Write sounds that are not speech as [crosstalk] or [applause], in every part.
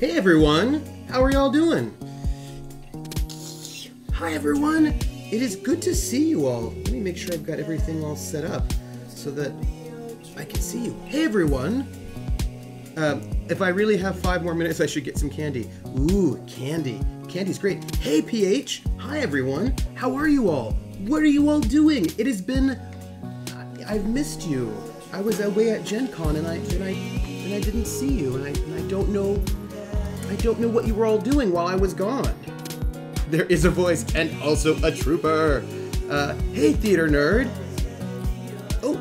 Hey everyone, how are y'all doing? Hi everyone, it is good to see you all. Let me make sure I've got everything all set up so that I can see you. Hey everyone. Um, if I really have five more minutes, I should get some candy. Ooh, candy. Candy's great. Hey PH, hi everyone. How are you all? What are you all doing? It has been. I, I've missed you. I was away at Gen Con and I and I and I didn't see you and I and I don't know I don't know what you were all doing while I was gone. There is a voice and also a trooper. Uh, hey, theater nerd. Oh,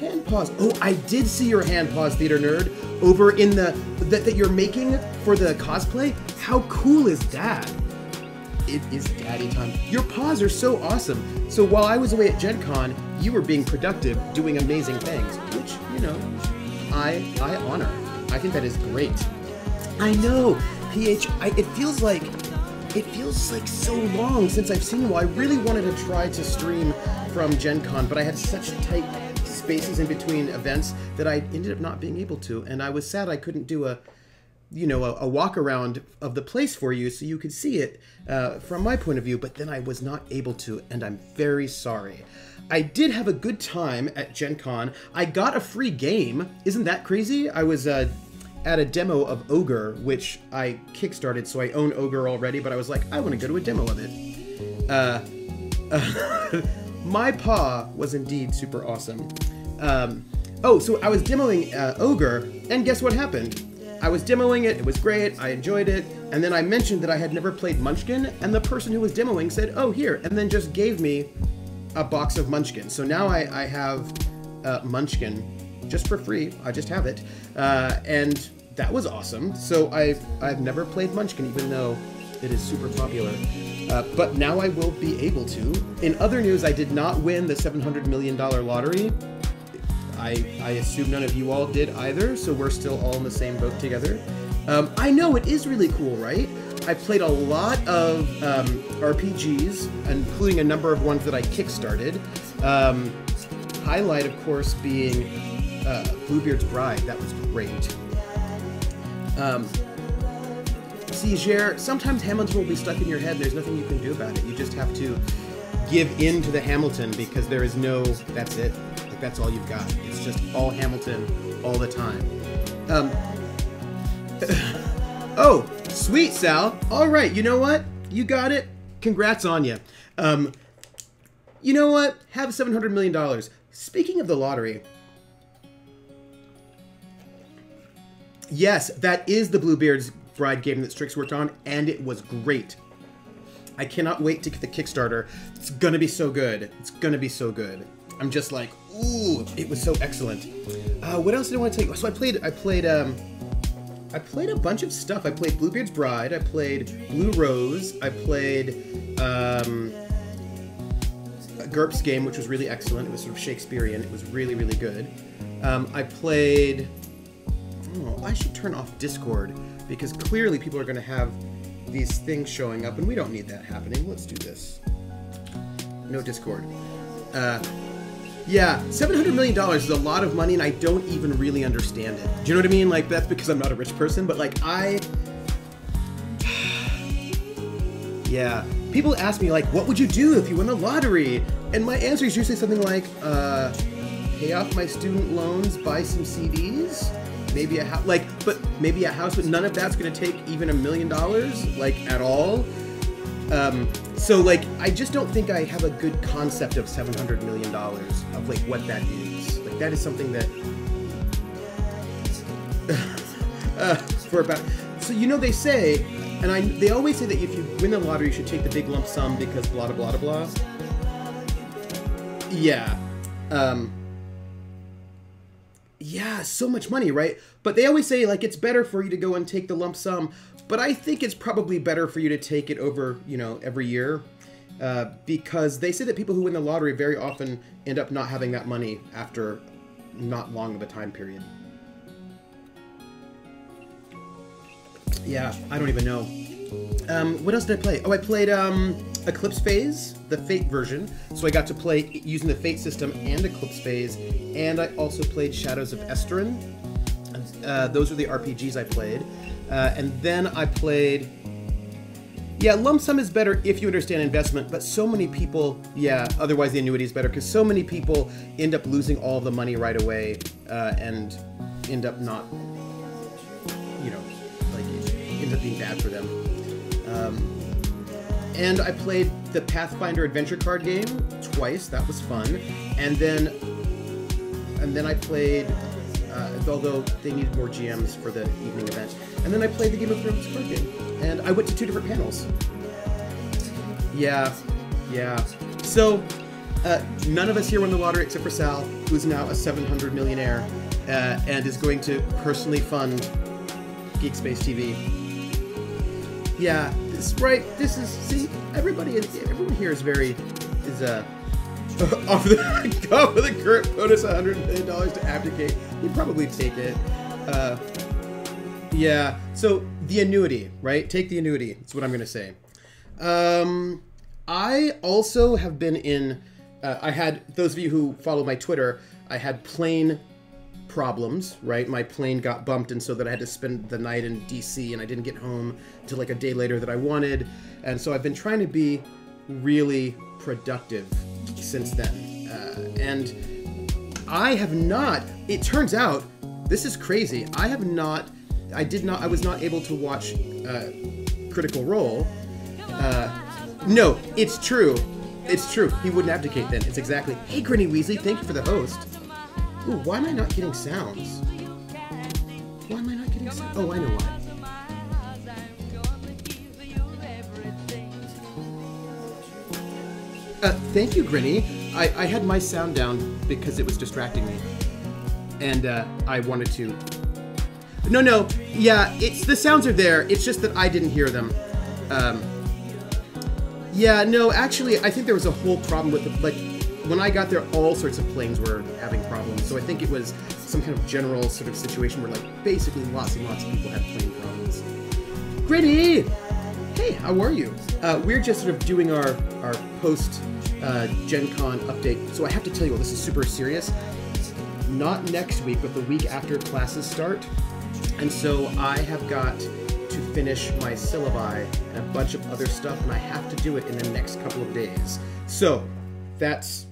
hand pause. Oh, I did see your hand pause, theater nerd, over in the that, that you're making for the cosplay. How cool is that? It is daddy time. Your paws are so awesome. So while I was away at Gen Con, you were being productive, doing amazing things, which, you know, I I honor. I think that is great. I know, PH. I, it feels like it feels like so long since I've seen you. I really wanted to try to stream from Gen Con, but I had such tight spaces in between events that I ended up not being able to, and I was sad I couldn't do a you know a, a walk around of the place for you so you could see it uh, from my point of view but then i was not able to and i'm very sorry i did have a good time at gen con i got a free game isn't that crazy i was uh, at a demo of ogre which i kickstarted so i own ogre already but i was like i want to go to a demo of it. Uh, [laughs] my paw was indeed super awesome. Um, oh so i was demoing uh, ogre and guess what happened? I was demoing it, it was great, I enjoyed it, and then I mentioned that I had never played Munchkin, and the person who was demoing said, oh, here, and then just gave me a box of Munchkin. So now I, I have uh, Munchkin just for free, I just have it, uh, and that was awesome. So I've, I've never played Munchkin, even though it is super popular. Uh, but now I will be able to. In other news, I did not win the $700 million lottery. I, I assume none of you all did either, so we're still all in the same boat together. Um, I know it is really cool, right? I played a lot of um, RPGs, including a number of ones that I kickstarted. Um, highlight, of course, being uh, Bluebeard's Bride. That was great. Um, see, Jer, sometimes Hamilton will be stuck in your head. There's nothing you can do about it. You just have to give in to the Hamilton because there is no. That's it that's all you've got. It's just all Hamilton all the time. Um, [coughs] oh, sweet, Sal. All right, you know what? You got it. Congrats on you. Um, you know what? Have $700 million. Speaking of the lottery, yes, that is the Bluebeard's Bride game that Strix worked on, and it was great. I cannot wait to get the Kickstarter. It's gonna be so good. It's gonna be so good. I'm just like, ooh, it was so excellent. Uh, what else did I want to tell you? So I played, I played, um, I played a bunch of stuff. I played Bluebeard's Bride. I played Blue Rose. I played um, GURPS game, which was really excellent. It was sort of Shakespearean. It was really, really good. Um, I played. Oh, I should turn off Discord because clearly people are going to have these things showing up, and we don't need that happening. Let's do this. No Discord. Uh, yeah, $700 million is a lot of money, and I don't even really understand it. Do you know what I mean? Like, that's because I'm not a rich person, but like, I. [sighs] yeah. People ask me, like, what would you do if you won the lottery? And my answer is usually something like, uh, pay off my student loans, buy some CDs, maybe a house, like, but maybe a house, but none of that's gonna take even a million dollars, like, at all. Um, so like, I just don't think I have a good concept of seven hundred million dollars of like what that is. Like that is something that [laughs] uh, for about. So you know they say, and I they always say that if you win the lottery, you should take the big lump sum because blah blah blah blah. Yeah. Um, yeah, so much money, right? But they always say like it's better for you to go and take the lump sum but I think it's probably better for you to take it over, you know, every year. Uh, because they say that people who win the lottery very often end up not having that money after not long of a time period. Yeah, I don't even know. Um, what else did I play? Oh, I played um, Eclipse Phase, the Fate version. So I got to play using the Fate system and Eclipse Phase, and I also played Shadows of Esteren. Uh, those are the RPGs I played. Uh, and then I played. Yeah, lump sum is better if you understand investment, but so many people, yeah, otherwise the annuity is better because so many people end up losing all the money right away uh, and end up not, you know, like ends up being bad for them. Um, and I played the Pathfinder adventure card game twice. That was fun. And then, and then I played, uh, although they needed more GMs for the evening event. And then I played the Game of Thrones card game. And I went to two different panels. Yeah, yeah. So, uh, none of us here won the lottery except for Sal, who's now a 700 millionaire uh, and is going to personally fund Geek Space TV. Yeah, this right. This is see everybody. Everyone here is very is uh [laughs] off the off of the current bonus 100 million dollars to abdicate. You'd probably take it. Uh, yeah. So the annuity, right? Take the annuity. That's what I'm gonna say. Um, I also have been in. Uh, I had those of you who follow my Twitter. I had plane problems, right? My plane got bumped, and so that I had to spend the night in DC, and I didn't get home until like a day later that I wanted. And so I've been trying to be really productive since then. Uh, and I have not. It turns out this is crazy. I have not. I did not. I was not able to watch uh, Critical Role. Uh, no, it's true. It's true. He wouldn't abdicate then. It's exactly. Hey, Grinny Weasley, thank you for the host. Ooh, why am I not getting sounds? Why am I not getting sounds? Oh, I know why. Uh, thank you, Grinny. I, I had my sound down because it was distracting me. And uh, I wanted to. No, no. Yeah, it's the sounds are there. It's just that I didn't hear them. Um, yeah, no, actually, I think there was a whole problem with the. Like, when I got there, all sorts of planes were having problems. So I think it was some kind of general sort of situation where, like, basically lots and lots of people had plane problems. Grinny! Hey, how are you? Uh, we're just sort of doing our, our post uh, Gen Con update. So I have to tell you, this is super serious. Not next week, but the week after classes start. And so I have got to finish my syllabi and a bunch of other stuff, and I have to do it in the next couple of days. So that's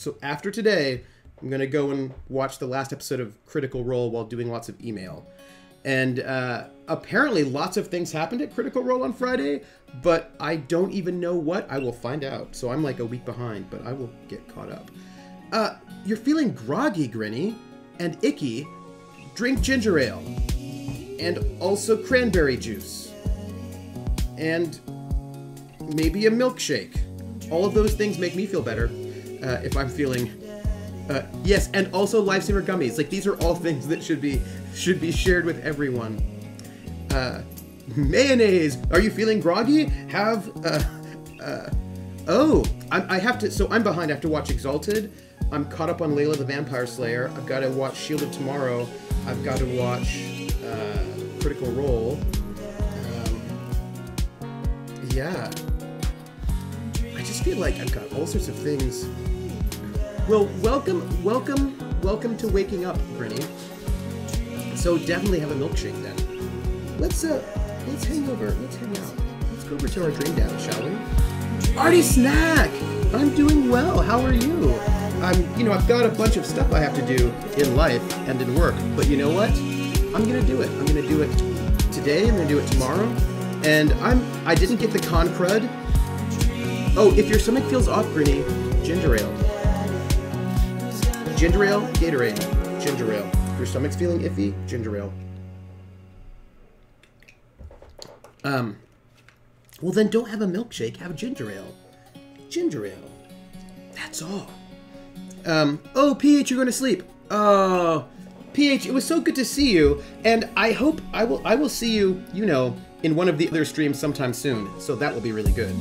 so after today, I'm gonna go and watch the last episode of Critical Role while doing lots of email. And uh, apparently, lots of things happened at Critical Role on Friday, but I don't even know what. I will find out. So I'm like a week behind, but I will get caught up. Uh, you're feeling groggy, Grinny, and icky. Drink ginger ale, and also cranberry juice, and maybe a milkshake. All of those things make me feel better uh, if I'm feeling. Uh, yes, and also lifesaver gummies. Like these are all things that should be should be shared with everyone. Uh, mayonnaise. Are you feeling groggy? Have uh, uh, oh, I, I have to. So I'm behind. I have to watch Exalted. I'm caught up on Layla the Vampire Slayer. I've got to watch Shield of Tomorrow. I've got to watch uh, Critical Role. Um, yeah. I just feel like I've got all sorts of things. Well, welcome, welcome, welcome to waking up, Grinny. So definitely have a milkshake then. Let's uh, let's hang over. Let's hang out. Let's go over to our dream shall we? Artie Snack. I'm doing well. How are you? I'm, you know, I've got a bunch of stuff I have to do in life and in work, but you know what? I'm gonna do it. I'm gonna do it today. I'm gonna do it tomorrow. And I'm, I didn't get the con crud. Oh, if your stomach feels off, Grinny, ginger ale. Ginger ale, Gatorade, ginger ale. If your stomach's feeling iffy, ginger ale. Um, well then don't have a milkshake, have ginger ale. Ginger ale. That's all. Um, oh, PH, you're going to sleep. Oh, PH, it was so good to see you, and I hope I will I will see you, you know, in one of the other streams sometime soon. So that will be really good.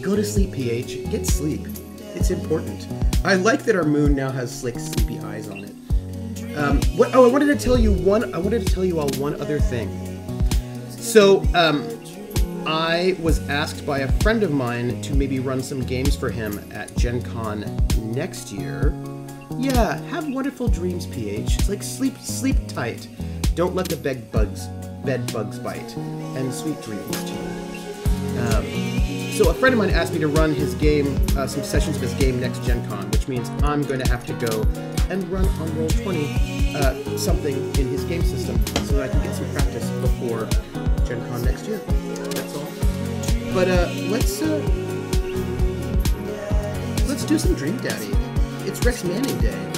Go to sleep, PH. Get sleep. It's important. I like that our moon now has like sleepy eyes on it. Um, what? Oh, I wanted to tell you one. I wanted to tell you all one other thing. So, um, I was asked by a friend of mine to maybe run some games for him at Gen Con next year. Yeah, have wonderful dreams, PH. It's like sleep sleep tight. Don't let the bed bugs bed bugs bite, and sweet dreams to you. Um, so a friend of mine asked me to run his game, uh, some sessions of his game next Gen Con, which means I'm going to have to go and run on Roll20 uh, something in his game system so that I can get some practice before Gen Con next year. That's all. But uh, let's uh, let's do some Dream Daddy. It's Rex Manning Day.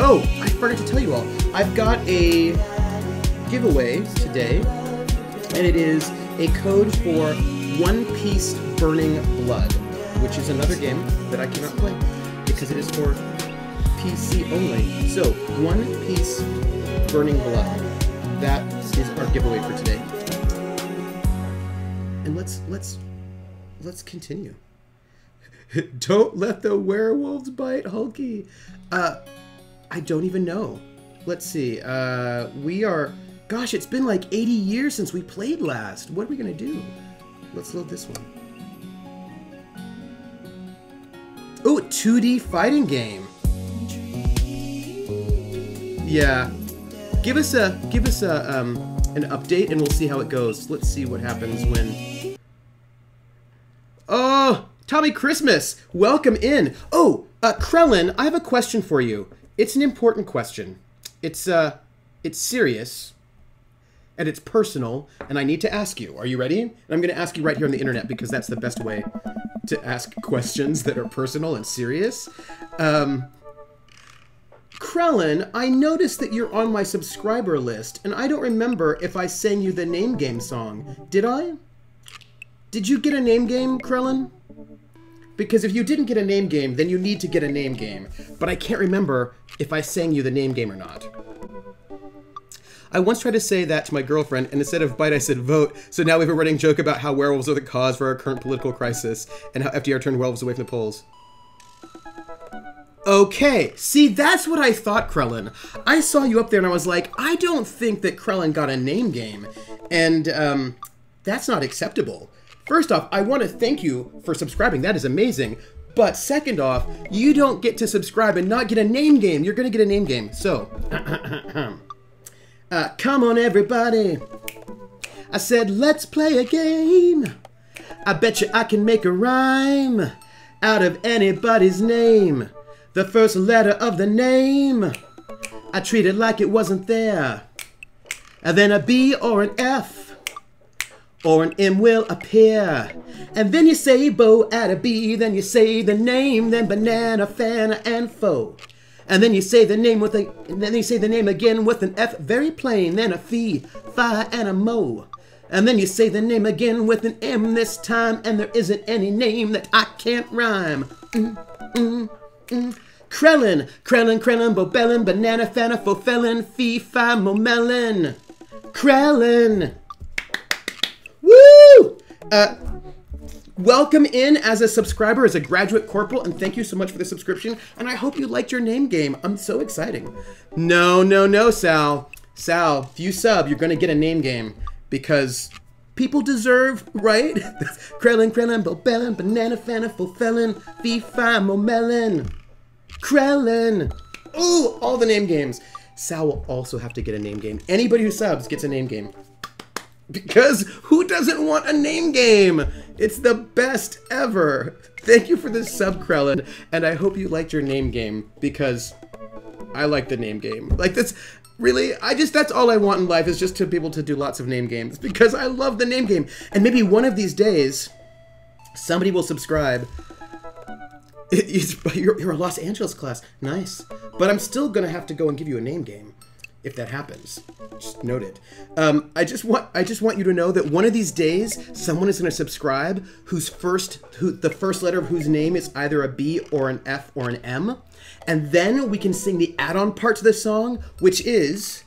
Oh, I forgot to tell you all. I've got a giveaway today, and it is a code for One Piece Burning Blood, which is another game that I cannot play because it is for PC only. So, One Piece Burning Blood. That is our giveaway for today. And let's let's let's continue. [laughs] Don't let the werewolves bite Hulky. Uh I don't even know. Let's see. Uh, we are. Gosh, it's been like 80 years since we played last. What are we gonna do? Let's load this one. Oh, 2D fighting game. Yeah. Give us a give us a um an update and we'll see how it goes. Let's see what happens when. Oh, Tommy Christmas, welcome in. Oh, uh, Krellin, I have a question for you. It's an important question. It's uh it's serious and it's personal and I need to ask you. Are you ready? And I'm going to ask you right here on the internet because that's the best way to ask [laughs] questions that are personal and serious. Um Krellin, I noticed that you're on my subscriber list, and I don't remember if I sang you the name game song. Did I? Did you get a name game, Krellin? Because if you didn't get a name game, then you need to get a name game. But I can't remember if I sang you the name game or not. I once tried to say that to my girlfriend, and instead of bite, I said vote. So now we have a running joke about how werewolves are the cause for our current political crisis, and how FDR turned werewolves away from the polls. Okay, see, that's what I thought, Krellin. I saw you up there and I was like, I don't think that Krellin got a name game. And, um, that's not acceptable. First off, I want to thank you for subscribing. That is amazing. But second off, you don't get to subscribe and not get a name game. You're going to get a name game. So, [clears throat] uh, come on, everybody. I said, let's play a game. I bet you I can make a rhyme out of anybody's name. The first letter of the name, I treat it like it wasn't there. And then a B or an F or an M will appear. And then you say bo at a B, then you say the name, then banana, fana, and foe. And then you say the name with a, then you say the name again with an F, very plain, then a fee, fi, and a mo. And then you say the name again with an M this time, and there isn't any name that I can't rhyme. Mm, mm, mm. Krellin, Krellin, Krellin, Bobellin, Banana, Fana, Fofelin, Fee, Fi, Momelin. Krellin. Woo! Uh, welcome in as a subscriber, as a graduate corporal, and thank you so much for the subscription. And I hope you liked your name game. I'm so exciting. No, no, no, Sal. Sal, if you sub, you're to get a name game because people deserve, right? [laughs] Krellin, Krellin, Bobellin, Banana, Fana, Fee, Fi, Momelin. Krellin. Ooh, all the name games. Sal will also have to get a name game. Anybody who subs gets a name game. Because who doesn't want a name game? It's the best ever. Thank you for this sub, Krellin, and I hope you liked your name game because I like the name game. Like that's really, I just that's all I want in life is just to be able to do lots of name games because I love the name game. And maybe one of these days, somebody will subscribe [laughs] it's, you're, you're a Los Angeles class. Nice. But I'm still going to have to go and give you a name game if that happens. Just note it. Um, I just want I just want you to know that one of these days someone is going to subscribe whose first who the first letter of whose name is either a B or an F or an M, and then we can sing the add-on part to the song, which is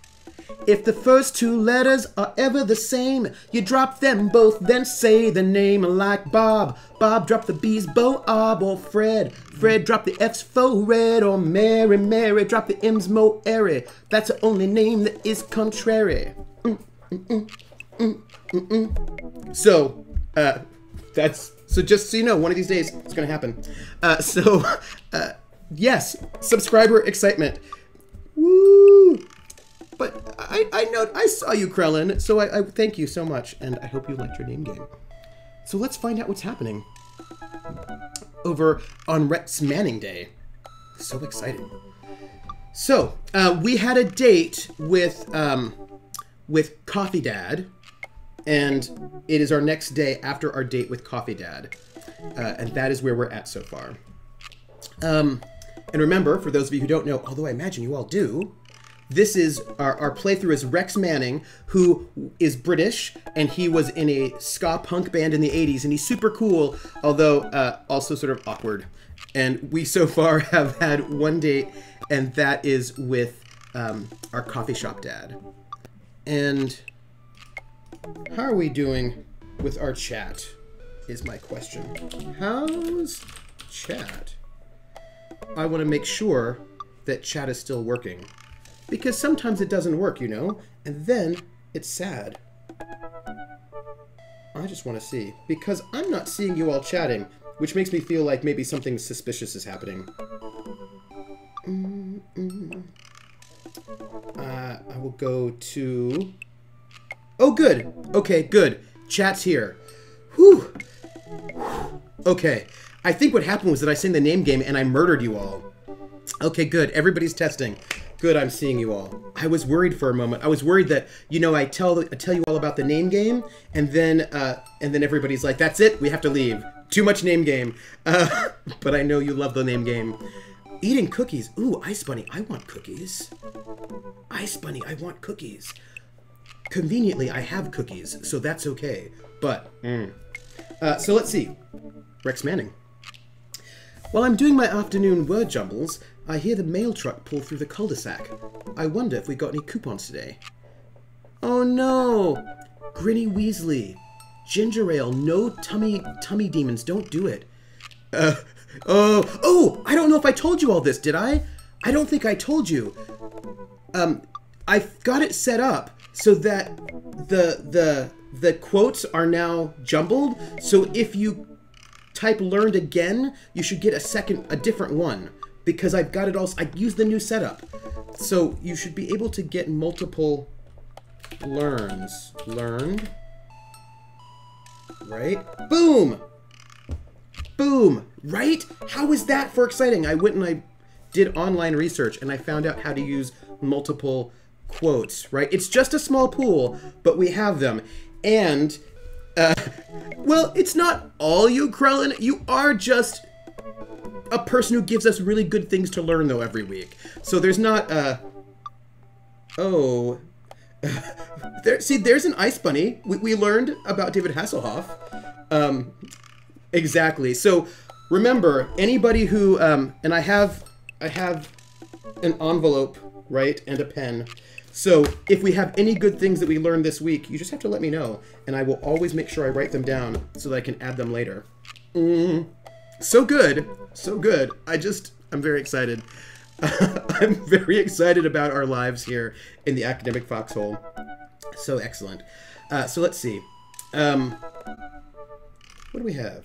if the first two letters are ever the same, you drop them both, then say the name like Bob. Bob drop the B's, Bo, Ob, or Fred. Fred drop the F's, Fo, Red, or Mary. Mary drop the M's, Mo, Airy. That's the only name that is contrary. Mm, mm, mm, so, uh, that's, so just so you know, one of these days it's gonna happen. Uh, so, [laughs] uh, yes, subscriber excitement. Woo! But I I, know I saw you, Krellin. So I, I thank you so much, and I hope you liked your name game. So let's find out what's happening over on Rex Manning Day. So exciting. So uh, we had a date with um, with Coffee Dad, and it is our next day after our date with Coffee Dad, uh, and that is where we're at so far. Um, and remember, for those of you who don't know, although I imagine you all do, this is our, our playthrough is Rex Manning, who is British, and he was in a ska punk band in the 80s, and he's super cool, although uh, also sort of awkward. And we so [laughs] far have had one date, and that is with um, our coffee shop dad. And how are we doing with our chat? Is my question. How's chat? I want to make sure that chat is still working. Because sometimes it doesn't work, you know? And then it's sad. I just want to see. Because I'm not seeing you all chatting, which makes me feel like maybe something suspicious is happening. Mm -mm. Uh, I will go to... Oh, good. Okay, good. Chat's here. Whew. Okay. I think what happened was that I sang the name game and I murdered you all. Okay, good. Everybody's testing. Good, I'm seeing you all. I was worried for a moment. I was worried that you know I tell I tell you all about the name game, and then uh, and then everybody's like, "That's it. We have to leave. Too much name game." Uh, [laughs] but I know you love the name game. Eating cookies. Ooh, Ice Bunny. I want cookies. Ice Bunny. I want cookies. Conveniently, I have cookies, so that's okay. But mm. uh, so let's see. Rex Manning. While I'm doing my afternoon word jumbles, I hear the mail truck pull through the cul-de-sac. I wonder if we got any coupons today. Oh no! Grinny Weasley. Ginger ale, no tummy tummy demons, don't do it. Uh, oh, oh, I don't know if I told you all this, did I? I don't think I told you. Um, I've got it set up so that the the the quotes are now jumbled. So if you type learned again, you should get a second, a different one because I've got it all, I use the new setup. So you should be able to get multiple learns. Learned. Right? Boom! Boom! Right? How is that for exciting? I went and I did online research and I found out how to use multiple quotes, right? It's just a small pool, but we have them. And, uh, [laughs] well, it's not all you, Krellin. You are just a person who gives us really good things to learn though every week. So there's not a... oh [laughs] there see there's an ice bunny. We, we learned about David Hasselhoff. Um exactly. So remember anybody who um and I have I have an envelope, right, and a pen. So if we have any good things that we learned this week, you just have to let me know, and I will always make sure I write them down so that I can add them later. Mm so good, so good. I just, I'm very excited. [laughs] I'm very excited about our lives here in the academic foxhole. So excellent. Uh, so let's see. Um, what do we have?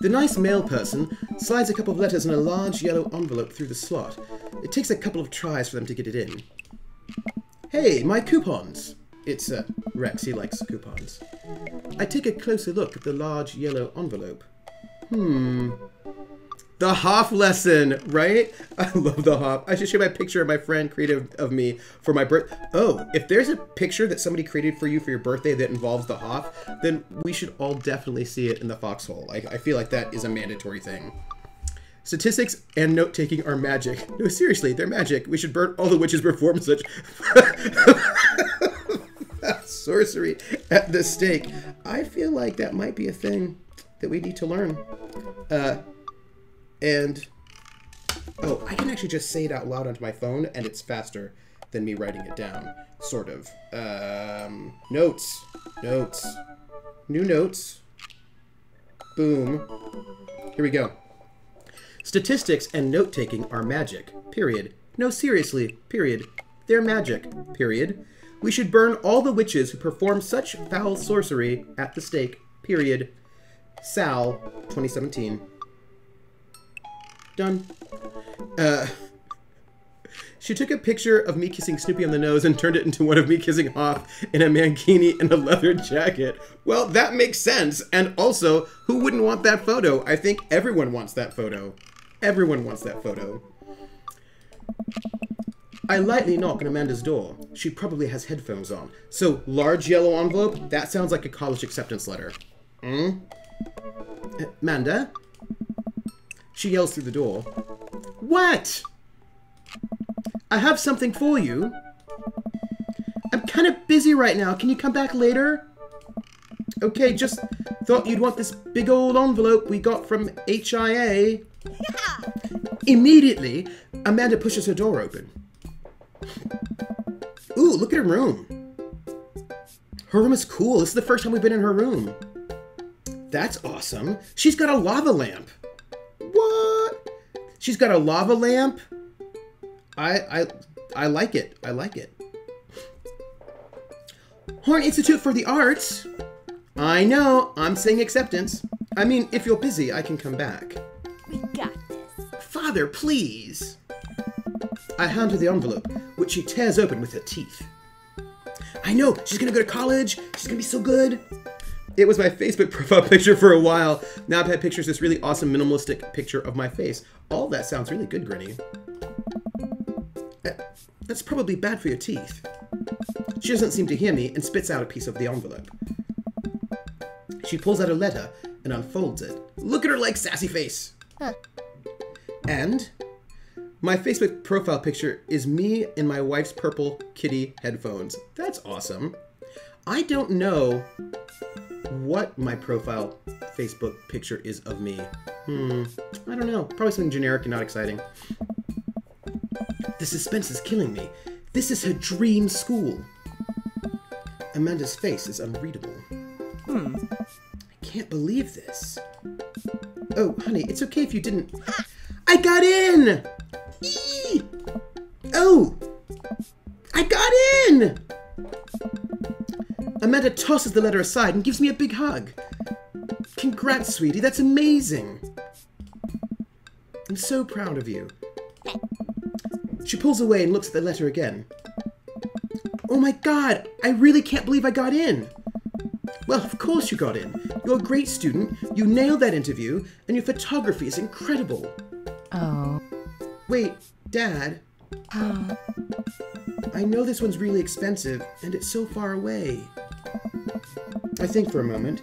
The nice mail person slides a couple of letters in a large yellow envelope through the slot. It takes a couple of tries for them to get it in. Hey, my coupons! It's uh, Rex, he likes coupons. I take a closer look at the large yellow envelope. Hmm. The Hoff lesson, right? [laughs] I love the Hoff. I should share my picture of my friend created of me for my birth. Oh, if there's a picture that somebody created for you for your birthday that involves the Hoff, then we should all definitely see it in the foxhole. I, I feel like that is a mandatory thing. Statistics and note taking are magic. [laughs] No, seriously, they're magic. We should burn all the witches perform such [laughs] sorcery at the stake. I feel like that might be a thing that we need to learn. Uh, and, oh, I can actually just say it out loud onto my phone, and it's faster than me writing it down, sort of. Um, notes, notes, new notes, boom. Here we go. Statistics and note-taking are magic, period. No, seriously, period. They're magic, period. We should burn all the witches who perform such foul sorcery at the stake, period. Sal, 2017. Done. Uh, [laughs] She took a picture of me kissing Snoopy on the nose and turned it into one of me kissing Hoff in a mankini and a leather jacket. Well, that makes sense. And also, who wouldn't want that photo? I think everyone wants that photo. Everyone wants that photo. I lightly knock on Amanda's door. She probably has headphones on. So, large yellow envelope? That sounds like a college acceptance letter. Hmm? Uh, Amanda? She yells through the door. What? I have something for you. I'm kind of busy right now. Can you come back later? Okay, just thought you'd want this big old envelope we got from HIA. Yeah. Immediately, Amanda pushes her door open. Ooh, look at her room. Her room is cool. This is the first time we've been in her room. That's awesome. She's got a lava lamp. What? She's got a lava lamp I I I like it. I like it. Horn Institute for the Arts. I know. I'm saying acceptance. I mean, if you're busy, I can come back. We got this. Father, please. I hand her the envelope, which she tears open with her teeth. I know. She's gonna go to college. She's gonna be so good. It was my Facebook [laughs] profile picture for a while. Now I've had pictures, this really awesome minimalistic picture of my face. All that sounds really good, Grinny. Eh, that's probably bad for your teeth. She doesn't seem to hear me and spits out a piece of the envelope. She pulls out a letter and unfolds it. Look at her like sassy face. Huh. And my Facebook profile picture is me in my wife's purple kitty headphones. That's awesome. I don't know what my profile Facebook picture is of me. Hmm, I don't know. Probably something generic and not exciting. The suspense is killing me. This is her dream school. Amanda's face is unreadable. Hmm. I can't believe this. Oh, honey, it's okay if you didn't. I got in! Eee! Oh! I got in! Amanda tosses the letter aside and gives me a big hug. Congrats, sweetie. That's amazing. I'm so proud of you. She pulls away and looks at the letter again. Oh my god, I really can't believe I got in. Well, of course you got in. You're a great student, you nailed that interview, and your photography is incredible. Oh. Wait, Dad. Oh. I know this one's really expensive, and it's so far away. I think for a moment.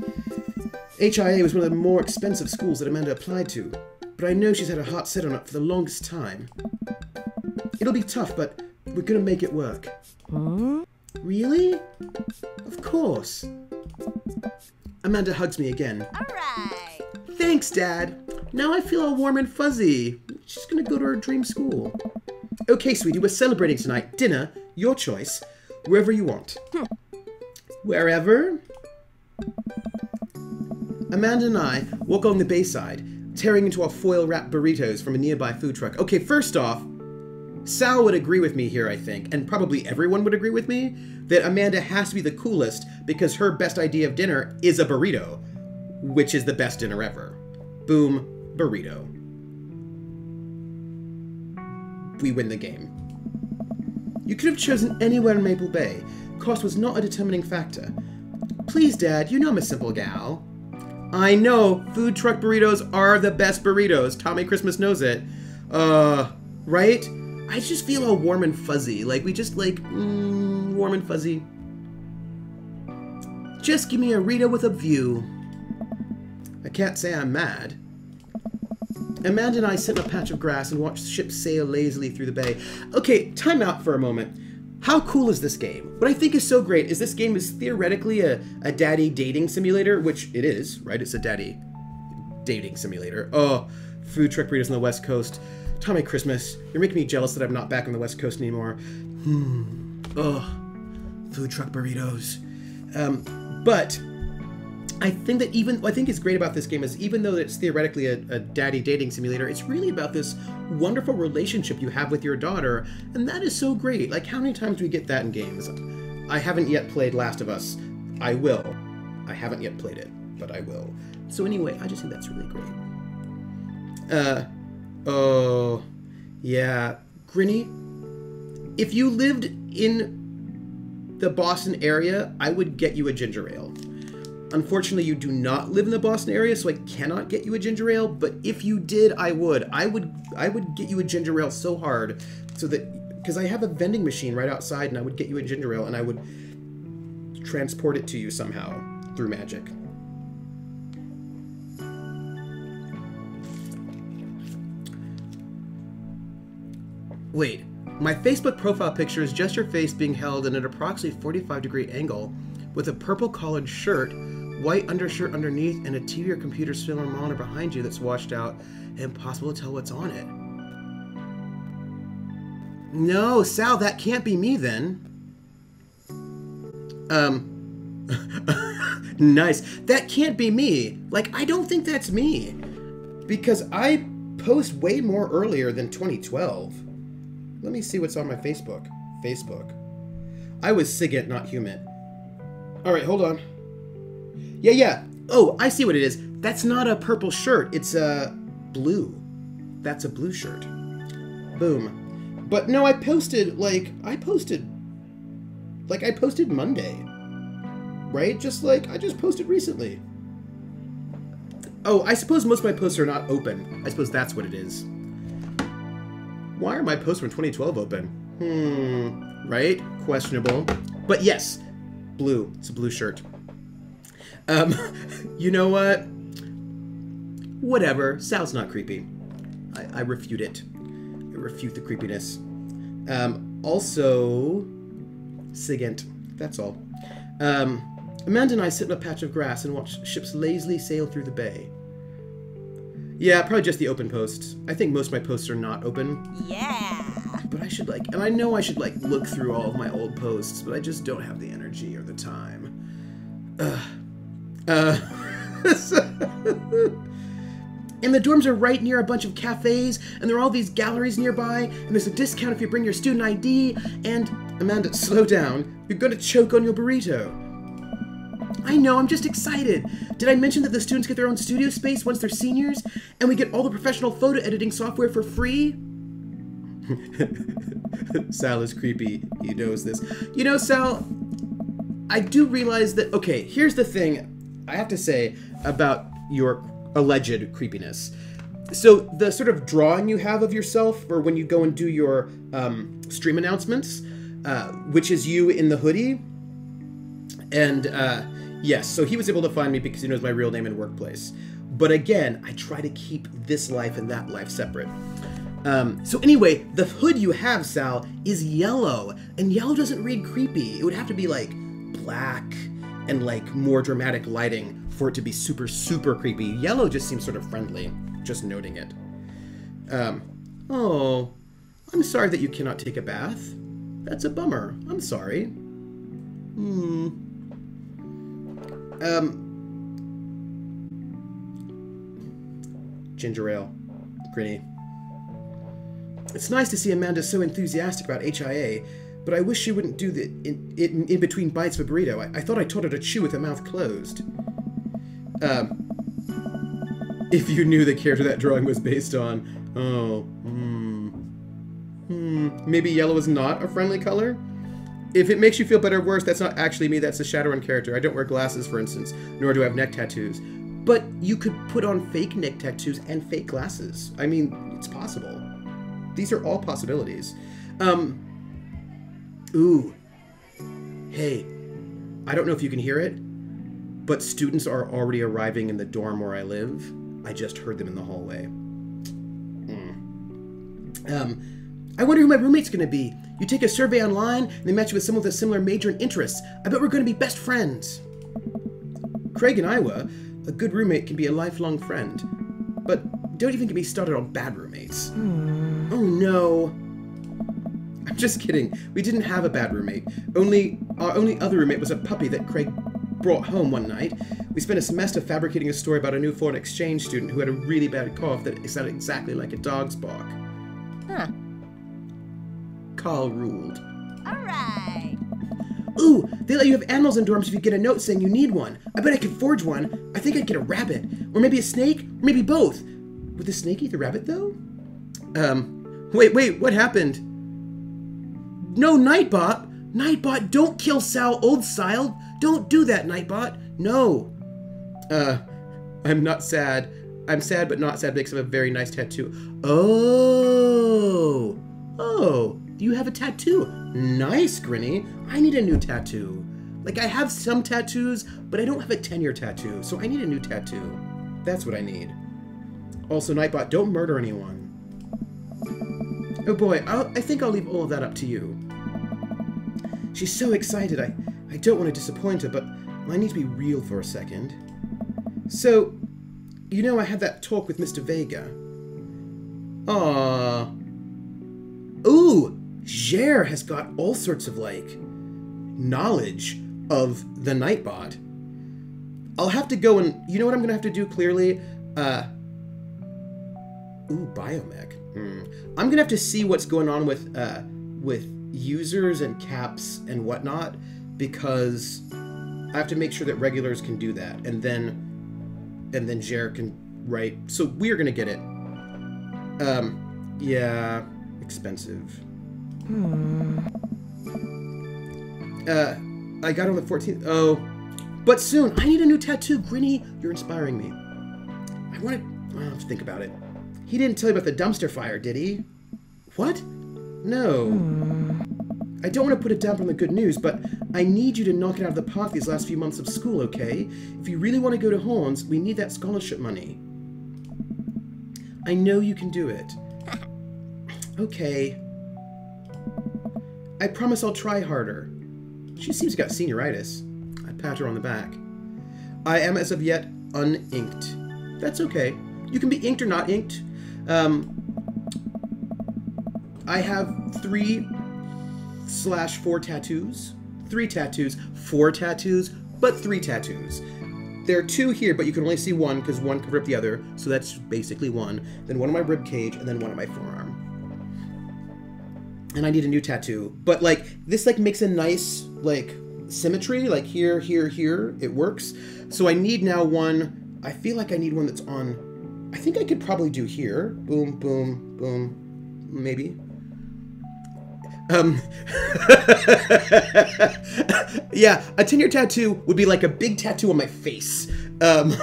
HIA was one of the more expensive schools that Amanda applied to, but I know she's had her heart set on it for the longest time. It'll be tough, but we're gonna make it work. Hmm? Really? Of course. Amanda hugs me again. Alright. Thanks, Dad. Now I feel all warm and fuzzy. She's gonna go to her dream school. Okay, sweetie, we're celebrating tonight. Dinner, your choice, wherever you want. Wherever? Amanda and I walk along the bayside, tearing into our foil wrapped burritos from a nearby food truck. Okay, first off, Sal would agree with me here, I think, and probably everyone would agree with me, that Amanda has to be the coolest because her best idea of dinner is a burrito, which is the best dinner ever. Boom, burrito. We win the game. You could have chosen anywhere in Maple Bay. Cost was not a determining factor. Please, Dad, you know I'm a simple gal. I know, food truck burritos are the best burritos. Tommy Christmas knows it. Uh, right? I just feel all warm and fuzzy. Like, we just, like, mm, warm and fuzzy. Just give me a Rita with a view. I can't say I'm mad. Amanda and I sit in a patch of grass and watch the ships sail lazily through the bay. Okay, time out for a moment. How cool is this game? What I think is so great is this game is theoretically a, a daddy dating simulator, which it is, right? It's a daddy dating simulator. Oh, food truck burritos on the West Coast. Tommy Christmas, you're making me jealous that I'm not back on the West Coast anymore. Hmm. Ugh. Food truck burritos. Um, but I think that even I think it's great about this game is even though it's theoretically a, a, daddy dating simulator, it's really about this wonderful relationship you have with your daughter, and that is so great. Like how many times do we get that in games? I haven't yet played Last of Us. I will. I haven't yet played it, but I will. So anyway, I just think that's really great. Uh, Oh, yeah. Grinny, if you lived in the Boston area, I would get you a ginger ale. Unfortunately, you do not live in the Boston area, so I cannot get you a ginger ale. But if you did, I would. I would. I would get you a ginger ale so hard, so that because I have a vending machine right outside, and I would get you a ginger ale, and I would transport it to you somehow through magic. Wait, my Facebook profile picture is just your face being held in an approximately 45 degree angle with a purple collared shirt, white undershirt underneath, and a TV or computer screen or monitor behind you that's washed out and impossible to tell what's on it. No, Sal, that can't be me then. Um, [laughs] nice. That can't be me. Like, I don't think that's me. Because I post way more earlier than 2012. Let me see what's on my Facebook. Facebook. I was Sigint, not Humint. Alright, hold on. Yeah, yeah. Oh, I see what it is. That's not a purple shirt. It's a blue. That's a blue shirt. Boom. But no, I posted, like, I posted, like, I posted Monday. Right? Just like, I just posted recently. Oh, I suppose most of my posts are not open. I suppose that's what it is. Why are my posts from 2012 open? Hmm. Right? Questionable. But yes, blue. It's a blue shirt. Um, [laughs] you know what? Whatever. Sal's not creepy. I, I refute it. I refute the creepiness. Um, also, Sigint. That's all. Um, Amanda and I sit in a patch of grass and watch ships lazily sail through the bay. Yeah, probably just the open posts. I think most of my posts are not open, Yeah. but I should like, and I know I should like look through all of my old posts, but I just don't have the energy or the time. Ugh. Uh. [laughs] and the dorms are right near a bunch of cafes, and there are all these galleries nearby, and there's a discount if you bring your student ID. And Amanda, slow down. You're gonna choke on your burrito. I know, I'm just excited. Did I mention that the students get their own studio space once they're seniors? And we get all the professional photo editing software for free? [laughs] Sal is creepy. He knows this. You know, Sal, I do realize that. Okay, here's the thing I have to say about your alleged creepiness. So, the sort of drawing you have of yourself, or when you go and do your um, stream announcements, uh, which is you in the hoodie, and uh, yes, so he was able to find me because he knows my real name and workplace. But again, I try to keep this life and that life separate. Um, so anyway, the hood you have, Sal, is yellow, and yellow doesn't read creepy. It would have to be like black and like more dramatic lighting for it to be super, super creepy. Yellow just seems sort of friendly. Just noting it. Um, oh, I'm sorry that you cannot take a bath. That's a bummer. I'm sorry. Hmm. Um. Ginger ale. Grinny. It's nice to see Amanda so enthusiastic about HIA, but I wish she wouldn't do the in, in, in between bites of a burrito. I, I thought I taught her to chew with her mouth closed. Um. If you knew the character that drawing was based on, oh, hmm, hmm, maybe yellow is not a friendly color. If it makes you feel better or worse, that's not actually me. That's a Shadowrun character. I don't wear glasses, for instance, nor do I have neck tattoos. But you could put on fake neck tattoos and fake glasses. I mean, it's possible. These are all possibilities. Um. Ooh. Hey, I don't know if you can hear it, but students are already arriving in the dorm where I live. I just heard them in the hallway. Hmm. Um. I wonder who my roommate's gonna be. You take a survey online, and they match you with someone with a similar major and interests. I bet we're gonna be best friends. Craig and I were. A good roommate can be a lifelong friend. But don't even get me started on bad roommates. Oh no. I'm [laughs] just kidding. We didn't have a bad roommate. Only our only other roommate was a puppy that Craig brought home one night. We spent a semester fabricating a story about a new foreign exchange student who had a really bad cough that sounded exactly like a dog's bark. Huh. Carl ruled. Alright. Ooh, they let you have animals in dorms if you get a note saying you need one. I bet I could forge one. I think I'd get a rabbit. Or maybe a snake. Or maybe both. Would the snake eat the rabbit, though? Um, wait, wait, what happened? No, Nightbot! Nightbot, don't kill Sal Old Style! Don't do that, Nightbot! No! Uh, I'm not sad. I'm sad but not sad because I have a very nice tattoo. Oh! Oh, you have a tattoo. Nice, Grinny. I need a new tattoo. Like, I have some tattoos, but I don't have a 10 year tattoo, so I need a new tattoo. That's what I need. Also, Nightbot, don't murder anyone. Oh boy, I'll, I think I'll leave all of that up to you. She's so excited, I, I don't want to disappoint her, but I need to be real for a second. So, you know I had that talk with Mr. Vega. Ah. Ooh, Jer has got all sorts of, like, knowledge of the Nightbot. I'll have to go and, you know what I'm gonna have to do clearly? Uh, ooh, biomech. Hmm. I'm gonna have to see what's going on with, uh, with users and caps and whatnot, because I have to make sure that regulars can do that, and then and then Jer can write. So we are gonna get it. Um, yeah, expensive. Hmm. Uh, I got on the 14th. Oh, but soon. I need a new tattoo. Grinny, you're inspiring me. I want to. I'll have to think about it. He didn't tell you about the dumpster fire, did he? What? No. I don't want to put it down on the good news, but I need you to knock it out of the park these last few months of school, okay? If you really want to go to Horns, we need that scholarship money. I know you can do it. [laughs] Okay. I promise I'll try harder. She seems to got senioritis. I pat her on the back. I am, as of yet, uninked. That's okay. You can be inked or not inked. Um, I have three slash four tattoos. Three tattoos. Four tattoos, but three tattoos. There are two here, but you can only see one because one could rip the other, so that's basically one. Then one on my rib cage, and then one on my forearm. And I need a new tattoo. But like this like makes a nice like symmetry, like here, here, here. It works. So I need now one. I feel like I need one that's on. I think I could probably do here. Boom, boom, boom. Maybe. Um, [laughs] yeah, a 10 year tattoo would be like a big tattoo on my face. Um, [laughs]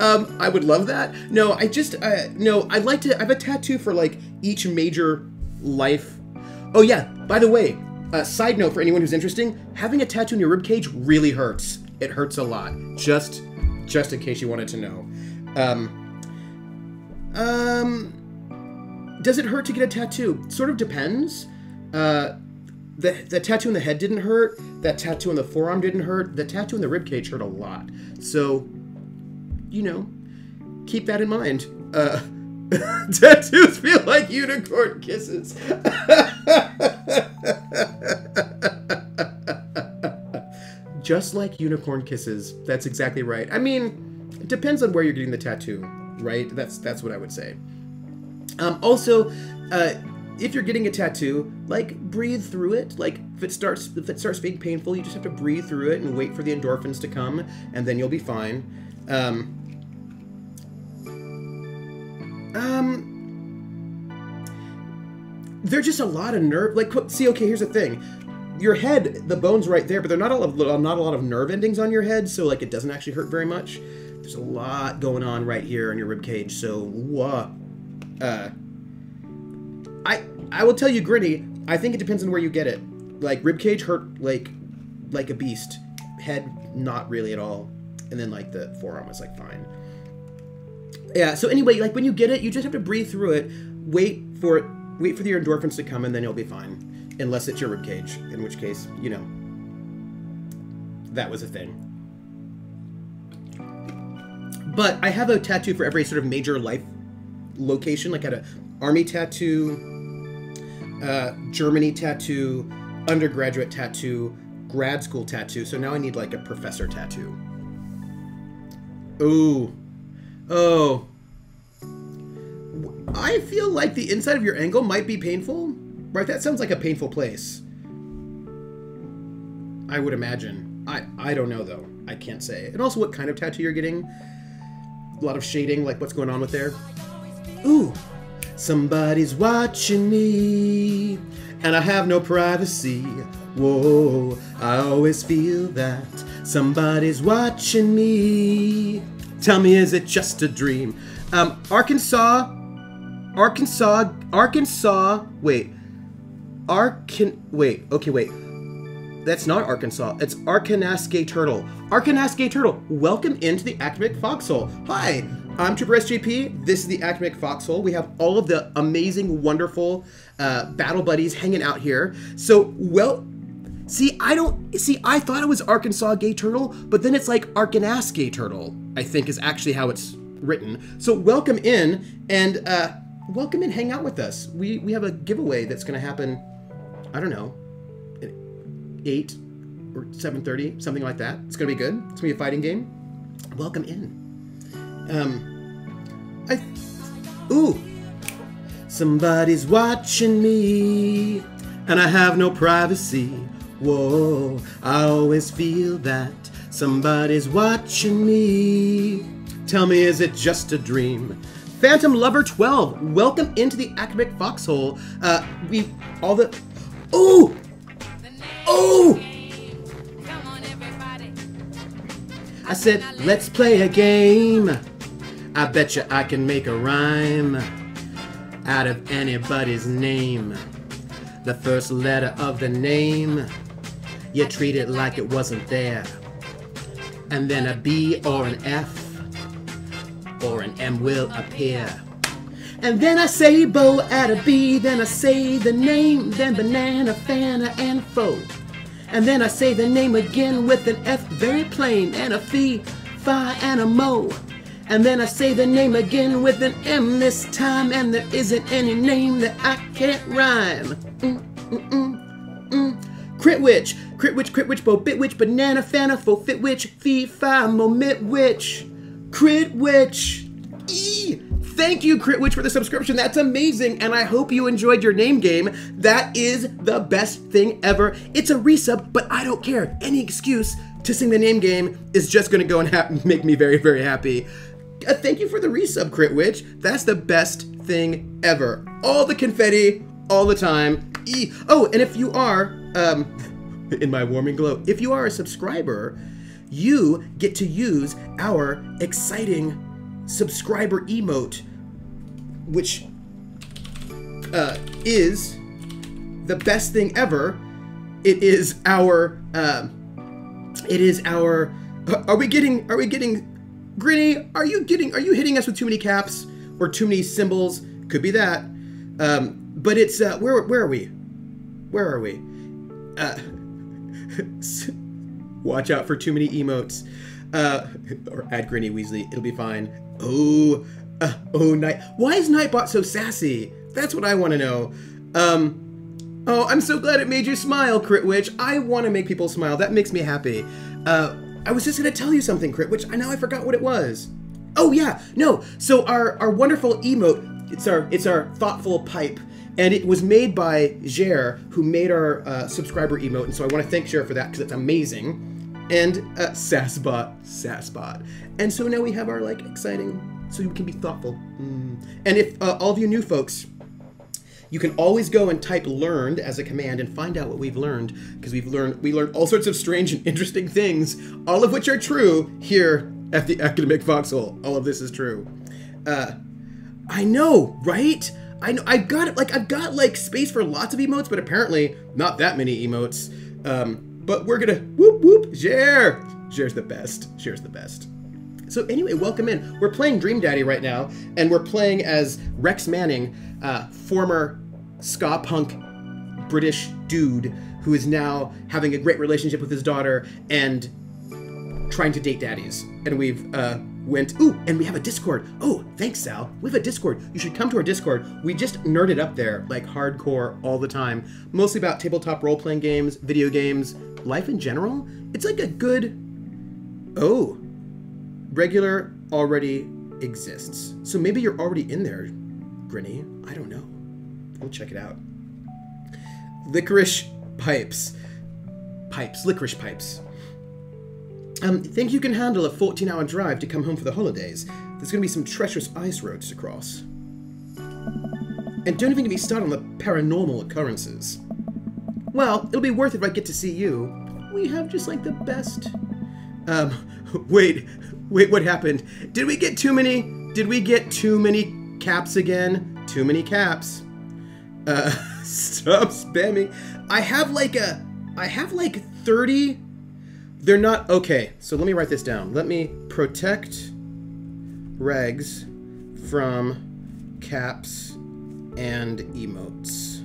um, I would love that. No, I just, uh, no, I'd like to, I have a tattoo for like each major life. Oh, yeah, by the way, uh, side note for anyone who's interested, having a tattoo in your ribcage really hurts. It hurts a lot. Just, just in case you wanted to know. Um, um, does it hurt to get a tattoo? Sort of depends. Uh, the, the tattoo in the head didn't hurt. That tattoo on the forearm didn't hurt. The tattoo in the ribcage hurt a lot. So, you know, keep that in mind. Uh, [laughs] tattoos feel like unicorn kisses. [laughs] Just like unicorn kisses. That's exactly right. I mean, it depends on where you're getting the tattoo, right? That's that's what I would say. Um, also, uh, if you're getting a tattoo, like breathe through it. Like if it starts if it starts being painful, you just have to breathe through it and wait for the endorphins to come, and then you'll be fine. Um, um, there's just a lot of nerve. Like, see, okay, here's the thing. Your head, the bone's right there, but they're not a lot of, not a lot of nerve endings on your head, so like it doesn't actually hurt very much. There's a lot going on right here in your rib cage, so what? Uh, I I will tell you, gritty. I think it depends on where you get it. Like ribcage hurt like like a beast. Head not really at all. And then like the forearm was like fine. Yeah. So anyway, like when you get it, you just have to breathe through it. Wait for it. Wait for the endorphins to come, and then you'll be fine. Unless it's your ribcage, in which case, you know, that was a thing. But I have a tattoo for every sort of major life location. Like I had a army tattoo, uh, Germany tattoo, undergraduate tattoo, grad school tattoo. So now I need like a professor tattoo. Ooh. Oh. I feel like the inside of your ankle might be painful. Right? That sounds like a painful place. I would imagine. I, I don't know though. I can't say. And also what kind of tattoo you're getting. A lot of shading, like what's going on with there. Ooh, Somebody's watching me, and I have no privacy. Whoa, I always feel that somebody's watching me. Tell me, is it just a dream? Um, Arkansas, Arkansas, Arkansas. Wait, Arkan. Wait, okay, wait. That's not Arkansas. It's Arkanasgay Turtle. Arkanasgay Turtle, welcome into the Academic Foxhole. Hi, I'm Trooper SJP. This is the Academic Foxhole. We have all of the amazing, wonderful uh, battle buddies hanging out here. So, well, see, I don't see. I thought it was Arkansas Gay Turtle, but then it's like Arkansas Gay Turtle. I think is actually how it's written. So, welcome in and uh, welcome in. Hang out with us. We we have a giveaway that's going to happen. I don't know, eight or seven thirty, something like that. It's gonna be good. It's gonna be a fighting game. Welcome in. Um, I, ooh, somebody's watching me, and I have no privacy. Whoa, I always feel that somebody's watching me. Tell me, is it just a dream? Phantom Lover 12, welcome into the academic foxhole. Uh, we all the. Ooh! Oh! I said, let's play a game. I bet you I can make a rhyme out of anybody's name. The first letter of the name, you treat it like it wasn't there. And then a B or an F or an M will appear. And then I say bow at a B, then I say the name, then banana, fana, and fo. And then I say the name again with an F very plain, and a fee, fi, and a mo. And then I say the name again with an M this time, and there isn't any name that I can't rhyme. Mm, mm, mm, mm. Crit witch, crit witch, crit witch, bo bit witch, banana, fana, fo fit witch, fee, fi, mo, mit witch, crit witch. E. Thank you, Crit Witch, for the subscription. That's amazing, and I hope you enjoyed your name game. That is the best thing ever. It's a resub, but I don't care. Any excuse to sing the name game is just gonna go and make me very, very happy. Uh, thank you for the resub, Crit Witch. That's the best thing ever. All the confetti, all the time. E- oh, and if you are, um, [laughs] in my warming glow, if you are a subscriber, you get to use our exciting subscriber emote, which uh, is the best thing ever. It is our. Uh, it is our. Are we getting? Are we getting? Grinny, are you getting? Are you hitting us with too many caps or too many symbols? Could be that. Um, but it's uh, where? Where are we? Where are we? Uh, [laughs] watch out for too many emotes. Uh, or add Grinny Weasley. It'll be fine. Oh, uh, oh, Night. Why is Nightbot so sassy? That's what I want to know. Um, oh, I'm so glad it made you smile, Crit Witch. I want to make people smile. That makes me happy. Uh, I was just gonna tell you something, Crit which I now I forgot what it was. Oh yeah, no. So our our wonderful emote. It's our it's our thoughtful pipe. And it was made by Jer, who made our uh, subscriber emote, and so I want to thank Jer for that because it's amazing and uh, Sassbot, Sassbot. And so now we have our like exciting, so we can be thoughtful. Mm. And if uh, all of you new folks, you can always go and type learned as a command and find out what we've learned because we've learned we learned all sorts of strange and interesting things, all of which are true here at the Academic Foxhole. All of this is true. Uh, I know, right? I know. I've got it. Like I've got like space for lots of emotes, but apparently not that many emotes. Um, but we're gonna whoop whoop share. Share's the best. Share's the best. So anyway, welcome in. We're playing Dream Daddy right now, and we're playing as Rex Manning, uh, former ska punk British dude who is now having a great relationship with his daughter and trying to date daddies. And we've uh, went, ooh, and we have a Discord. Oh, thanks, Sal. We have a Discord. You should come to our Discord. We just nerded up there, like hardcore all the time. Mostly about tabletop role playing games, video games, life in general. It's like a good. Oh, regular already exists. So maybe you're already in there, Grinny. I don't know. We'll check it out. Licorice pipes. Pipes, licorice pipes. Um, think you can handle a 14 hour drive to come home for the holidays? There's gonna be some treacherous ice roads to cross. And don't even get me started on the paranormal occurrences. Well, it'll be worth it if I get to see you. We have just like the best. Um, [laughs] wait, wait, what happened? Did we get too many? Did we get too many caps again? Too many caps. Uh, [laughs] stop spamming. I have like a, I have like 30. They're not, okay, so let me write this down. Let me protect regs from caps and emotes.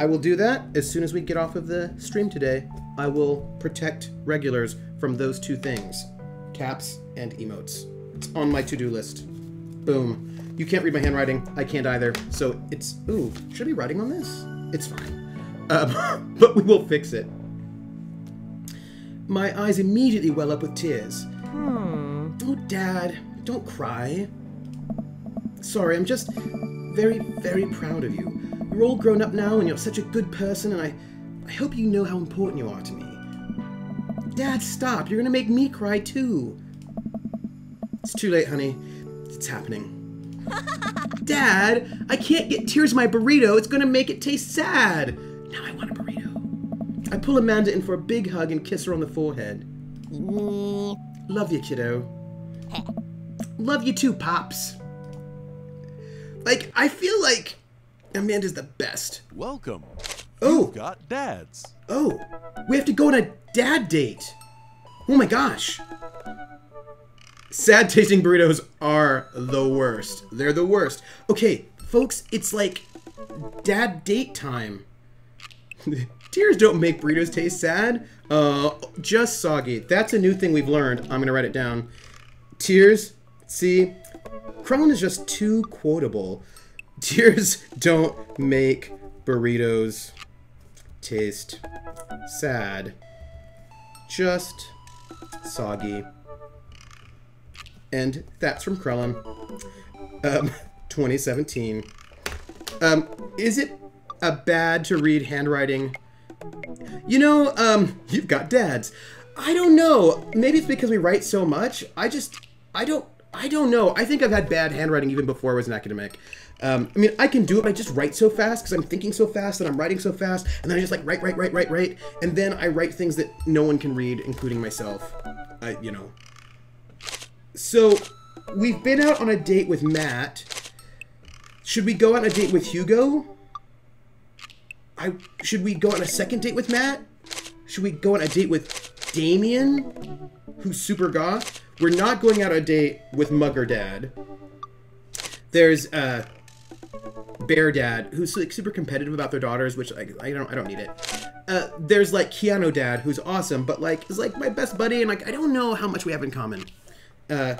I will do that as soon as we get off of the stream today. I will protect regulars from those two things caps and emotes. It's on my to do list. Boom. You can't read my handwriting. I can't either. So it's. Ooh, should I be writing on this? It's fine. Um, [laughs] but we will fix it. My eyes immediately well up with tears. Hmm. Oh, Dad, don't cry. Sorry, I'm just very, very proud of you. You're all grown up now and you're such a good person, and I, I hope you know how important you are to me. Dad, stop. You're gonna make me cry too. It's too late, honey. It's happening. [laughs] Dad, I can't get tears in my burrito. It's gonna make it taste sad. Now I want a burrito. I pull Amanda in for a big hug and kiss her on the forehead. Love you, kiddo. [laughs] Love you too, Pops. Like, I feel like Amanda's the best. Welcome. Oh, You've got dads. Oh, we have to go on a dad date. Oh my gosh. Sad tasting burritos are the worst. They're the worst. Okay, folks, it's like dad date time. [laughs] Tears don't make burritos taste sad. Uh, just soggy. That's a new thing we've learned. I'm gonna write it down. Tears, see, Krellin is just too quotable. Tears [laughs] don't make burritos taste sad. Just soggy. And that's from Krellin. Um, [laughs] 2017. Um, is it a bad to read handwriting? You know, um, you've got dads. I don't know. Maybe it's because we write so much. I just, I don't, I don't know. I think I've had bad handwriting even before I was an academic. Um, I mean, I can do it, but I just write so fast because I'm thinking so fast and I'm writing so fast, and then I just like write, write, write, write, write, and then I write things that no one can read, including myself. I, you know. So, we've been out on a date with Matt. Should we go on a date with Hugo? I should we go on a second date with Matt? Should we go on a date with Damien, who's super goth? We're not going out on a date with Mugger Dad. There's uh Bear Dad, who's like super competitive about their daughters, which like I don't I don't need it. Uh, there's like Keanu Dad, who's awesome, but like is like my best buddy, and like I don't know how much we have in common. Uh,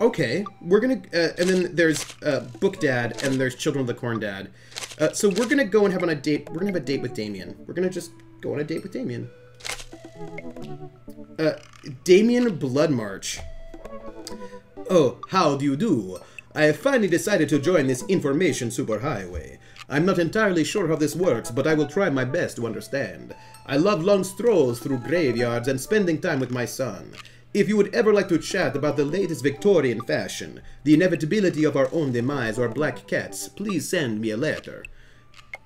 okay, we're gonna, uh, and then there's uh, Book Dad, and there's Children of the Corn Dad. Uh, so we're gonna go and have on a date. We're gonna have a date with Damien. We're gonna just go on a date with Damien. Uh, Damien Blood March. Oh, how do you do? I have finally decided to join this information superhighway. I'm not entirely sure how this works, but I will try my best to understand. I love long strolls through graveyards and spending time with my son. If you would ever like to chat about the latest Victorian fashion, the inevitability of our own demise, or black cats, please send me a letter.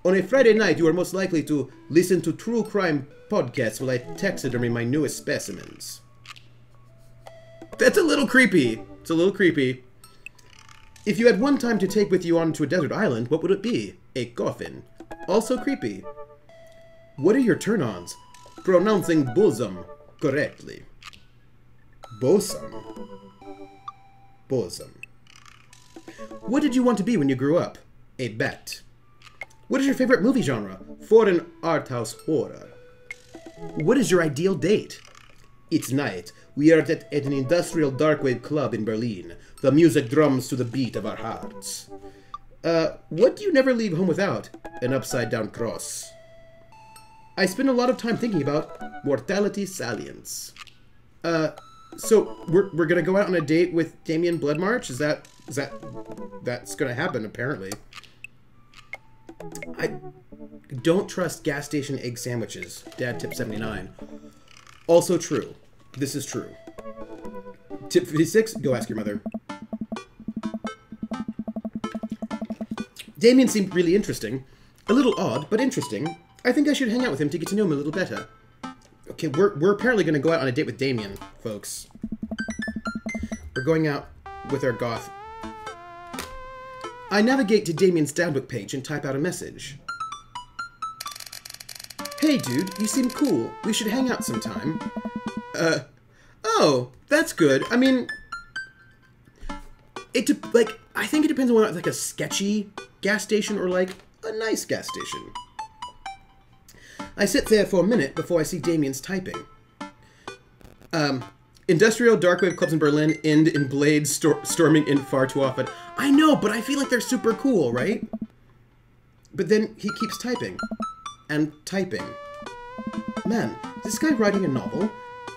On a Friday night, you are most likely to listen to true crime podcasts while I taxidermy my newest specimens. That's a little creepy. It's a little creepy. If you had one time to take with you onto a desert island, what would it be? A coffin. Also creepy. What are your turn ons? Pronouncing bosom correctly. Bosom. Bosom. What did you want to be when you grew up? A bat. What is your favorite movie genre? Foreign art house horror. What is your ideal date? It's night. We are at, an industrial dark wave club in Berlin. The music drums to the beat of our hearts. Uh, what do you never leave home without? An upside down cross. I spend a lot of time thinking about mortality salience. Uh, so we're, we're gonna go out on a date with Damien Bloodmarch? Is that is that that's gonna happen apparently? I don't trust gas station egg sandwiches. Dad tip 79. Also true. This is true. Tip 56, go ask your mother. Damien seemed really interesting. A little odd, but interesting. I think I should hang out with him to get to know him a little better. Okay, we're, we're apparently going to go out on a date with Damien, folks. We're going out with our goth. I navigate to Damien's Dadbook page and type out a message. Hey, dude, you seem cool. We should hang out sometime. Uh, oh, that's good. I mean, it de- like I think it depends on whether it's like a sketchy gas station or like a nice gas station. I sit there for a minute before I see Damien's typing. Um, industrial darkwave clubs in Berlin end in blades stor- storming in far too often. I know, but I feel like they're super cool, right? But then he keeps typing and typing. Man, is this guy writing a novel?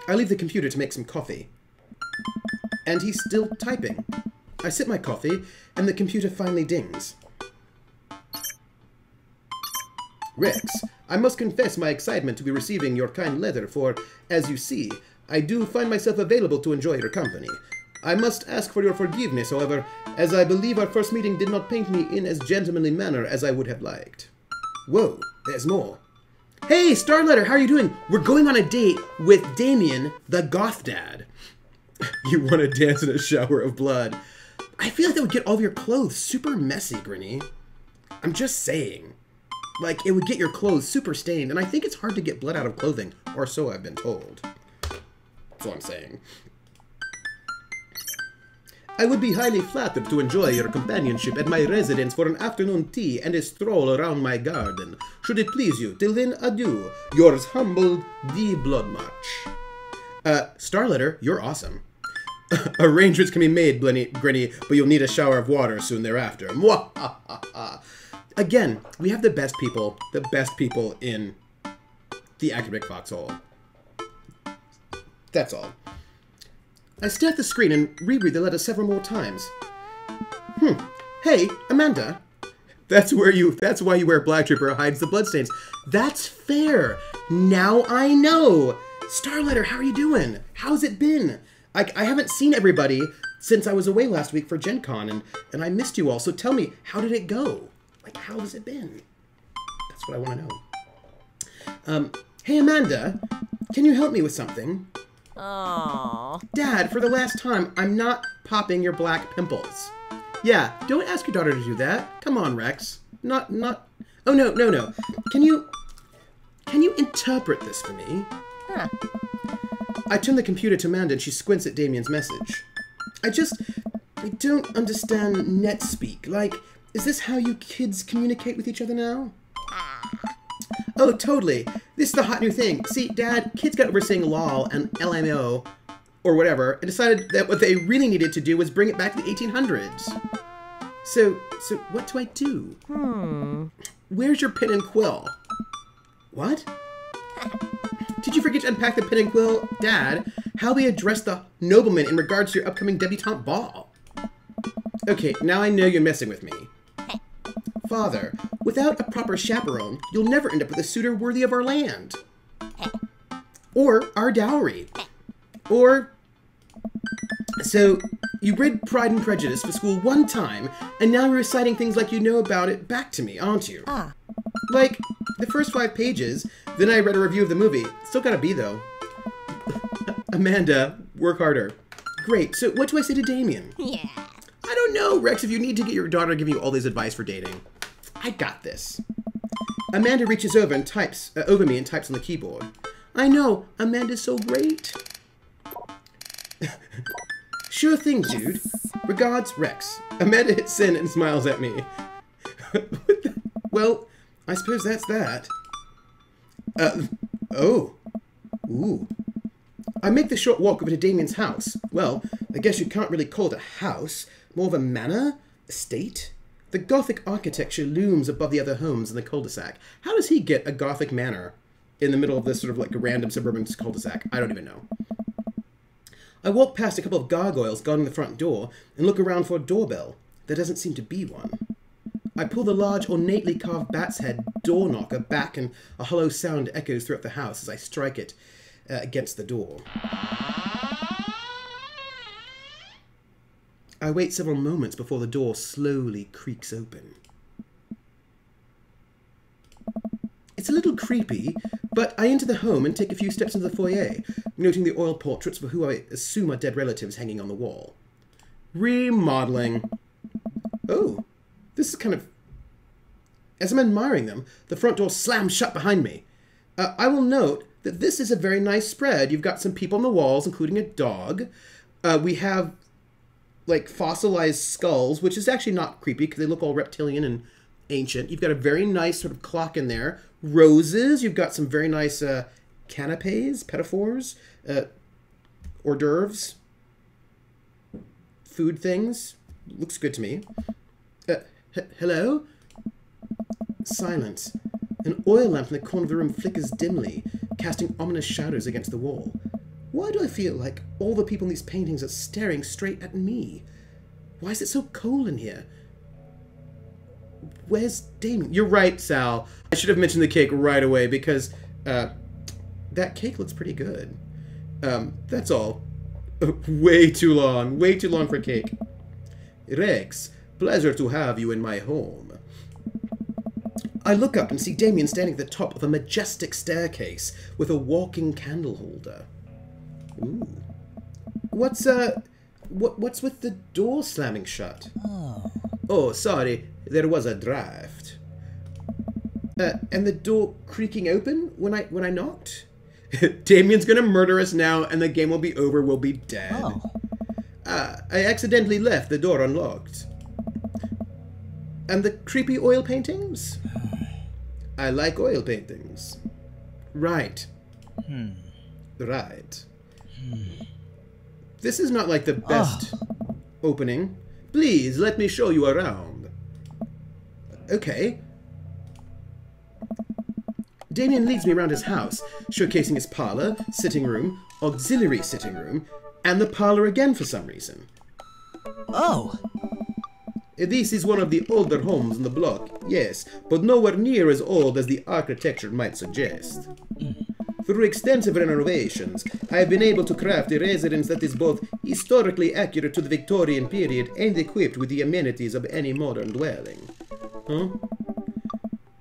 I leave the computer to make some coffee. And he's still typing. I sip my coffee, and the computer finally dings. Rex, I must confess my excitement to be receiving your kind letter, for, as you see, I do find myself available to enjoy your company. I must ask for your forgiveness, however, as I believe our first meeting did not paint me in as gentlemanly manner as I would have liked. Whoa, there's more. Hey, Starletter, how are you doing? We're going on a date with Damien, the goth dad. [laughs] you want to dance in a shower of blood. I feel like that would get all of your clothes super messy, Grinny. I'm just saying. Like, it would get your clothes super stained, and I think it's hard to get blood out of clothing, or so I've been told. That's what I'm saying. I would be highly flattered to enjoy your companionship at my residence for an afternoon tea and a stroll around my garden. Should it please you, till then, adieu. Yours humbled, D. Bloodmarch. Uh, Starletter, you're awesome. [laughs] Arrangements can be made, Blenny, Grinny, but you'll need a shower of water soon thereafter. Again, we have the best people, the best people in the academic foxhole. That's all. I stare at the screen and reread the letter several more times. Hmm. Hey, Amanda. That's where you. That's why you wear black trooper hides the bloodstains. That's fair. Now I know. Starletter, how are you doing? How's it been? I, I haven't seen everybody since I was away last week for Gen Con, and, and I missed you all. So tell me, how did it go? Like, how has it been? That's what I want to know. Um, hey Amanda, can you help me with something? Aww. Dad, for the last time, I'm not popping your black pimples. Yeah, don't ask your daughter to do that. Come on, Rex. Not, not. Oh no, no, no. Can you, can you interpret this for me? Huh. I turn the computer to Amanda and she squints at Damien's message. I just, I don't understand NetSpeak. Like, is this how you kids communicate with each other now? Ah. Oh, totally. This is the hot new thing. See, Dad, kids got over saying lol and LMO or whatever and decided that what they really needed to do was bring it back to the 1800s. So, so what do I do? Hmm. Where's your pen and quill? What? Did you forget to unpack the pen and quill? Dad, how we address the nobleman in regards to your upcoming debutante ball? Okay, now I know you're messing with me. Father, without a proper chaperone, you'll never end up with a suitor worthy of our land. Or our dowry. Or. So, you read Pride and Prejudice for school one time, and now you're reciting things like you know about it back to me, aren't you? Ah. Like, the first five pages, then I read a review of the movie. Still gotta be, though. [laughs] Amanda, work harder. Great, so what do I say to Damien? [laughs] Yeah. I don't know, Rex, if you need to get your daughter giving you all this advice for dating. I got this. Amanda reaches over and types uh, over me and types on the keyboard. I know, Amanda's so great. [laughs] sure thing, dude. Regards, Rex. Amanda hits send and smiles at me. [laughs] Well, I suppose that's that. Uh, oh. Ooh. I make the short walk over to Damien's house. Well, I guess you can't really call it a house, more of a manor? Estate? The Gothic architecture looms above the other homes in the cul-de-sac. How does he get a Gothic manor in the middle of this sort of like random suburban cul-de-sac? I don't even know. I walk past a couple of gargoyles guarding the front door and look around for a doorbell. There doesn't seem to be one. I pull the large, ornately carved bat's head door knocker back, and a hollow sound echoes throughout the house as I strike it uh, against the door. I wait several moments before the door slowly creaks open. It's a little creepy, but I enter the home and take a few steps into the foyer, noting the oil portraits for who I assume are dead relatives hanging on the wall. Remodeling. Oh, this is kind of... As I'm admiring them, the front door slams shut behind me. Uh, I will note that this is a very nice spread. You've got some people on the walls, including a dog. Uh, we have like fossilized skulls, which is actually not creepy because they look all reptilian and ancient. You've got a very nice sort of clock in there. Roses. You've got some very nice uh, canapes, petit fours, uh, hors d'oeuvres, food things. Looks good to me. Uh, hello? Silence. An oil lamp in the corner of the room flickers dimly, casting ominous shadows against the wall. Why do I feel like all the people in these paintings are staring straight at me? Why is it so cold in here? Where's Damien? You're right, Sal. I should have mentioned the cake right away because uh, that cake looks pretty good. Um, that's all. [laughs] way too long. Way too long for cake. Rex, pleasure to have you in my home. I look up and see Damien standing at the top of a majestic staircase with a walking candle holder. Ooh. What's uh what what's with the door slamming shut? Oh. Oh, sorry, there was a draft. Uh, and the door creaking open when I when I knocked? [laughs] Damien's gonna murder us now and the game will be over, we'll be dead. Oh. Uh, I accidentally left the door unlocked. And the creepy oil paintings? [sighs] I like oil paintings. Right. Hmm. Right. This is not like the best ah. opening. Please let me show you around. Okay. Damien leads me around his house, showcasing his parlor, sitting room, auxiliary sitting room, and the parlor again for some reason. Oh. This is one of the older homes in the block, yes, but nowhere near as old as the architecture might suggest. Hmm. Through extensive renovations, I have been able to craft a residence that is both historically accurate to the Victorian period and equipped with the amenities of any modern dwelling. Huh?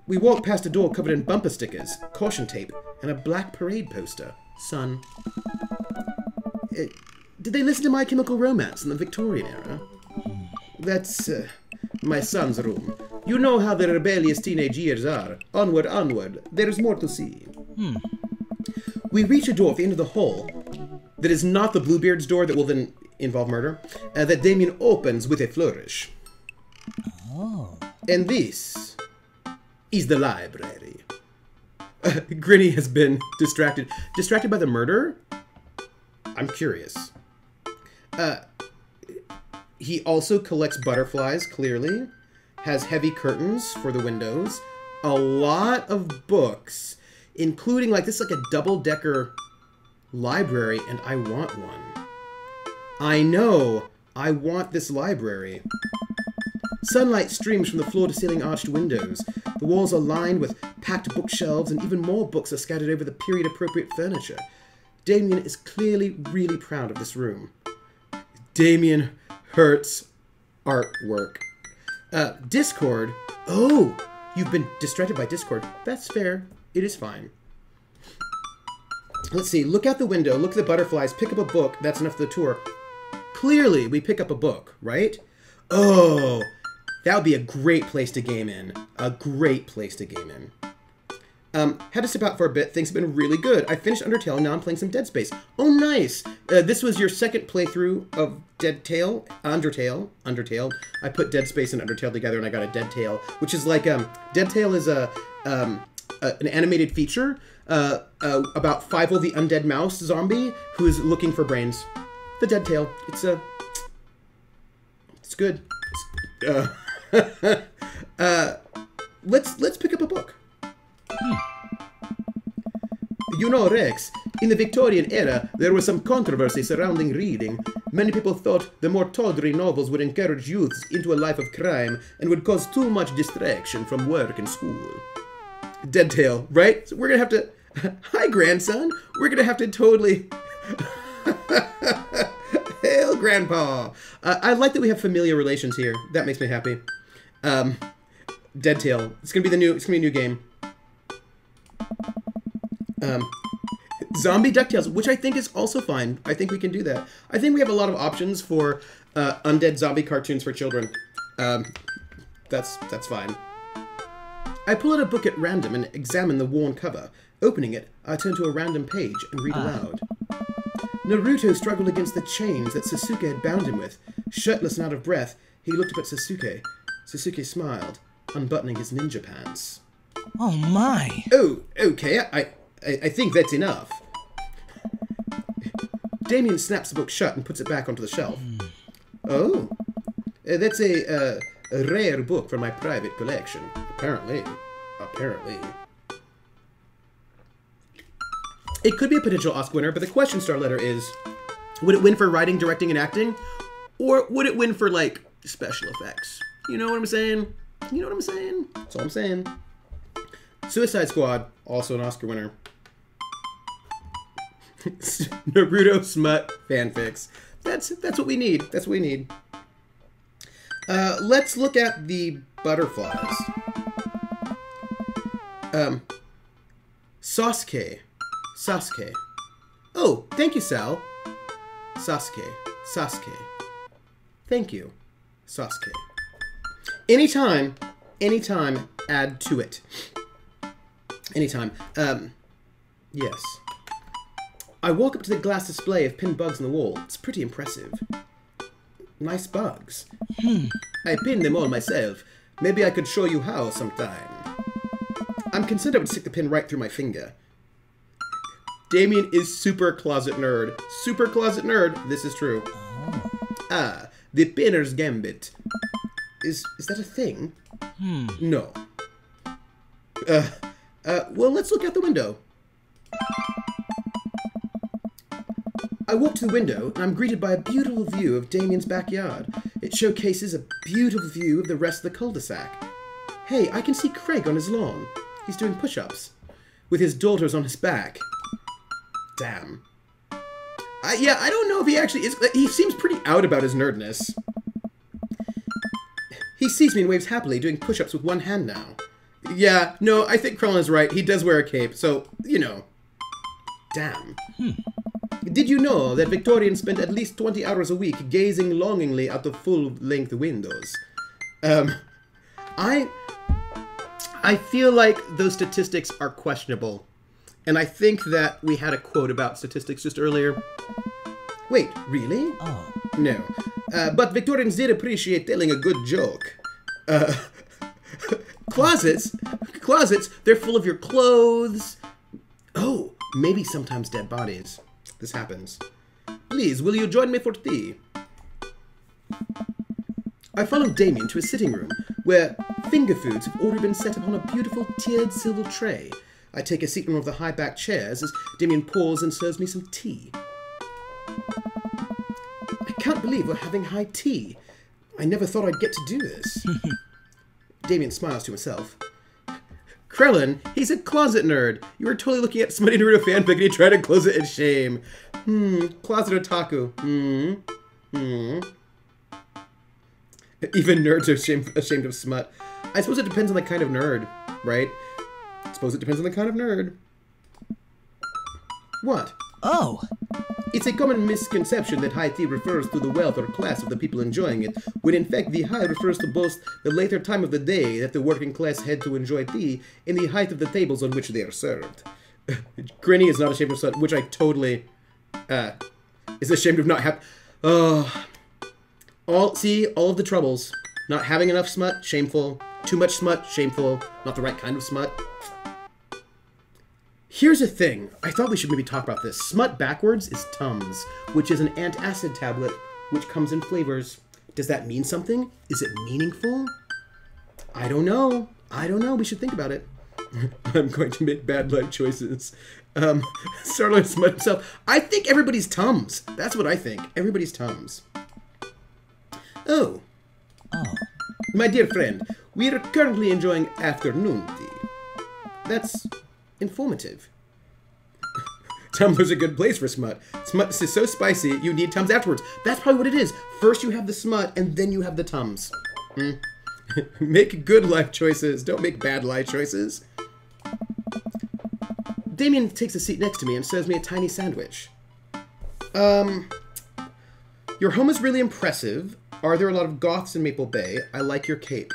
We walk past a door covered in bumper stickers, caution tape, and a black parade poster. Son. Uh, did they listen to My Chemical Romance in the Victorian era? That's uh, my son's room. You know how the rebellious teenage years are. Onward, onward. There is more to see. We reach a door at the end of the hall that is not the Bluebeard's door that will then involve murder, uh, that Damien opens with a flourish. Oh. And this is the library. Uh, [laughs] Grinny has been distracted. Distracted by the murder? I'm curious. Uh, he also collects butterflies, clearly. Has heavy curtains for the windows. A lot of books, including like this, is like a double decker library, and I want one. I know. I want this library. Sunlight streams from the floor to ceiling arched windows. The walls are lined with packed bookshelves, and even more books are scattered over the period appropriate furniture. Damien is clearly really proud of this room. Damien Hirst artwork. Uh, Discord. Oh, you've been distracted by Discord. That's fair. It is fine. Let's see. Look out the window. Look at the butterflies. Pick up a book. That's enough for the tour. Clearly, we pick up a book, right? Oh, that would be a great place to game in. A great place to game in. Um, had to step out for a bit. Things have been really good. I finished Undertale. Now I'm playing some Dead Space. Oh, nice. Uh, this was your second playthrough of Dead Tale, Undertale, Undertale. I put Dead Space and Undertale together, and I got a Dead Tale, which is like um, Dead Tale is a um, a, an animated feature uh, uh, about Fievel the undead mouse zombie who is looking for brains. The Dead Tale. It's a. It's good. It's, uh, [laughs] uh, let's let's pick up a book. You know, Rex, in the Victorian era, there was some controversy surrounding reading. Many people thought the more tawdry novels would encourage youths into a life of crime and would cause too much distraction from work and school. Dead Tale, right? So we're gonna have to. [laughs] Hi, grandson. We're gonna have to totally. [laughs] Hail, Grandpa. Uh, I like that we have familiar relations here. That makes me happy. Um, Dead Tale. It's gonna be the new. It's gonna be a new game. Um, zombie DuckTales, which I think is also fine. I think we can do that. I think we have a lot of options for uh, undead zombie cartoons for children. Um, that's that's fine. I pull out a book at random and examine the worn cover. Opening it, I turn to a random page and read aloud. Naruto struggled against the chains that Sasuke had bound him with. Shirtless and out of breath, he looked up at Sasuke. Sasuke smiled, unbuttoning his ninja pants. Oh my. Oh, okay, I, I, I think that's enough. Damien snaps the book shut and puts it back onto the shelf. Oh, uh, that's a, uh, a rare book from my private collection. Apparently. Apparently. It could be a potential Oscar winner, but the question Starletter is would it win for writing, directing, and acting? Or would it win for, like, special effects? You know what I'm saying? You know what I'm saying? That's all I'm saying. Suicide Squad, also an Oscar winner. [laughs] Naruto smut fanfics. That's that's what we need. That's what we need. Uh, let's look at the butterflies. Um, Sasuke. Sasuke. Oh, thank you, Sal. Sasuke. Sasuke. Thank you, Sasuke. Anytime, anytime, add to it. Anytime. Um, yes. I walk up to the glass display of pinned bugs on the wall. It's pretty impressive. Nice bugs. I pinned them all myself. Maybe I could show you how sometime. I'm concerned I would stick the pin right through my finger. Damien is super closet nerd. Super closet nerd. This is true. Oh. Ah, the pinner's gambit. Is is that a thing? Hmm. No. Uh, uh, well, let's look out the window. I walk to the window and I'm greeted by a beautiful view of Damien's backyard. It showcases a beautiful view of the rest of the cul-de-sac. Hey, I can see Craig on his lawn. He's doing push-ups. With his daughters on his back. Damn. I, yeah, I don't know if he actually is. He seems pretty out about his nerdness. He sees me and waves happily, doing push-ups with one hand now. Yeah, no, I think Krellin is right. He does wear a cape, so, you know. Damn. Hmm. Did you know that Victorians spent at least 20 hours a week gazing longingly out the full-length windows? Um, I... I feel like those statistics are questionable. And I think that we had a quote about statistics just earlier. Wait, really? Oh. No. Uh, but Victorians did appreciate telling a good joke. Uh, [laughs] closets, closets, they're full of your clothes. Oh, maybe sometimes dead bodies. This happens. Please, will you join me for tea? I follow Damien to his sitting room, where finger foods have already been set upon a beautiful tiered silver tray. I take a seat in one of the high backed chairs as Damien pours and serves me some tea. I can't believe we're having high tea. I never thought I'd get to do this. [laughs] Damien smiles to himself. Krellin, he's a closet nerd. You were totally looking at Smutty Naruto fanfic and he tried to close it in shame. Hmm, closet otaku. Hmm. Hmm. [laughs] Even nerds are ashamed of smut. I suppose it depends on the kind of nerd, right? I suppose it depends on the kind of nerd. What? Oh. It's a common misconception that high tea refers to the wealth or class of the people enjoying it, when in fact the high refers to both the later time of the day that the working class had to enjoy tea and the height of the tables on which they are served. [laughs] Grinny is not ashamed of which I totally uh, is ashamed of not have. Oh, all see all of the troubles. Not having enough smut, shameful. Too much smut, shameful. Not the right kind of smut. Here's a thing. I thought we should maybe talk about this. Smut backwards is Tums, which is an antacid tablet, which comes in flavors. Does that mean something? Is it meaningful? I don't know. I don't know. We should think about it. [laughs] I'm going to make bad life choices. Um, [laughs] Starlight Smut himself. I think everybody's Tums. That's what I think. Everybody's Tums. Oh, Oh. my dear friend, we are currently enjoying afternoon tea. That's informative. [laughs] Tumblr's a good place for smut. Smut is so spicy, you need Tums afterwards. That's probably what it is. First you have the smut, and then you have the Tums. Hmm. [laughs] make good life choices. Don't make bad life choices. Damien takes a seat next to me and serves me a tiny sandwich. Um, your home is really impressive. Are there a lot of goths in Maple Bay? I like your cape.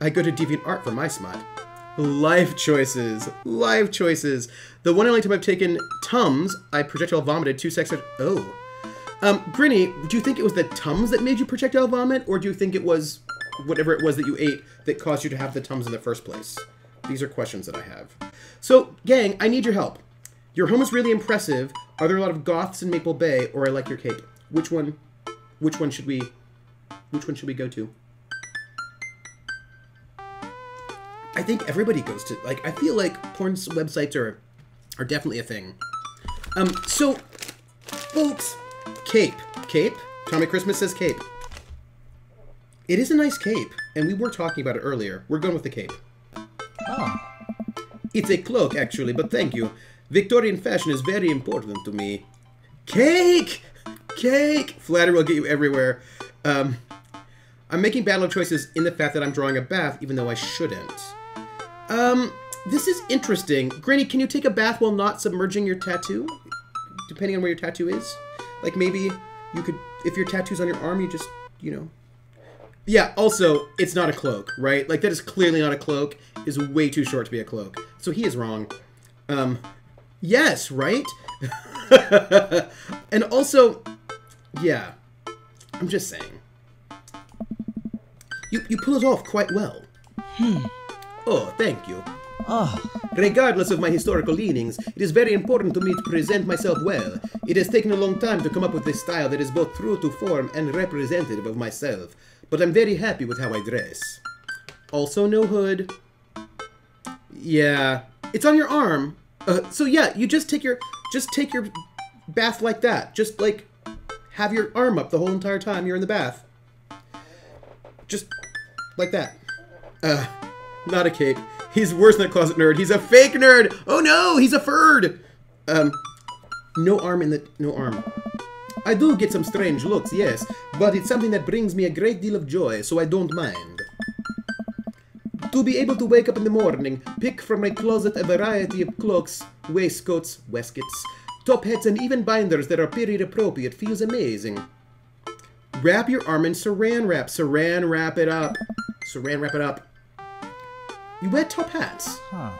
I go to Deviant Art for my smut. Life choices. Life choices. The one and only time I've taken Tums, I projectile vomited two seconds. Oh. Um, Grinny, do you think it was the Tums that made you projectile vomit, or do you think it was whatever it was that you ate that caused you to have the Tums in the first place? These are questions that I have. So, gang, I need your help. Your home is really impressive. Are there a lot of goths in Maple Bay, or I like your cape? Which one? Which one should we? Which one should we go to? I think everybody goes to like. I feel like porn websites are are definitely a thing. Um. So, folks, cape, cape. Tommy Christmas says cape. It is a nice cape, and we were talking about it earlier. We're going with the cape. Oh. It's a cloak, actually, but thank you. Victorian fashion is very important to me. Cake! Cake! Flattery will get you everywhere. Um, I'm making battle choices in the fact that I'm drawing a bath, even though I shouldn't. Um, this is interesting. Granny, can you take a bath while not submerging your tattoo? Depending on where your tattoo is? Like maybe you could, if your tattoo's on your arm, you just, you know, yeah, also, it's not a cloak, right? Like, that is clearly not a cloak. Is way too short to be a cloak. So he is wrong. Um, yes, right? [laughs] and also, yeah, I'm just saying. You, you pull it off quite well. Oh, thank you. Oh. Regardless of my historical leanings, it is very important to me to present myself well. It has taken a long time to come up with a style that is both true to form and representative of myself, but I'm very happy with how I dress. Also, no hood. Yeah, it's on your arm. Uh, so yeah, you just take your just take your bath like that. Just like have your arm up the whole entire time you're in the bath. Just like that. Uh, not a cape. He's worse than a closet nerd. He's a fake nerd. Oh no, he's a furred. Um, no arm in the no arm. I do get some strange looks, yes, but it's something that brings me a great deal of joy, so I don't mind. To be able to wake up in the morning, pick from my closet a variety of cloaks, waistcoats, waistcoats, top hats, and even binders that are period appropriate feels amazing. Wrap your arm in saran wrap. Saran wrap it up. Saran wrap it up. You wear top hats. Huh.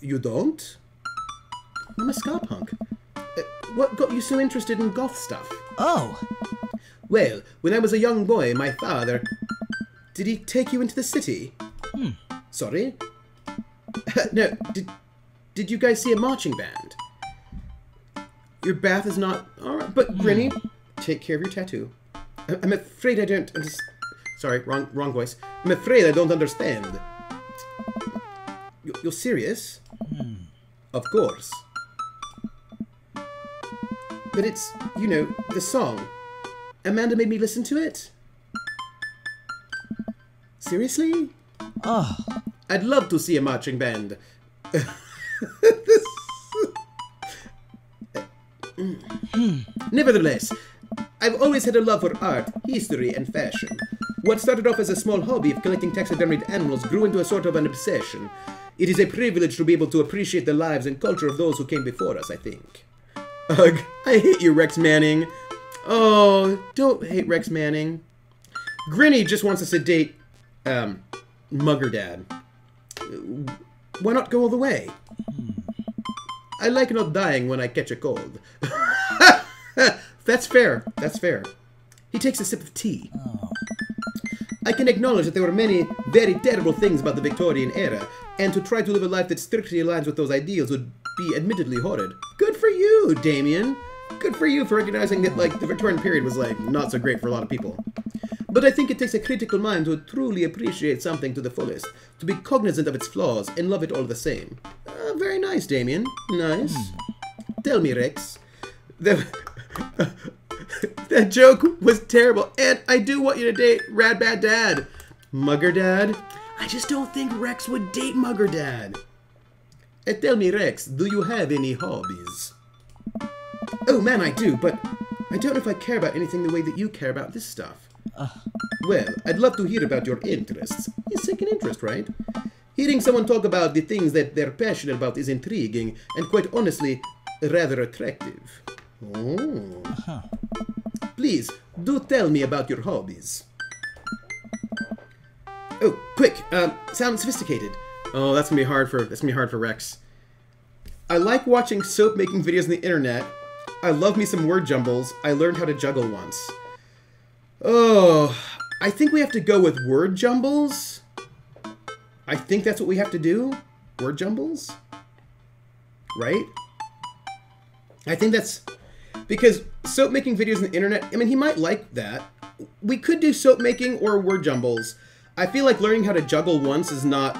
You don't? I'm a ska punk. Uh, what got you so interested in goth stuff? Oh. Well, when I was a young boy, my father. Did he take you into the city? Hmm. Sorry? no, did, did you guys see a marching band? Your bath is not. Alright, but Grinny, take care of your tattoo. I- I'm afraid I don't. Underst- Sorry, wrong, wrong voice. I'm afraid I don't understand. You- You're serious? Hmm. Of course. But it's, you know, the song. Amanda made me listen to it. Seriously? Oh. I'd love to see a marching band. [laughs] Hmm. Nevertheless, I've always had a love for art, history, and fashion. What started off as a small hobby of collecting taxidermied animals grew into a sort of an obsession. It is a privilege to be able to appreciate the lives and culture of those who came before us, I think. Ugh, I hate you, Rex Manning. Oh, don't hate Rex Manning. Grinny just wants us to date, um, Mugger Dad. Why not go all the way? I like not dying when I catch a cold. [laughs] That's fair. That's fair. He takes a sip of tea. I can acknowledge that there were many very terrible things about the Victorian era, and to try to live a life that strictly aligns with those ideals would be admittedly horrid. Good for you, Damien. Good for you for recognizing that, like, the Victorian period was, like, not so great for a lot of people. But I think it takes a critical mind to truly appreciate something to the fullest, to be cognizant of its flaws and love it all the same. Uh, very nice, Damien. Nice. Tell me, Rex. The, [laughs] that joke was terrible, and I do want you to date Rad Bad Dad. Mugger Dad? I just don't think Rex would date Mugger Dad. And tell me, Rex, do you have any hobbies? Oh man, I do, but I don't know if I care about anything the way that you care about this stuff. Well, I'd love to hear about your interests. It's second interest, right? Hearing someone talk about the things that they're passionate about is intriguing and quite honestly rather attractive. Oh. Please, do tell me about your hobbies. Oh, quick! Um, sound sophisticated. Oh, that's gonna be hard for that's gonna be hard for Rex. I like watching soap making videos on the internet. I love me some word jumbles. I learned how to juggle once. Oh, I think we have to go with word jumbles. I think that's what we have to do. Word jumbles? Right? I think that's because soap making videos on the internet, I mean, he might like that. We could do soap making or word jumbles. I feel like learning how to juggle once is not.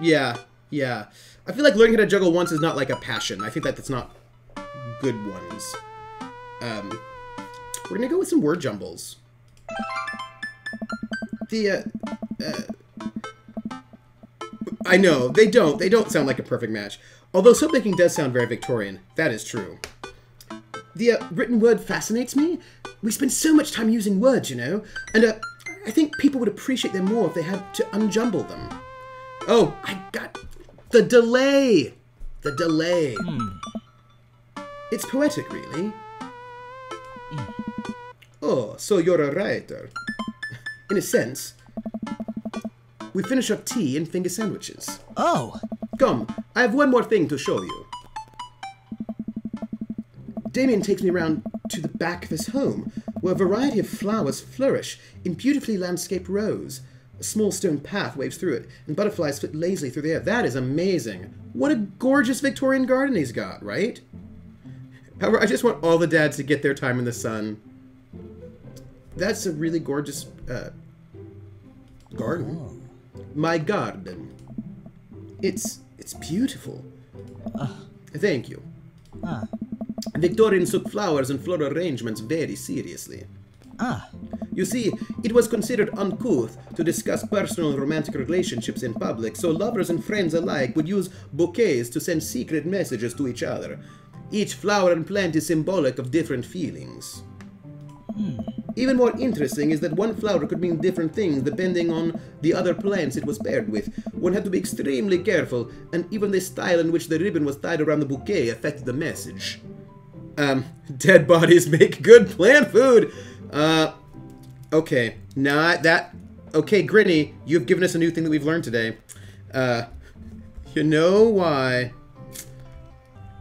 Yeah, yeah. I feel like learning how to juggle once is not like a passion. I think that that's not good ones. Um, we're gonna go with some word jumbles. The, uh, uh, I know, they don't. They don't sound like a perfect match. Although soap making does sound very Victorian. That is true. The uh, written word fascinates me. We spend so much time using words, you know, and uh, I think people would appreciate them more if they had to unjumble them. Oh, I got the delay. The delay. It's poetic, really. Oh, so you're a writer. In a sense. We finish our tea and finger sandwiches. Oh. Come, I have one more thing to show you. Damien takes me round to the back of his home, where a variety of flowers flourish in beautifully landscaped rows. A small stone path waves through it, and butterflies flit lazily through the air. That is amazing. What a gorgeous Victorian garden he's got, right? However, I just want all the dads to get their time in the sun. That's a really gorgeous uh, garden. My garden. It's it's beautiful. Thank you. Ah. Victorians took flowers and floral arrangements very seriously. Ah. You see, it was considered uncouth to discuss personal romantic relationships in public, so lovers and friends alike would use bouquets to send secret messages to each other. Each flower and plant is symbolic of different feelings. Even more interesting is that one flower could mean different things depending on the other plants it was paired with. One had to be extremely careful, and even the style in which the ribbon was tied around the bouquet affected the message. Um, [laughs] dead bodies make good plant food. Uh, okay, not that. Okay, Grinny, you've given us a new thing that we've learned today. Uh, you know why?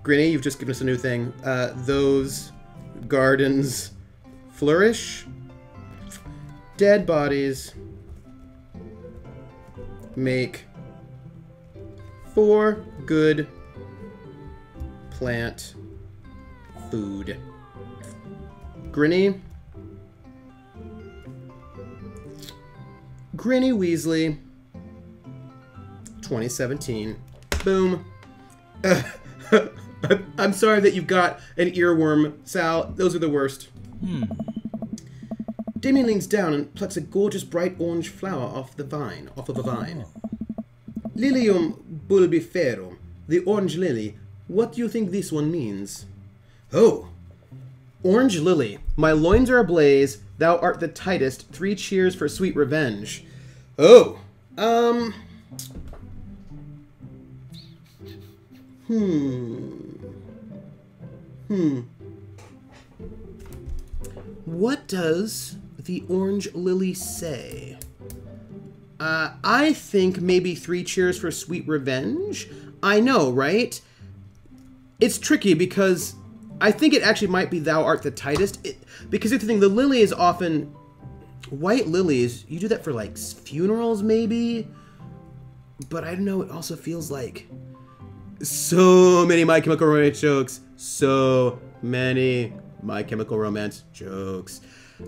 Grinny, you've just given us a new thing. Uh, those gardens flourish. Dead bodies make for good plant food. Grinny. Grinny Weasley. 2017. Boom. [laughs] I'm sorry that you've got an earworm, Sal. Those are the worst. Hmm. Damien leans down and plucks a gorgeous bright orange flower off the vine, off of a vine. Lilium bulbiferum, the orange lily. What do you think this one means? Oh, orange lily. My loins are ablaze. Thou art the tightest. Three cheers for sweet revenge. Oh, um. Hmm. Hmm. What does the orange lily say? Uh, I think maybe three cheers for sweet revenge. I know, right? It's tricky because I think it actually might be thou art the tightest. It, because here's the thing, the lily is often white lilies. You do that for like funerals, maybe. But I don't know. It also feels like so many My Chemical Romance jokes. So many My Chemical Romance jokes.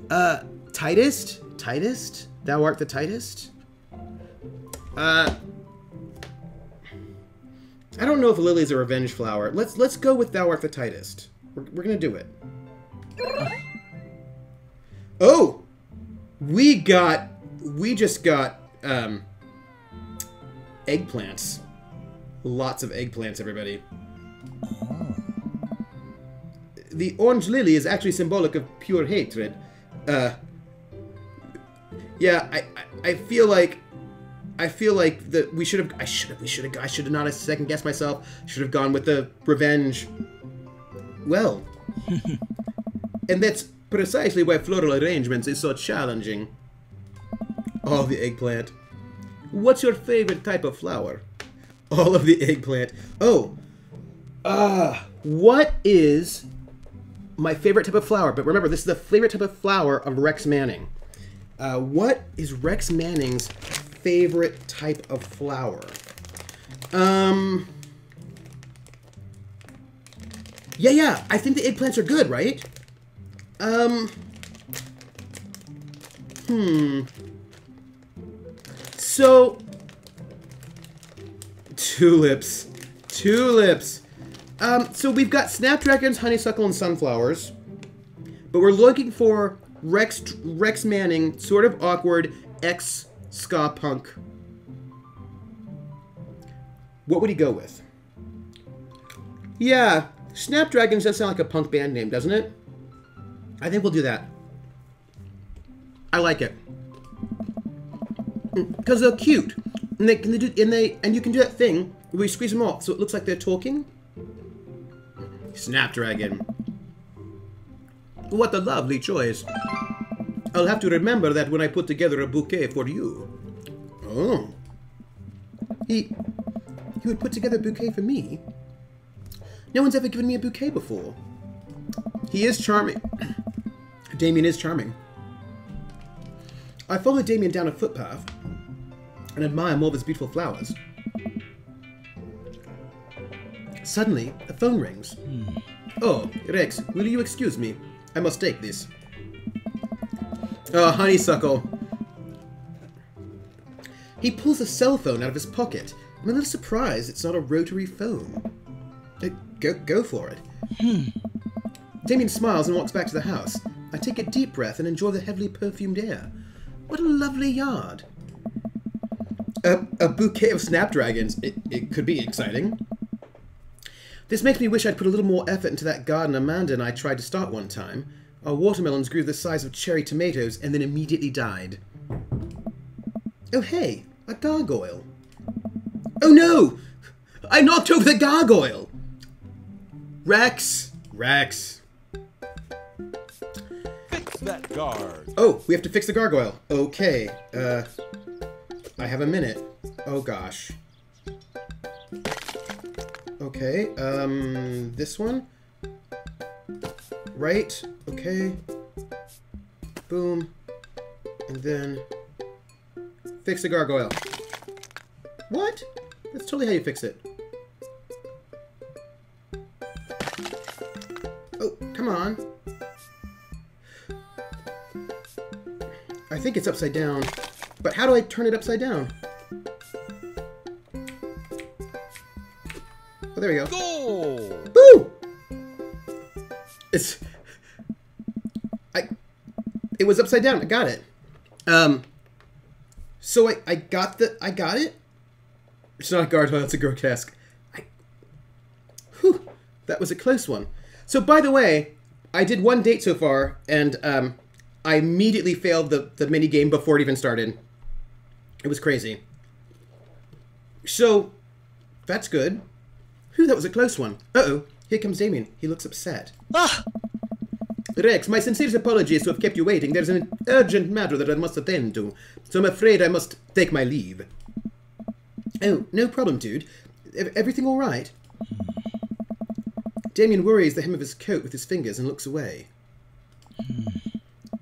Uh, tightest? Tightest? Thou art the tightest? Uh, I don't know if Lily's a revenge flower. Let's let's go with Thou art the tightest. We're, we're gonna do it. Oh, we got we just got um eggplants. Lots of eggplants, everybody. The orange lily is actually symbolic of pure hatred. Uh, yeah, I, I, I feel like I feel like that we should have. I should have. We should have. I should have not second guessed myself. Should have gone with the revenge. Well, and that's precisely why floral arrangements is so challenging. All the eggplant. What's your favorite type of flower? All of the eggplant. Oh, ah, what is my favorite type of flower? But remember, this is the favorite type of flower of Rex Manning. Uh, what is Rex Manning's favorite type of flower? Um. Yeah, yeah. I think the eggplants are good, right? Um. Hmm. So. Tulips. Tulips. Um, so we've got snapdragons, honeysuckle, and sunflowers. But we're looking for Rex Rex Manning, sort of awkward ex ska punk. What would he go with? Yeah, Snapdragons does sound like a punk band name, doesn't it? I think we'll do that. I like it mm, because they're cute, and they can they do and they and you can do that thing where you squeeze them off so it looks like they're talking. Snapdragon. What a lovely choice. I'll have to remember that when I put together a bouquet for you. Oh. He... He would put together a bouquet for me? No one's ever given me a bouquet before. He is charming. Damien is charming. I follow Damien down a footpath and admire more of his beautiful flowers. Suddenly, a phone rings. Hmm. Oh, Rex, will you excuse me? I must take this. Oh, honeysuckle. He pulls a cell phone out of his pocket. I'm a little surprised it's not a rotary phone. Go, go for it. Hmm. Damien smiles and walks back to the house. I take a deep breath and enjoy the heavily perfumed air. What a lovely yard. A, a bouquet of snapdragons. It, it could be exciting. This makes me wish I'd put a little more effort into that garden Amanda and I tried to start one time. Our watermelons grew the size of cherry tomatoes and then immediately died. Oh hey, a gargoyle. Oh no! I knocked over the gargoyle! Rex! Rex. Fix that guard. Oh, we have to fix the gargoyle. Okay, uh... I have a minute. Oh gosh. Okay, um... This one? Right, okay. Boom. And then... Fix the gargoyle. What? That's totally how you fix it. Come on. I think it's upside down. But how do I turn it upside down? Oh, there we go. Goal. Boo! It's... I... It was upside down. I got it. Um... So I, I got the... I got it? It's not a gargoyle, it's a grotesque. I... Whew. That was a close one. So, by the way, I did one date so far, and, um... I immediately failed the, the mini game before it even started. It was crazy. So, that's good. Whew, that was a close one. Uh-oh, here comes Damien. He looks upset. Ah! Rex, my sincerest apologies to have kept you waiting. There's an urgent matter that I must attend to, so I'm afraid I must take my leave. Oh, no problem, dude. E- everything all right? Damien worries the hem of his coat with his fingers and looks away. Hmm.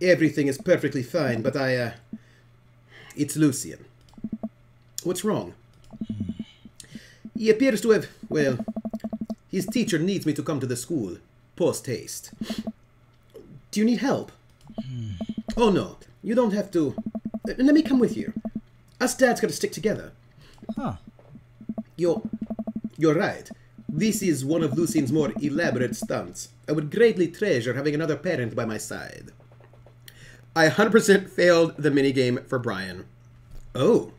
Everything is perfectly fine, but I, uh... It's Lucien. What's wrong? Hmm. He appears to have, well, his teacher needs me to come to the school, post haste. Do you need help? Hmm. Oh no, you don't have to. Let me come with you. Us dads gotta stick together. Huh. You're, you're right. This is one of Lucien's more elaborate stunts. I would greatly treasure having another parent by my side. I 100% failed the minigame for Brian. Oh.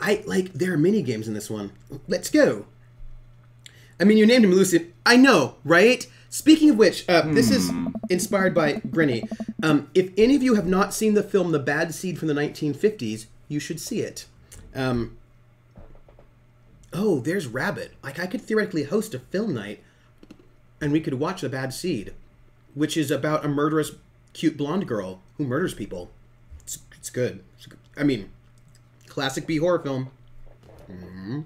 I, like, there are minigames in this one. Let's go. I mean, you named him Lucien. I know, right? Speaking of which, uh, this is inspired by Brinny. Um, if any of you have not seen the film The Bad Seed from the 1950s, you should see it. Um, oh, there's Rabbit. Like, I could theoretically host a film night and we could watch The Bad Seed, which is about a murderous, cute blonde girl who murders people. It's, it's good. It's good. I mean, classic B horror film. Mhm.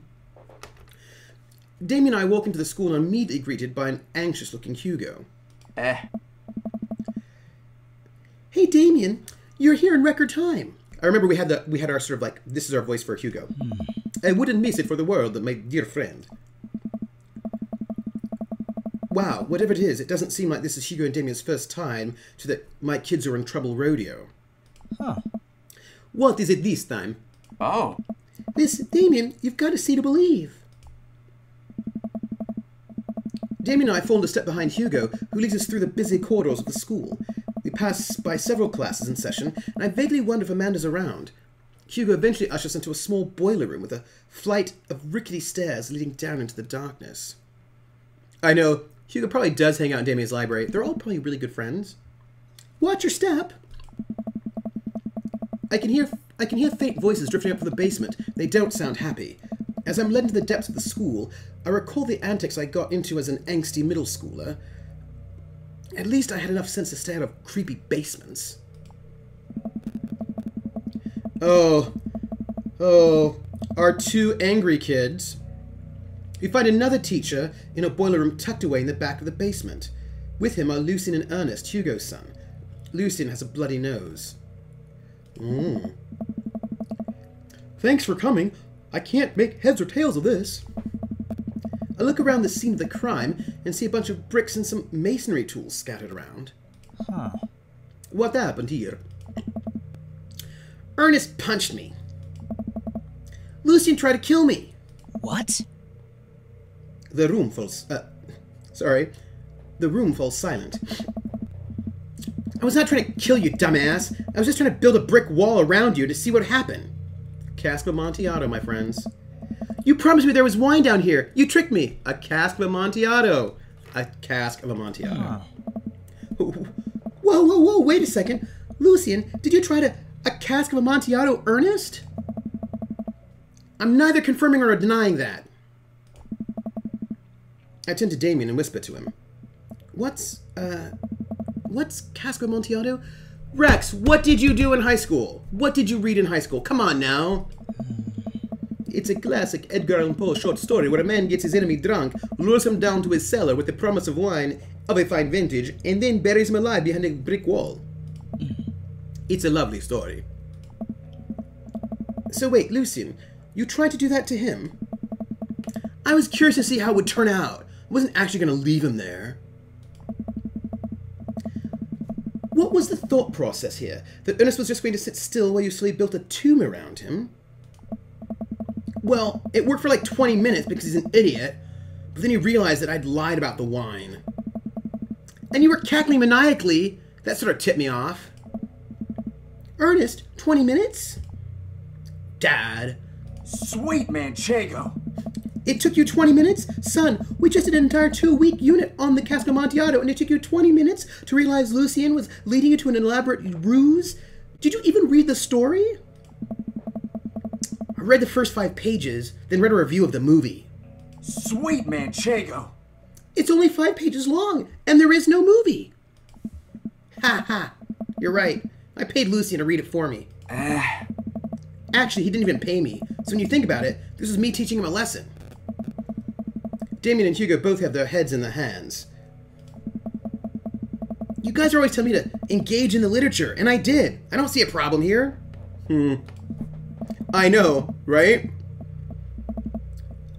Damien and I walk into the school and are immediately greeted by an anxious looking Hugo. Eh. Hey Damien, you're here in record time. I remember we had the we had our sort of like this is our voice for Hugo. I wouldn't miss it for the world, that my dear friend. Wow, whatever it is, it doesn't seem like this is Hugo and Damien's first time to the My Kids Are in Trouble rodeo. Huh. What is it this time? Oh. This, Damien, you've got to see to believe. Damien and I formed a step behind Hugo, who leads us through the busy corridors of the school. We pass by several classes in session, and I vaguely wonder if Amanda's around. Hugo eventually ushers us into a small boiler room with a flight of rickety stairs leading down into the darkness. I know, Hugo probably does hang out in Damien's library. They're all probably really good friends. Watch your step! I can hear I can hear faint voices drifting up from the basement. They don't sound happy. As I'm led into the depths of the school, I recall the antics I got into as an angsty middle schooler. At least I had enough sense to stay out of creepy basements. Oh, oh, our two angry kids. We find another teacher in a boiler room tucked away in the back of the basement. With him are Lucien and Ernest, Hugo's son. Lucien has a bloody nose. Mm. Thanks for coming. I can't make heads or tails of this. I look around the scene of the crime and see a bunch of bricks and some masonry tools scattered around. Huh. What happened here? Ernest punched me. Lucien tried to kill me. What? The room falls. Uh, sorry. The room falls silent. I was not trying to kill you, dumbass. I was just trying to build a brick wall around you to see what happened. Cask of Amontillado, my friends. You promised me there was wine down here. You tricked me. A cask of Amontillado. A cask of Amontillado. Huh. Whoa, whoa, whoa, wait a second. Lucien, did you try to. A cask of Amontillado Ernest? I'm neither confirming or denying that. I turn to Damien and whisper to him. What's, uh. What's cask of Amontillado? Rex, what did you do in high school? What did you read in high school? Come on now. It's a classic Edgar Allan Poe short story where a man gets his enemy drunk, lures him down to his cellar with the promise of wine of a fine vintage, and then buries him alive behind a brick wall. It's a lovely story. So wait, Lucien, you tried to do that to him? I was curious to see how it would turn out. I wasn't actually going to leave him there. What was the thought process here? That Ernest was just going to sit still while you slowly built a tomb around him? Well, it worked for like 20 minutes because he's an idiot, but then he realized that I'd lied about the wine. And you were cackling maniacally. That sort of tipped me off. Ernest, 20 minutes? Dad, Sweet Manchego. it took you 20 minutes? Son, we just did an entire two week unit on the Cask of Amontillado, and it took you 20 minutes to realize Lucien was leading you to an elaborate ruse? Did you even read the story? I read the first five pages, then read a review of the movie. Sweet Manchego. It's only five pages long, and there is no movie. Ha ha. You're right. I paid Lucien to read it for me. Eh. Actually, he didn't even pay me. So when you think about it, this is me teaching him a lesson. Damien and Hugo both have their heads in their hands. You guys are always telling me to engage in the literature, and I did. I don't see a problem here. Hmm. I know, right?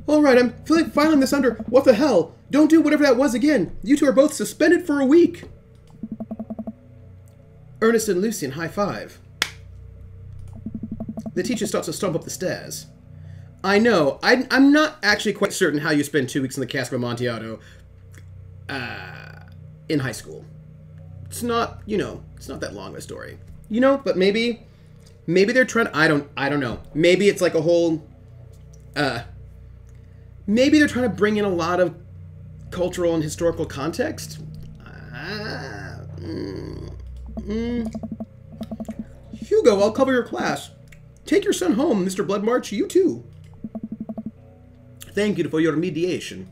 Alright, I'm feeling filing this under what the hell. Don't do whatever that was again. You two are both suspended for a week. Ernest and Lucien high five. The teacher starts to stomp up the stairs. I know. I, I'm not actually quite certain how you spend two weeks in the cask of Amontillado uh, in high school. It's not, you know, it's not that long of a story. You know, but maybe, maybe they're trying. I don't, I don't know. Maybe it's like a whole, uh, maybe they're trying to bring in a lot of cultural and historical context. Ah, mm, mm. Hugo, I'll cover your class. Take your son home, Mr. Bloodmarch. You too. Thank you for your mediation.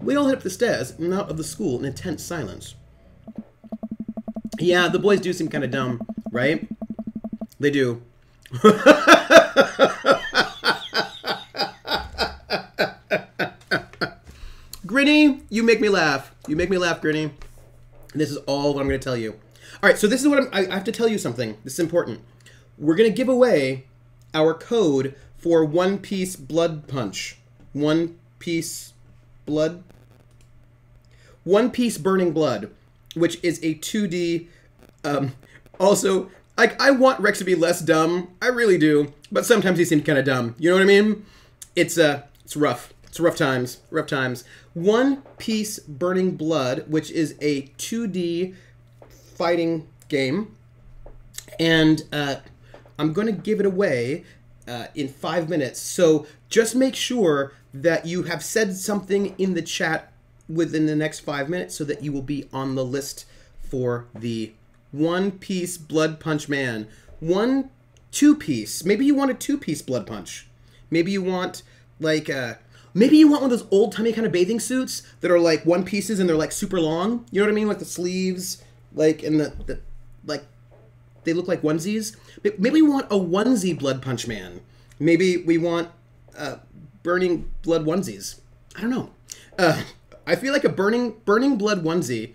We all head up the stairs and out of the school in intense silence. Yeah, the boys do seem kind of dumb, right? They do. [laughs] Grinny, you make me laugh. You make me laugh, Grinny. This is all what I'm going to tell you. All right, so this is what I'm, I I have to tell you something. This is important. We're going to give away our code for One Piece Blood Punch. One Piece Blood. One Piece Burning Blood, which is a 2D. Um, also, like I want Rex to be less dumb. I really do, but sometimes he seems kind of dumb. You know what I mean? It's uh, it's rough. It's rough times. Rough times. One Piece Burning Blood, which is a 2D fighting game, and uh, I'm going to give it away uh, in five minutes. So just make sure that you have said something in the chat within the next five minutes so that you will be on the list for the One Piece Blood Punch Man. One two piece. Maybe you want a two piece Blood Punch. Maybe you want like uh maybe you want one of those old timey kind of bathing suits that are like one pieces and they're like super long. You know what I mean? Like the sleeves, like and the, the like they look like onesies. Maybe we want a onesie Blood Punch Man. Maybe we want uh, burning blood onesies. I don't know. Uh, I feel like a burning burning blood onesie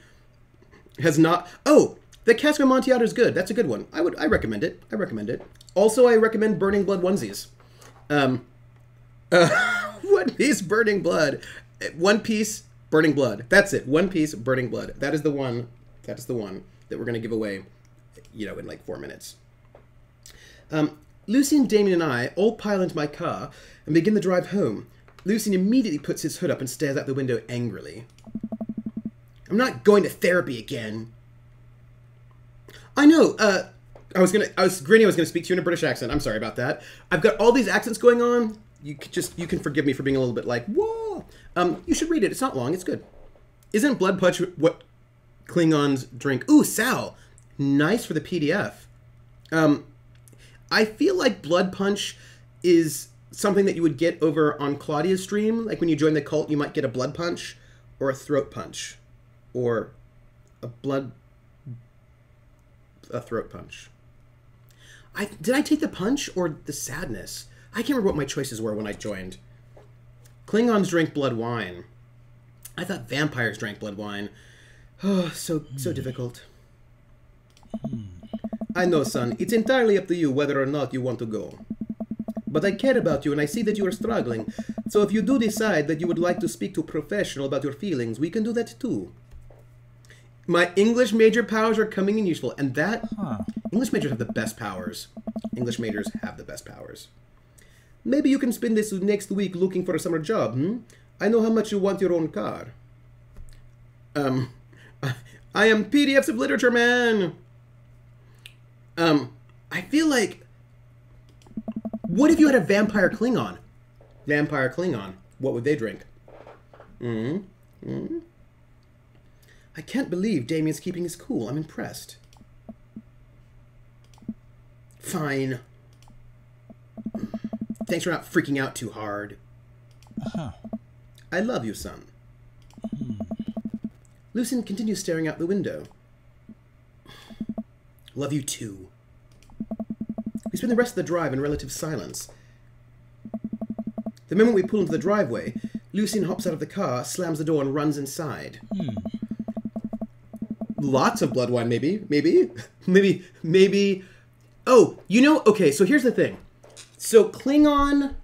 has not. Oh, the Cask of Amontillado is good. That's a good one. I would. I recommend it. I recommend it. Also, I recommend burning blood onesies. Um, uh, [laughs] One Piece Burning Blood. One Piece Burning Blood. That's it. One Piece Burning Blood. That is the one. That is the one that we're gonna give away. You know, in like four minutes. Um, Lucien, Damien, and I all pile into my car and begin the drive home. Lucien immediately puts his hood up and stares out the window angrily. I'm not going to therapy again. I know. Uh, I was gonna. I was grinning. I was gonna speak to you in a British accent. I'm sorry about that. I've got all these accents going on. You just you can forgive me for being a little bit like whoa. Um, you should read it. It's not long. It's good. Isn't blood punch what Klingons drink? Ooh, Sal. Nice for the PDF. Um, I feel like blood punch is something that you would get over on Claudia's stream. Like when you join the cult, you might get a blood punch or a throat punch or a blood a throat punch. I did I take the punch or the sadness? I can't remember what my choices were when I joined. Klingons drink blood wine. I thought vampires drank blood wine. Oh, [sighs] so so hmm. difficult. I know, son. It's entirely up to you whether or not you want to go. But I care about you and I see that you are struggling. So if you do decide that you would like to speak to a professional about your feelings, we can do that too. My English major powers are coming in useful, and that English majors have the best powers. English majors have the best powers. Maybe you can spend this next week looking for a summer job, hmm? I know how much you want your own car. Um, [laughs] I am PDFs of literature, man. Um, I feel like. What if you had a vampire Klingon? Vampire Klingon. What would they drink? Hmm. Hmm. I can't believe Damien's keeping his cool. I'm impressed. Fine. Thanks for not freaking out too hard. Uh-huh. I love you, son. Lucien continues staring out the window. Love you too. We spend the rest of the drive in relative silence. The moment we pull into the driveway, Lucien hops out of the car, slams the door, and runs inside. Hmm. Lots of blood wine, maybe, maybe, [laughs] maybe, maybe. Oh, you know, okay. So here's the thing. So Klingon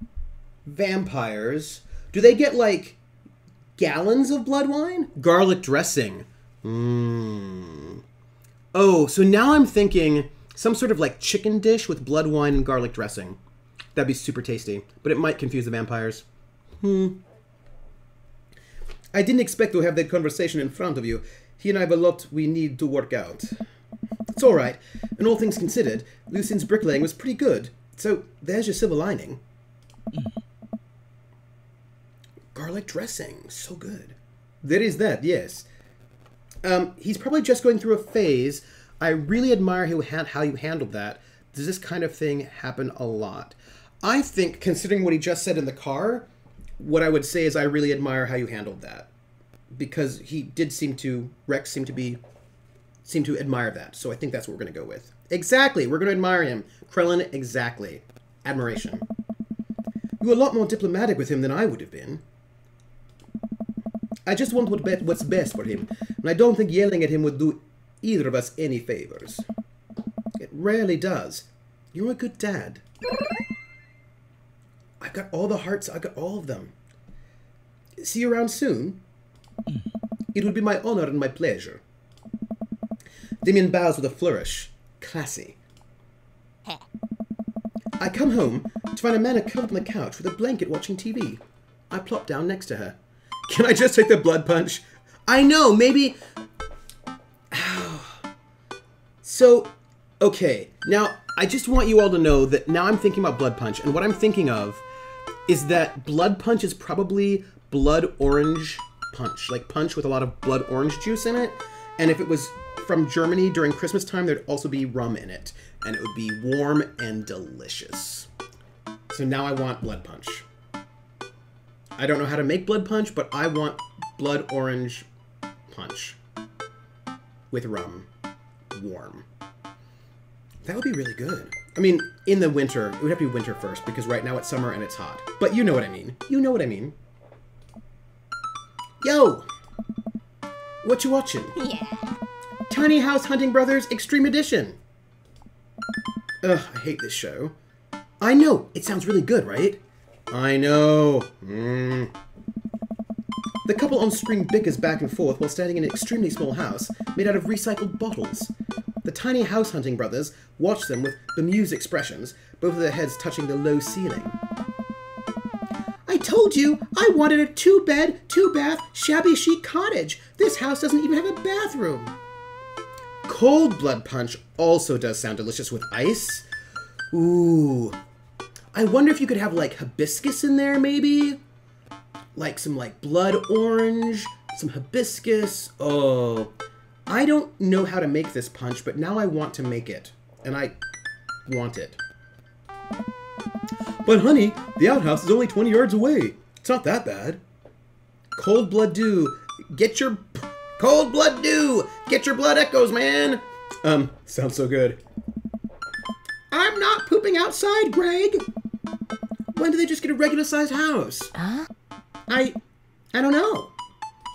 vampires, do they get like gallons of blood wine? Garlic dressing. Mmm. Oh, so now I'm thinking some sort of like chicken dish with blood wine and garlic dressing. That'd be super tasty, but it might confuse the vampires. Hmm. I didn't expect to have that conversation in front of you. He and I have a lot we need to work out. It's all right. And all things considered, Lucien's bricklaying was pretty good. So there's your silver lining. Garlic dressing, so good. There is that, yes. Um, he's probably just going through a phase I really admire how, you handled that. Does this kind of thing happen a lot? I think, considering what he just said in the car, what I would say is I really admire how you handled that because he did seem to Rex seemed to be seem to admire that. So I think that's what we're going to go with. Exactly, we're going to admire him. Krellin, exactly. Admiration. You were a lot more diplomatic with him than I would have been. I just want what be- what's best for him, and I don't think yelling at him would do either of us any favors. It rarely does. You're a good dad. I've got all the hearts, I've got all of them. See you around soon? It would be my honor and my pleasure. Damien bows with a flourish. Classy. I come home to find Amanda curled on the couch with a blanket watching TV. I plop down next to her. Can I just take the blood punch? I know, maybe. [sighs] so, okay. Now, I just want you all to know that now I'm thinking about Blood Punch, and what I'm thinking of is that Blood Punch is probably blood orange punch. Like punch with a lot of blood orange juice in it. And if it was from Germany during Christmas time, there'd also be rum in it. And it would be warm and delicious. So now I want Blood Punch. I don't know how to make blood punch, but I want blood orange punch with rum, warm. That would be really good. I mean, in the winter, it would have to be winter first because right now it's summer and it's hot. But you know what I mean. You know what I mean. Yo! What you watching? [laughs] Yeah. Tiny House Hunting Brothers Extreme Edition. Ugh, I hate this show. I know, it sounds really good, right? I know. Mm. The couple on screen bickers back and forth while standing in an extremely small house made out of recycled bottles. The tiny house hunting brothers watch them with bemused expressions, both of their heads touching the low ceiling. I told you I wanted a two bed, two bath, shabby chic cottage. This house doesn't even have a bathroom. Cold blood punch also does sound delicious with ice. Ooh. I wonder if you could have like hibiscus in there, maybe? Like some like blood orange, some hibiscus. Oh. I don't know how to make this punch, but now I want to make it. And I want it. But honey, the outhouse is only 20 yards away. It's not that bad. Cold blood dew. Get your cold blood dew. Get your blood echoes, man. Um, sounds so good. I'm not pooping outside, Greg. When do they just get a regular sized house? Huh? I I don't know.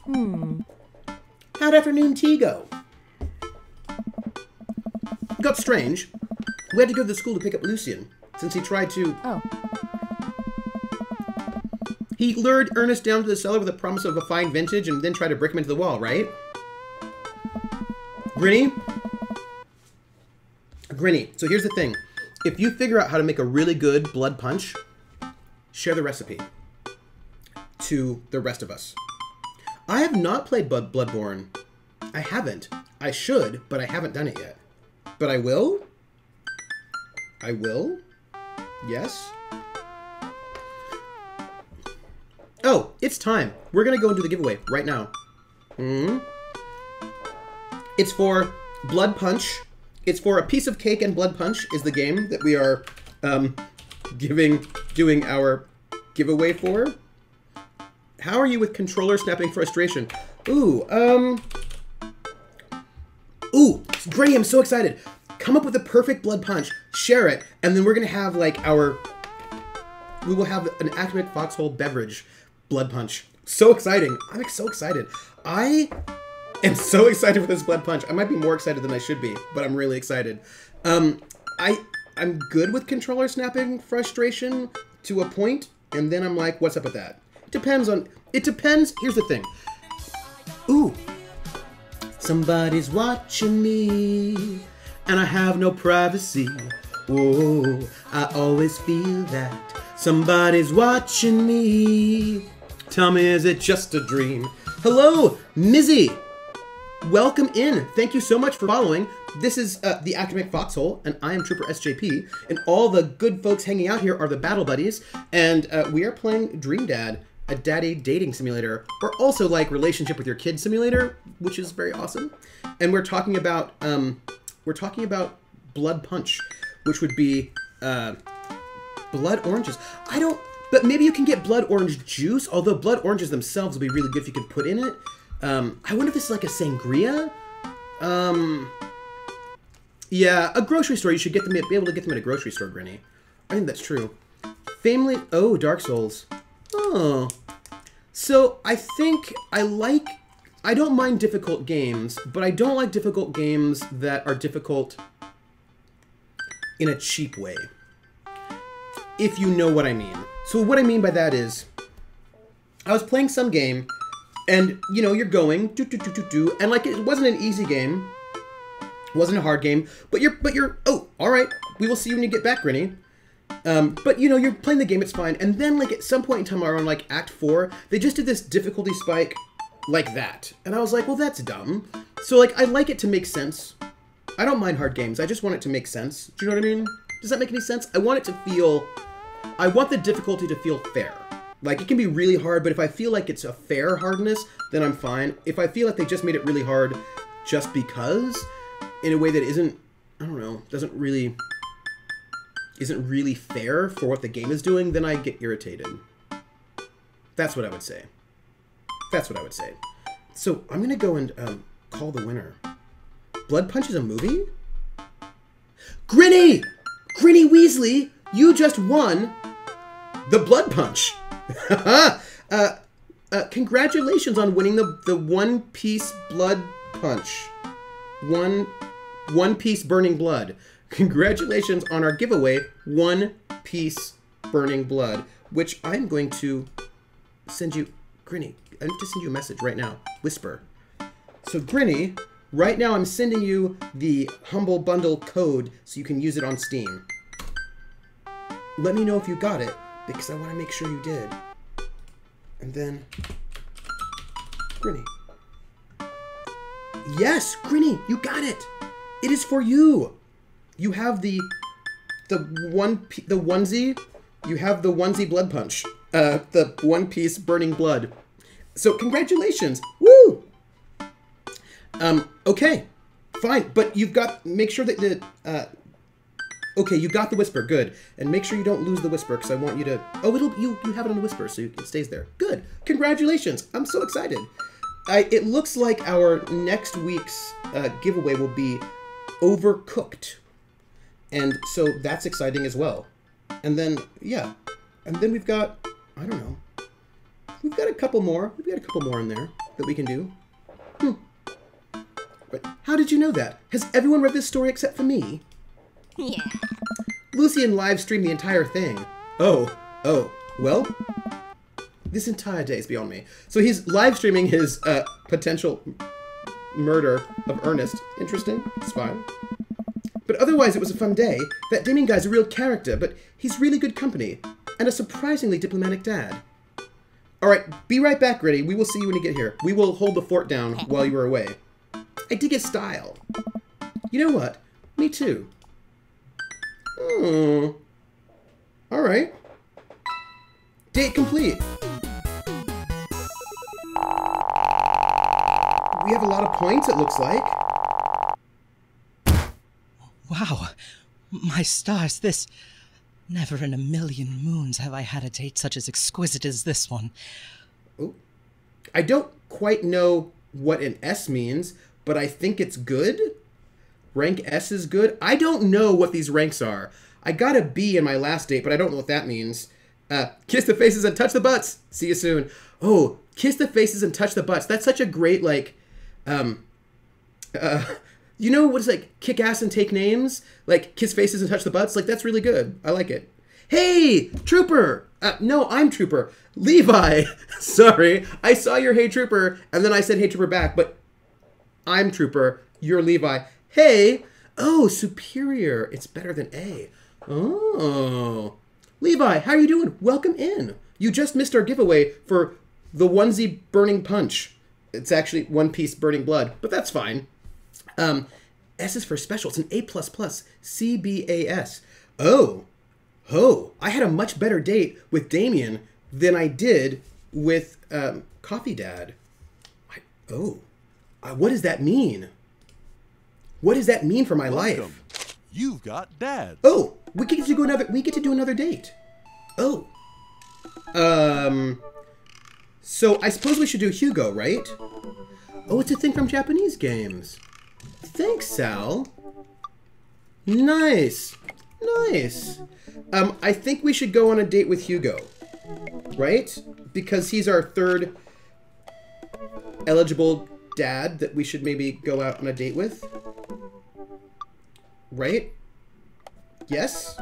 Hmm. How'd afternoon tea go? Got strange. We had to go to the school to pick up Lucien, since he tried to Oh. He lured Ernest down to the cellar with a promise of a fine vintage and then tried to brick him into the wall, right? Grinny? Grinny, so here's the thing. If you figure out how to make a really good blood punch, share the recipe to the rest of us. I have not played Blood Bloodborne. I haven't. I should, but I haven't done it yet. But I will? I will? Yes? Oh, it's time. We're gonna go into the giveaway right now. hmm It's for Blood Punch. It's for a piece of cake and Blood Punch is the game that we are um, giving, doing our giveaway for. How are you with controller snapping frustration? Ooh, um, ooh, Gray, I'm so excited. Come up with a perfect Blood Punch, share it, and then we're gonna have like our we will have an Academic Foxhole beverage blood punch. So exciting! I'm so excited. I am so [laughs] excited for this blood punch. I might be more excited than I should be, but I'm really excited. Um, I I'm good with controller snapping frustration to a point, and then I'm like, what's up with that? It depends on. It depends. Here's the thing. Ooh, Somebody's watching me, and I have no privacy. Whoa, I always feel that somebody's watching me. Tell me, is it just a dream? Hello, Mizzy. Welcome in. Thank you so much for following. This is uh, the Academic Foxhole, and I am Trooper SJP. And all the good folks hanging out here are the Battle Buddies, and uh, we are playing Dream Dad, a daddy dating simulator, or also like relationship with your kid simulator, which is very awesome. And we're talking about um, we're talking about blood punch, which would be uh, blood oranges. I don't, but maybe you can get blood orange juice. Although blood oranges themselves would be really good if you could put in it. Um, I wonder if this is like a sangria. Um, yeah, a grocery store. You should get them be able to get them at a grocery store, Grinny. I think that's true. Family. Oh, Dark Souls. Oh. So I think I like. I don't mind difficult games, but I don't like difficult games that are difficult in a cheap way. If you know what I mean. So what I mean by that is, I was playing some game, and you know you're going do do do do do, and like it wasn't an easy game, wasn't a hard game, but you're but you're oh all right. We will see you when you get back, Grinny. Um, but you know, you're playing the game, it's fine. And then, like, at some point in time around like Act 4, they just did this difficulty spike like that. And I was like, well, that's dumb. So, like, I like it to make sense. I don't mind hard games, I just want it to make sense. Do you know what I mean? Does that make any sense? I want it to feel. I want the difficulty to feel fair. Like, it can be really hard, but if I feel like it's a fair hardness, then I'm fine. If I feel like they just made it really hard just because, in a way that isn't, I don't know, doesn't really isn't really fair for what the game is doing, then I get irritated. That's what I would say. That's what I would say. So I'm gonna go and um, call the winner. Blood Punch is a movie? Grinny! Grinny Weasley, you just won the Blood Punch. [laughs] uh, uh, congratulations on winning the, the One Piece Blood Punch. One, one Piece Burning Blood. Congratulations on our giveaway, One Piece Burning Blood, which I'm going to send you, Grinny, I'm going to send you a message right now. Whisper. So, Grinny, right now I'm sending you the Humble Bundle code so you can use it on Steam. Let me know if you got it, because I want to make sure you did. And then, Grinny. Yes, Grinny, you got it. It is for you. You have the the one the onesie. You have the onesie blood punch. Uh, the one piece burning blood. So congratulations. Woo. Um. Okay. Fine, but you've got make sure that the uh. Okay, you got the whisper. Good, and make sure you don't lose the whisper because I want you to. Oh, it'll you you have it on the whisper, so it stays there. Good. Congratulations. I'm so excited. I, it looks like our next week's uh, giveaway will be overcooked and so that's exciting as well. And then yeah, and then we've got I don't know, we've got a couple more. We've got a couple more in there that we can do. Hmm. But how did you know that? Has everyone read this story except for me? Yeah. Lucien live streamed the entire thing. Oh, oh, well, this entire day is beyond me. So he's live streaming his uh, potential murder of Ernest. Interesting. It's fine. But otherwise, it was a fun day. That Damien guy's a real character, but he's really good company. And a surprisingly diplomatic dad. Alright, be right back, Gritty. We will see you when you get here. We will hold the fort down while you are away. I dig his style. You know what? Me too. Hmm. Alright. Date complete. We have a lot of points, it looks like. Wow. My stars, this. Never in a million moons have I had a date such as exquisite as this one. Ooh. I don't quite know what an S means, but I think it's good. Rank S is good. I don't know what these ranks are. I got a B in my last date, but I don't know what that means. Uh, kiss the faces and touch the butts. See you soon. Oh, kiss the faces and touch the butts. That's such a great like, um, uh, you know what is like kick ass and take names? Like kiss faces and touch the butts? Like that's really good. I like it. Hey, Trooper! Uh, no, I'm Trooper. Levi! [laughs] Sorry. I saw your Hey Trooper, and then I said Hey Trooper back, but I'm Trooper. You're Levi. Hey! Oh, Superior. It's better than A. Oh. Levi, how are you doing? Welcome in. You just missed our giveaway for the onesie burning punch. It's actually one piece burning blood, but that's fine. Um, S is for special. It's an A plus plus. C B A S. Oh, oh! I had a much better date with Damien than I did with um, Coffee Dad. I, oh, uh, what does that mean? What does that mean for my Welcome. life? You've got dads. Oh, we get to go another. We get to do another date. Oh. Um. So I suppose we should do Hugo, right? Oh, it's a thing from Japanese games. Thanks, Sal. Nice, nice. Um, I think we should go on a date with Hugo, right? Because he's our third eligible dad that we should maybe go out on a date with. Right? Yes?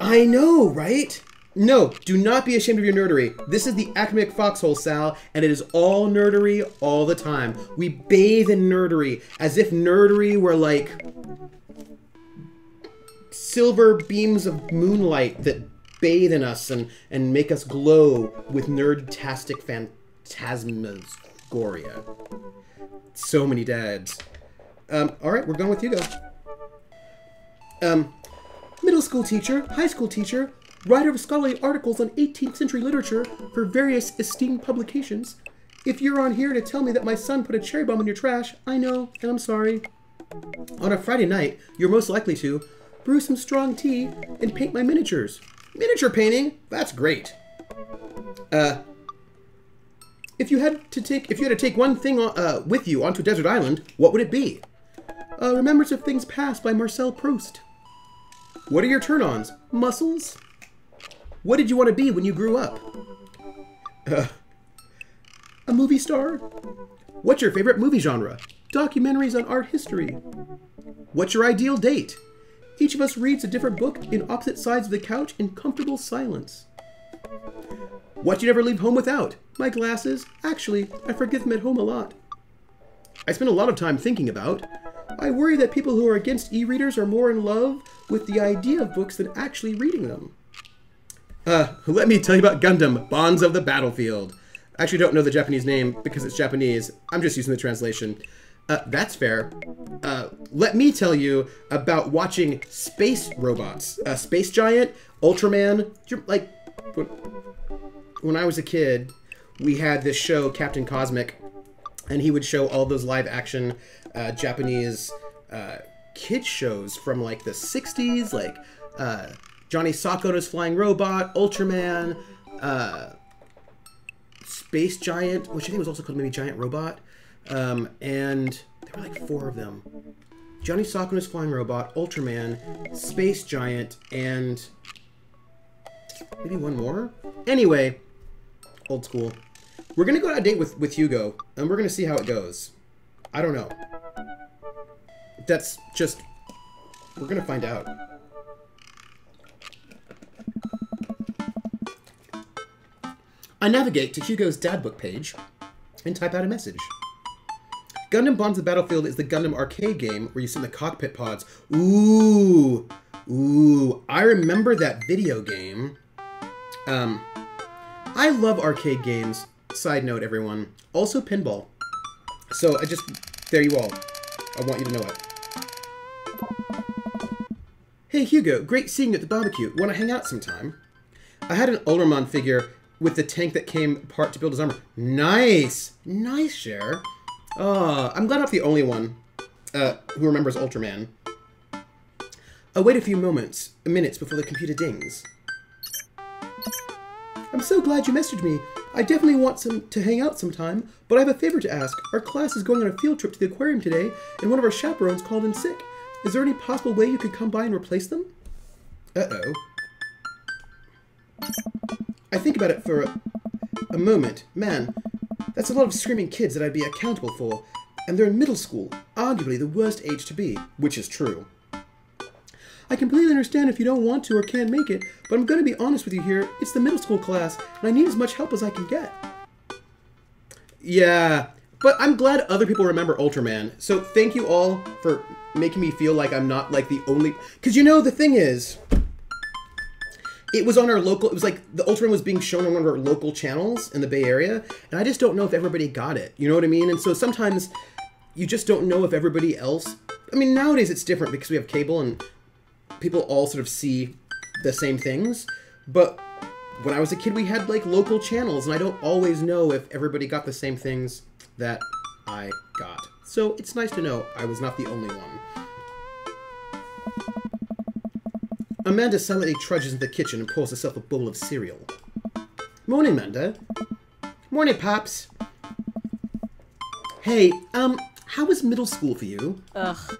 I know, right? No, do not be ashamed of your nerdery. This is the academic foxhole, Sal, and it is all nerdery all the time. We bathe in nerdery as if nerdery were like silver beams of moonlight that bathe in us and, and make us glow with nerdtastic phantasmagoria. So many dads. Um, alright, we're going with Hugo. Um, middle school teacher, high school teacher, writer of scholarly articles on 18th century literature for various esteemed publications. If you're on here to tell me that my son put a cherry bomb in your trash, I know, and I'm sorry. On a Friday night, you're most likely to brew some strong tea and paint my miniatures. Miniature painting? That's great. Uh, if you had to take if you had to take one thing uh, with you onto a desert island, what would it be? Uh, Remembrance of Things Past by Marcel Proust. What are your turn-ons? Muscles? What did you want to be when you grew up? Uh, a movie star? What's your favorite movie genre? Documentaries on art history. What's your ideal date? Each of us reads a different book in opposite sides of the couch in comfortable silence. What you never leave home without? My glasses. Actually, I forget them at home a lot. I spend a lot of time thinking about. I worry that people who are against e-readers are more in love with the idea of books than actually reading them. Uh, let me tell you about Gundam, Bonds of the Battlefield. I actually don't know the Japanese name because it's Japanese. I'm just using the translation. Uh, that's fair. Uh, let me tell you about watching space robots. Uh, space Giant, Ultraman. Like, when- I was a kid, we had this show, Captain Cosmic, and he would show all those live action uh, Japanese uh, kid shows from like the 60s, like uh, Johnny Sakota's Flying Robot, Ultraman, Space Giant, which I think was also called maybe Giant Robot, um, and there were like four of them. Johnny Sakota's Flying Robot, Ultraman, Space Giant, and maybe one more. Anyway, old school. We're gonna go on a date with with Hugo, and we're gonna see how it goes. I don't know. That's just we're gonna find out. I navigate to Hugo's Dadbook page and type out a message. Gundam Bonds of the Battlefield is the Gundam arcade game where you sit in the cockpit pods. Ooh, ooh, I remember that video game. Um, I love arcade games. Side note, everyone. Also pinball. So I just, there you all. I want you to know it. Hey Hugo, great seeing you at the barbecue. Want to hang out sometime? I had an Ultraman figure with the tank that came apart to build his armor. Nice, nice, Cher. Oh, I'm glad I'm the only one uh, who remembers Ultraman. I'll wait a few moments, minutes before the computer dings. I'm so glad you messaged me. I definitely want some to hang out sometime, but I have a favor to ask. Our class is going on a field trip to the aquarium today, and one of our chaperones called in sick. Is there any possible way you could come by and replace them? Uh-oh. I think about it for a, a moment. Man, that's a lot of screaming kids that I'd be accountable for, and they're in middle school, arguably the worst age to be, which is true. I completely understand if you don't want to or can't make it, but I'm going to be honest with you here. It's the middle school class, and I need as much help as I can get. Yeah, but I'm glad other people remember Ultraman. So thank you all for making me feel like I'm not like the only. Because you know, the thing is, it was on our local. It was like the Ultraman was being shown on one of our local channels in the Bay Area, and I just don't know if everybody got it. You know what I mean? And so sometimes you just don't know if everybody else. I mean, nowadays it's different because we have cable and people all sort of see the same things. But when I was a kid, we had like local channels, and I don't always know if everybody got the same things that I got. So it's nice to know I was not the only one. Amanda silently trudges into the kitchen and pours herself a bowl of cereal. Morning, Amanda. Morning, Pops. Hey, um, how was middle school for you? Ugh.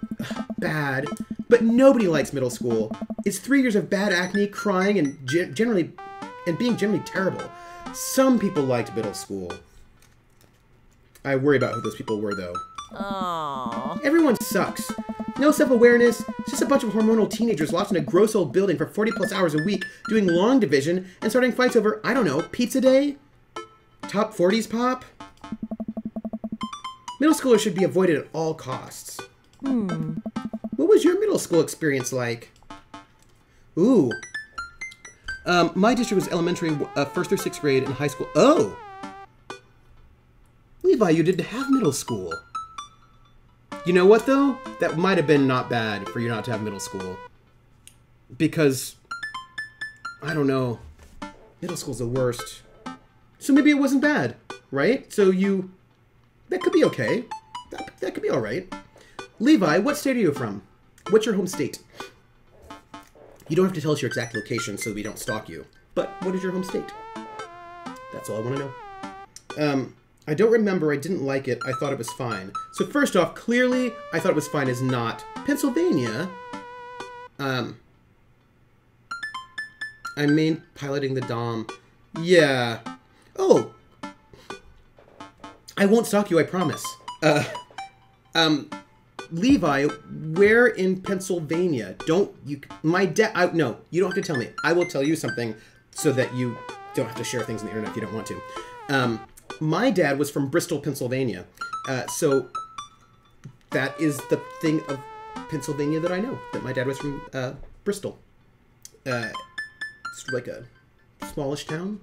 Bad. But nobody likes middle school. It's three years of bad acne, crying, and ge- generally, and being generally terrible. Some people liked middle school. I worry about who those people were, though. Aww. Everyone sucks. No self awareness, just a bunch of hormonal teenagers locked in a gross old building for 40 plus hours a week, doing long division and starting fights over, I don't know, pizza day? Top 40s pop? Middle schoolers should be avoided at all costs. Hmm. What was your middle school experience like? Ooh. Um, my district was elementary, uh, first through sixth grade, and high school. Oh! Levi, you didn't have middle school. You know what though? That might have been not bad for you not to have middle school. Because I don't know. Middle school's the worst. So maybe it wasn't bad, right? So you that could be okay. That, that could be alright. Levi, what state are you from? What's your home state? You don't have to tell us your exact location so we don't stalk you. But what is your home state? That's all I want to know. Um, I don't remember. I didn't like it. I thought it was fine. So first off, clearly, I thought it was fine is not Pennsylvania. Um, I mean piloting the Dom. Yeah. Oh. I won't stalk you. I promise. Uh, um, Levi, where in Pennsylvania? Don't you? My dad. No, you don't have to tell me. I will tell you something so that you don't have to share things on the internet if you don't want to. Um, my dad was from Bristol, Pennsylvania. Uh, so that is the thing of Pennsylvania that I know. That my dad was from uh, Bristol. Uh, it's like a smallish town.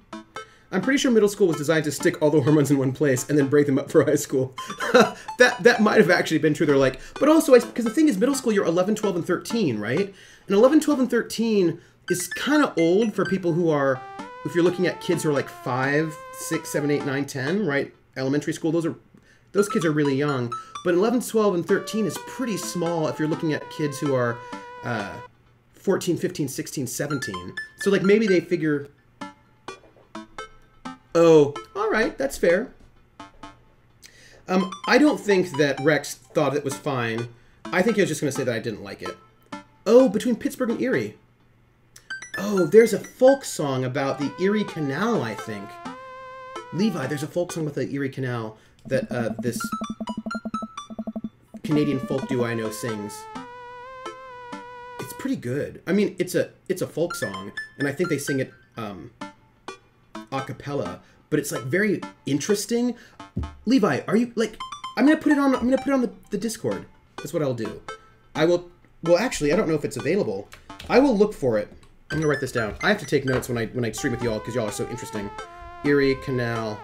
I'm pretty sure middle school was designed to stick all the hormones in one place and then break them up for high school. [laughs] that that might have actually been true. They're like, but also I because the thing is, middle school you're 11, 12, and 13, right? And 11, 12, and 13 is kind of old for people who are, if you're looking at kids who are like five, six, seven, eight, nine, 10, right? Elementary school, those are those kids are really young. But 11, 12, and 13 is pretty small if you're looking at kids who are uh, 14, 15, 16, 17. So like maybe they figure Oh, all right, that's fair. Um, I don't think that Rex thought it was fine. I think he was just going to say that I didn't like it. Oh, between Pittsburgh and Erie. Oh, there's a folk song about the Erie Canal, I think. Levi, there's a folk song with the Erie Canal that uh, this Canadian folk duo I know sings. It's pretty good. I mean, it's a it's a folk song, and I think they sing it um, a cappella, but it's like very interesting. Levi, are you like I'm gonna put it on I'm gonna put it on the, the Discord. That's what I'll do. I will well actually I don't know if it's available. I will look for it. I'm gonna write this down. I have to take notes when I when I stream with y'all because y'all are so interesting. Erie Canal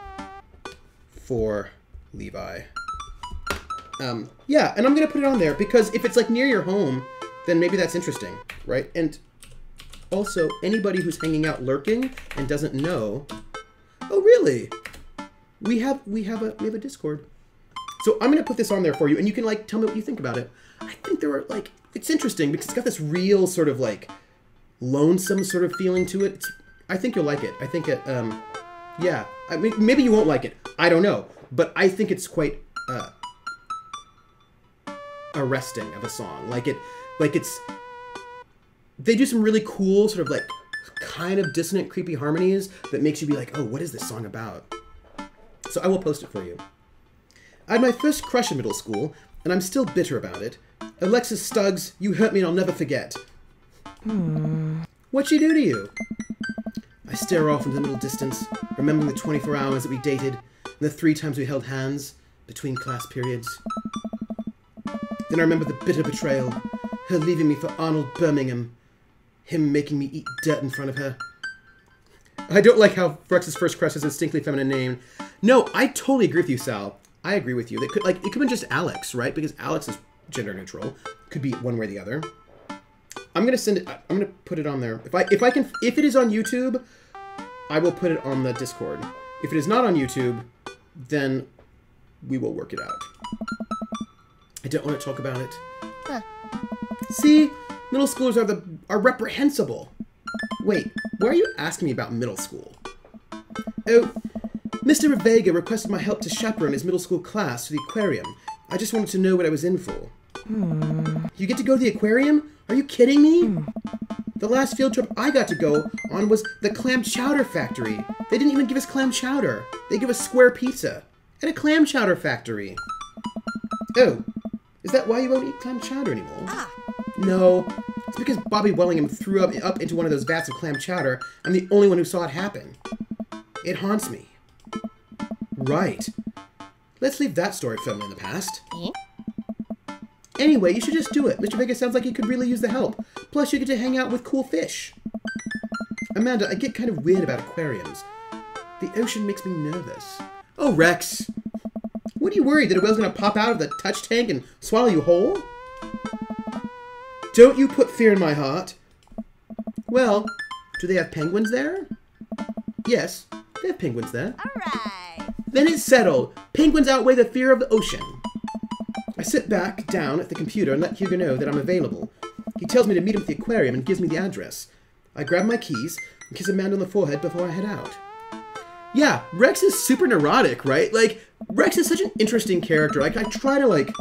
for Levi. Um, yeah, and I'm gonna put it on there because if it's like near your home, then maybe that's interesting, right? And also, anybody who's hanging out lurking and doesn't know, oh really? We have we have a we have a Discord. So I'm gonna put this on there for you, and you can like tell me what you think about it. I think there are like it's interesting because it's got this real sort of like lonesome sort of feeling to it. It's, I think you'll like it. I think it. Um, yeah. I mean, maybe you won't like it. I don't know, but I think it's quite uh, arresting of a song. Like it, like it's. They do some really cool sort of like kind of dissonant, creepy harmonies that makes you be like, oh, what is this song about? So I will post it for you. I had my first crush in middle school, and I'm still bitter about it. Alexis Stuggs, you hurt me and I'll never forget. What'd she do to you? I stare off into the middle distance, remembering the 24 hours that we dated and the three times we held hands between class periods. Then I remember the bitter betrayal, her leaving me for Arnold Birmingham, him making me eat dirt in front of her. I don't like how Rex's first crush is a distinctly feminine name. No, I totally agree with you, Sal. I agree with you. They could like it could have been just Alex, right? Because Alex is gender neutral. Could be one way or the other. I'm gonna send it. I'm gonna put it on there. If I if I can if it is on YouTube, I will put it on the Discord. If it is not on YouTube, then we will work it out. I don't want to talk about it. See, middle schoolers are the are reprehensible. Wait, why are you asking me about middle school? Oh, Mr. Vega requested my help to chaperone his middle school class to the aquarium. I just wanted to know what I was in for. Hmm. You get to go to the aquarium? Are you kidding me? Hmm. The last field trip I got to go on was the clam chowder factory. They didn't even give us clam chowder. They give us square pizza at a clam chowder factory. Oh, is that why you won't eat clam chowder anymore? Ah. No, it's because Bobby Wellingham threw up, up into one of those vats of clam chowder. I'm the only one who saw it happen. It haunts me. Right. Let's leave that story firmly in the past. Eh? Anyway, you should just do it. Mr. Vega sounds like he could really use the help. Plus, you get to hang out with cool fish. Amanda, I get kind of weird about aquariums. The ocean makes me nervous. Oh, Rex! What are you worried that a whale's gonna pop out of the touch tank and swallow you whole? Don't you put fear in my heart. Well, do they have penguins there? Yes, they have penguins there. Alright. Then it's settled. Penguins outweigh the fear of the ocean. I sit back down at the computer and let Hugo know that I'm available. He tells me to meet him at the aquarium and gives me the address. I grab my keys and kiss Amanda on the forehead before I head out. Yeah, Rex is super neurotic, right? Like, Rex is such an interesting character. Like, I try to, like,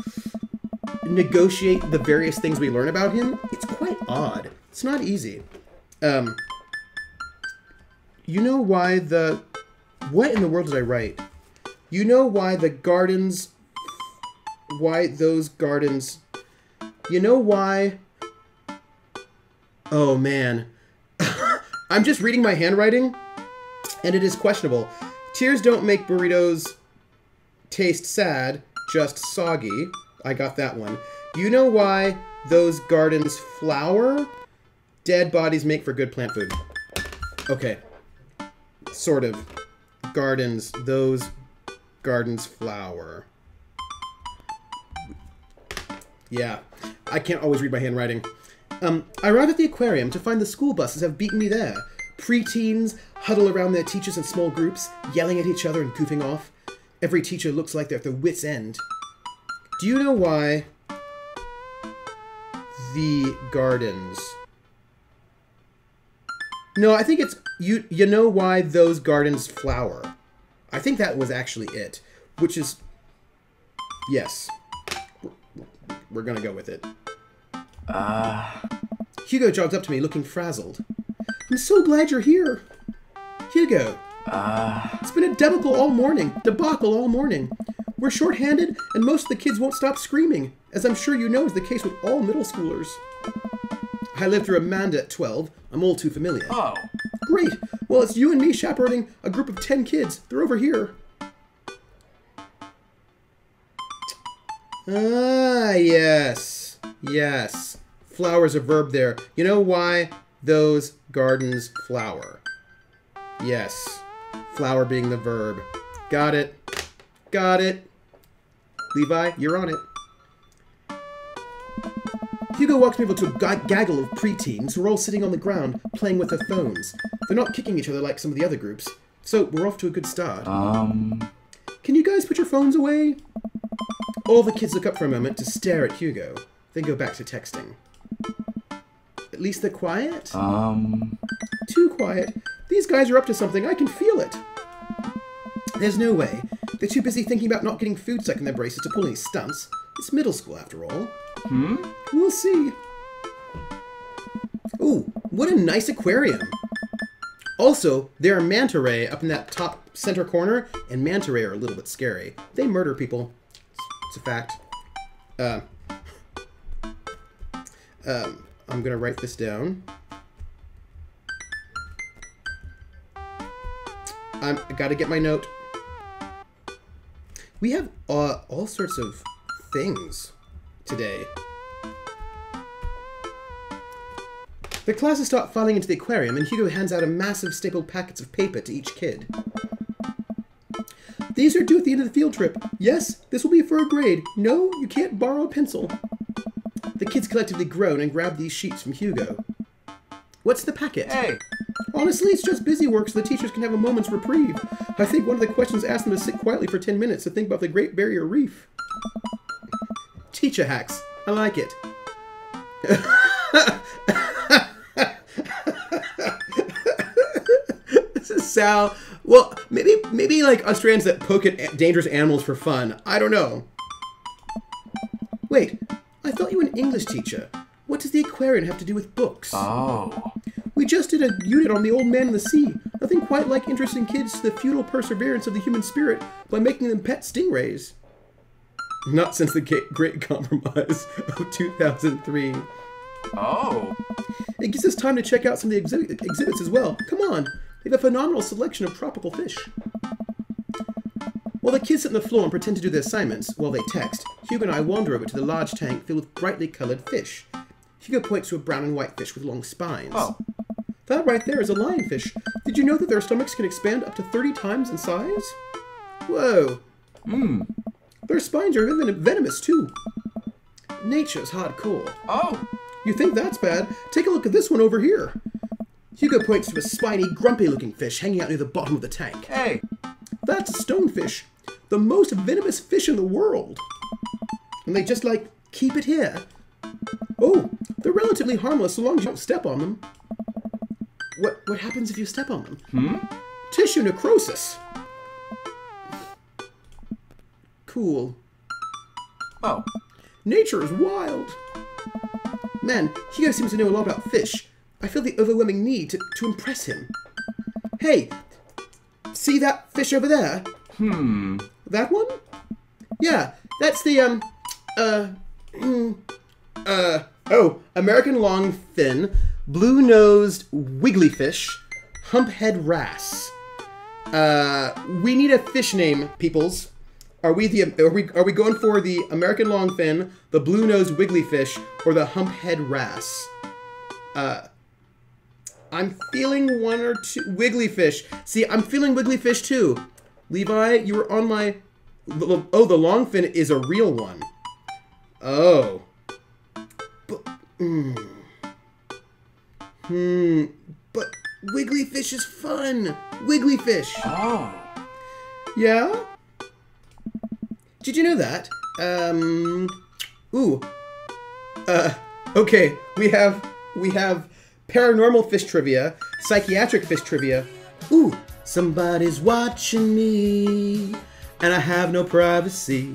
negotiate the various things we learn about him. It's quite odd. It's not easy. Um, you know why the... What in the world did I write? You know why the gardens... Why those gardens... You know why... Oh, man. [laughs] I'm just reading my handwriting, and it is questionable. Tears don't make burritos taste sad, just soggy. I got that one. You know why those gardens flower? Dead bodies make for good plant food. Okay. Sort of. Gardens, those gardens flower. Yeah, I can't always read my handwriting. Um, I arrive at the aquarium to find the school buses have beaten me there. Preteens huddle around their teachers in small groups, yelling at each other and goofing off. Every teacher looks like they're at their wits' end. Do you know why the gardens? No, I think it's you. You know why those gardens flower? I think that was actually it, which is yes. We're gonna go with it. Uh, Hugo jogs up to me looking frazzled. I'm so glad you're here. Hugo, uh, it's been a debacle all morning, debacle all morning. We're short-handed, and most of the kids won't stop screaming, as I'm sure you know is the case with all middle schoolers. I lived through Amanda at 12. I'm all too familiar. oh. Great. Well, it's you and me chaperoning a group of 10 kids. They're over here. Ah, yes. Yes. Flower's a verb there. You know why those gardens flower? Yes. Flower being the verb. Got it. Got it. Levi, you're on it. Hugo walks me over to a ga- gaggle of preteens who are all sitting on the ground playing with their phones. They're not kicking each other like some of the other groups, so we're off to a good start. Um, Can you guys put your phones away? All the kids look up for a moment to stare at Hugo, then go back to texting. At least they're quiet? um, Too quiet. These guys are up to something. I can feel it. There's no way. They're too busy thinking about not getting food stuck in their braces to pull any stunts. It's middle school, after all. hmm? We'll see. Ooh, what a nice aquarium. Also, there are manta ray up in that top center corner, and manta ray are a little bit scary. They murder people. It's a fact. Uh, um, I'm gonna write this down. I'm, I gotta get my note. We have uh, all sorts of things today. The classes start filing into the aquarium, and Hugo hands out a massive stapled packets of paper to each kid. These are due at the end of the field trip. Yes, this will be for a grade. No, you can't borrow a pencil. The kids collectively groan and grab these sheets from Hugo. What's the packet? Hey, Honestly, it's just busy work so the teachers can have a moment's reprieve. I think one of the questions asked them to sit quietly for 10 minutes to think about the Great Barrier Reef. Teacher hacks. I like it. [laughs] this is Sal. Well, maybe maybe like Australians that poke at dangerous animals for fun. I don't know. Wait, I thought you were an English teacher. What does the aquarium have to do with books? Oh. We just did a unit on the old man in the sea. Nothing quite like interesting kids to the futile perseverance of the human spirit by making them pet stingrays. Not since the Great Compromise of 2003. Oh. It gives us time to check out some of the exhibit- exhibits as well. Come on, they have a phenomenal selection of tropical fish. While the kids sit on the floor and pretend to do their assignments while they text, Hugo and I wander over to the large tank filled with brightly colored fish. Hugo points to a brown and white fish with long spines. Oh. That right there is a lionfish. Did you know that their stomachs can expand up to 30 times in size? Whoa. Hmm. Their spines are venom- venomous too. Nature's hardcore. Oh. You think that's bad? Take a look at this one over here. Hugo points to a spiny, grumpy looking fish hanging out near the bottom of the tank. Hey. That's a stonefish, the most venomous fish in the world. And they just like keep it here. Oh, they're relatively harmless so long as you don't step on them. What what happens if you step on them? Hmm? Tissue necrosis. Cool. Oh. Nature is wild. Man, Hugo seems to know a lot about fish. I feel the overwhelming need to, to impress him. Hey, see that fish over there? Hmm. That one? Yeah, that's the, um, uh, hmm, uh, oh, American longfin, blue-nosed wigglyfish, humphead wrasse. Uh, we need a fish name, peoples. Are we the are we are we going for the American longfin, the blue-nosed wigglyfish, or the humphead wrasse? Uh, I'm feeling one or two wigglyfish. See, I'm feeling wigglyfish too. Levi, you were on my. Oh, the longfin is a real one. Oh. But, hmm. Hmm. But wigglyfish is fun. Wigglyfish. Oh. Yeah? Did you know that? Um. Ooh. Uh. Okay. We have we have paranormal fish trivia, psychiatric fish trivia. Ooh. Somebody's watching me, and I have no privacy.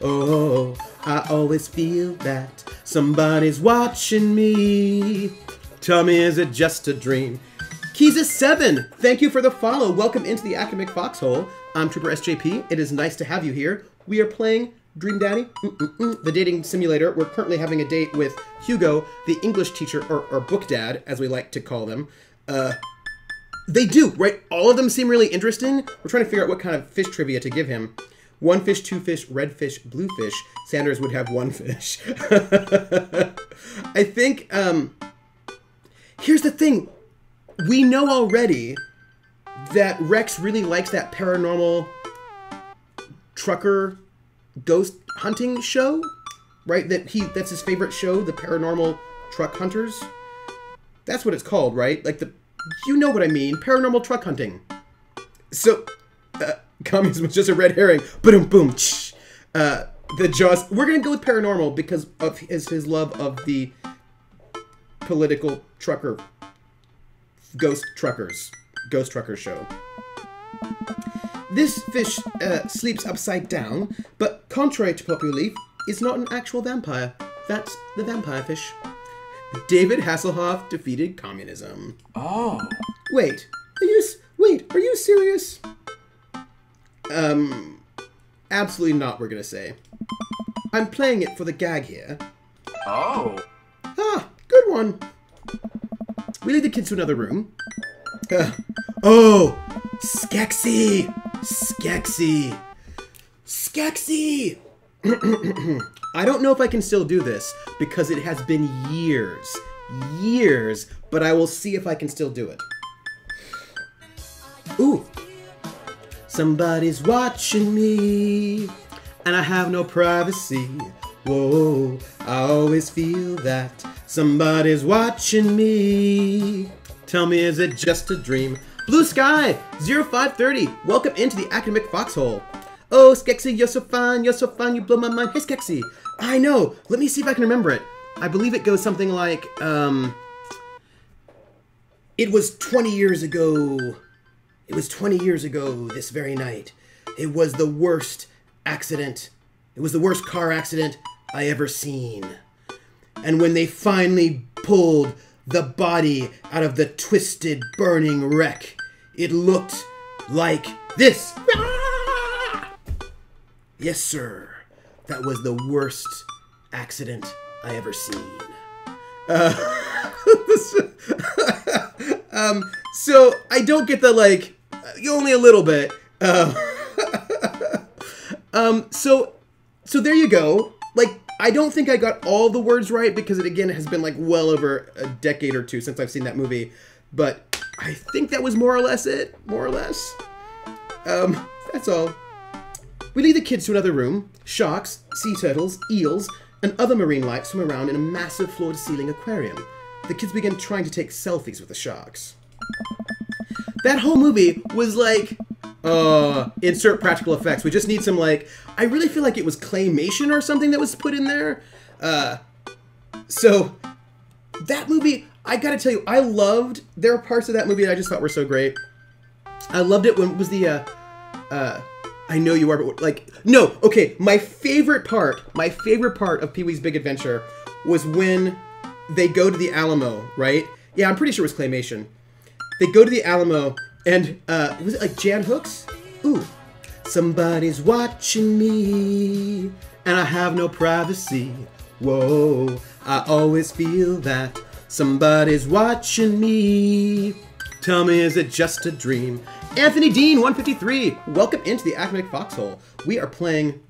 Oh, I always feel that somebody's watching me. Tell me, is it just a dream? Keys is seven. Thank you for the follow. Welcome into the academic foxhole. I'm Trooper SJP. It is nice to have you here. We are playing Dream Daddy, Mm-mm-mm, the dating simulator. We're currently having a date with Hugo, the English teacher, or, or book dad, as we like to call them. Uh, they do, right? All of them seem really interesting. We're trying to figure out what kind of fish trivia to give him. One fish, two fish, red fish, blue fish. Sanders would have one fish. [laughs] I think, um, here's the thing. We know already that Rex really likes that paranormal trucker ghost hunting show, right? That he that's his favorite show, the paranormal truck hunters. That's what it's called, right? Like the you know what I mean, paranormal truck hunting. So uh, [laughs] communism was just a red herring. Boom boom. Uh the Jaws. We're gonna go with paranormal because of his his love of the political trucker ghost truckers ghost trucker show. This fish uh, sleeps upside down, but contrary to popular belief, is not an actual vampire. That's the vampire fish. David Hasselhoff defeated communism. Oh. Wait, are you wait? Are you serious? Um, absolutely not. We're gonna say. I'm playing it for the gag here. Oh. Ah, good one. We lead the kids to another room. [laughs] Oh, Skexy! Skexy! Skexy! [clears throat] I don't know if I can still do this because it has been years. Years, but I will see if I can still do it. Ooh. Somebody's watching me, and I have no privacy. Whoa, I always feel that somebody's watching me. Tell me, is it just a dream? Blue Sky 0530, welcome into the academic foxhole. Oh, Skexy, you're so fine, you're so fine, you blow my mind. Hey, Skexy, I know. Let me see if I can remember it. I believe it goes something like, um, it was 20 years ago. It was 20 years ago this very night. It was the worst accident. It was the worst car accident I ever seen. And when they finally pulled the body out of the twisted, burning wreck, it looked like this. Ah! Yes, sir. That was the worst accident I ever seen. Uh, [laughs] um, so I don't get the like, only a little bit. Um, [laughs] um, so, so there you go. Like, I don't think I got all the words right because it again has been like well over a decade or two since I've seen that movie. But I think that was more or less it. More or less. Um, that's all. We lead the kids to another room. Sharks, sea turtles, eels, and other marine life swim around in a massive floor-to-ceiling aquarium. The kids begin trying to take selfies with the sharks. That whole movie was like, uh, insert practical effects. We just need some like, I really feel like it was claymation or something that was put in there. Uh, so that movie, I gotta tell you, I loved. There are parts of that movie that I just thought were so great. I loved it when it was the, uh, uh, I know you are, but like, no, okay. My favorite part, my favorite part of Pee Wee's Big Adventure was when they go to the Alamo, right? Yeah, I'm pretty sure it was claymation. They go to the Alamo, and uh, was it like Jan Hooks? Ooh, somebody's watching me, and I have no privacy. Whoa, I always feel that somebody's watching me. Tell me, is it just a dream? Anthony Dean, 153. Welcome into the Academic Foxhole. We are playing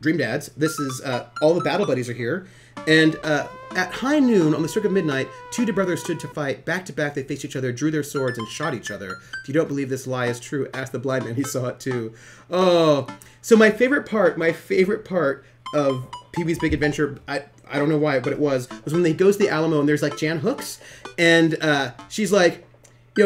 Dream Dads. This is uh, all the battle buddies are here, and uh, at high noon on the stroke of midnight, two de brothers stood to fight. Back to back, they faced each other, drew their swords, and shot each other. If you don't believe this lie is true, ask the blind man. He saw it too. Oh, so my favorite part, my favorite part of Pee Wee's Big Adventure, I I don't know why, but it was was when they goes to the Alamo and there's like Jan Hooks, and uh, she's like,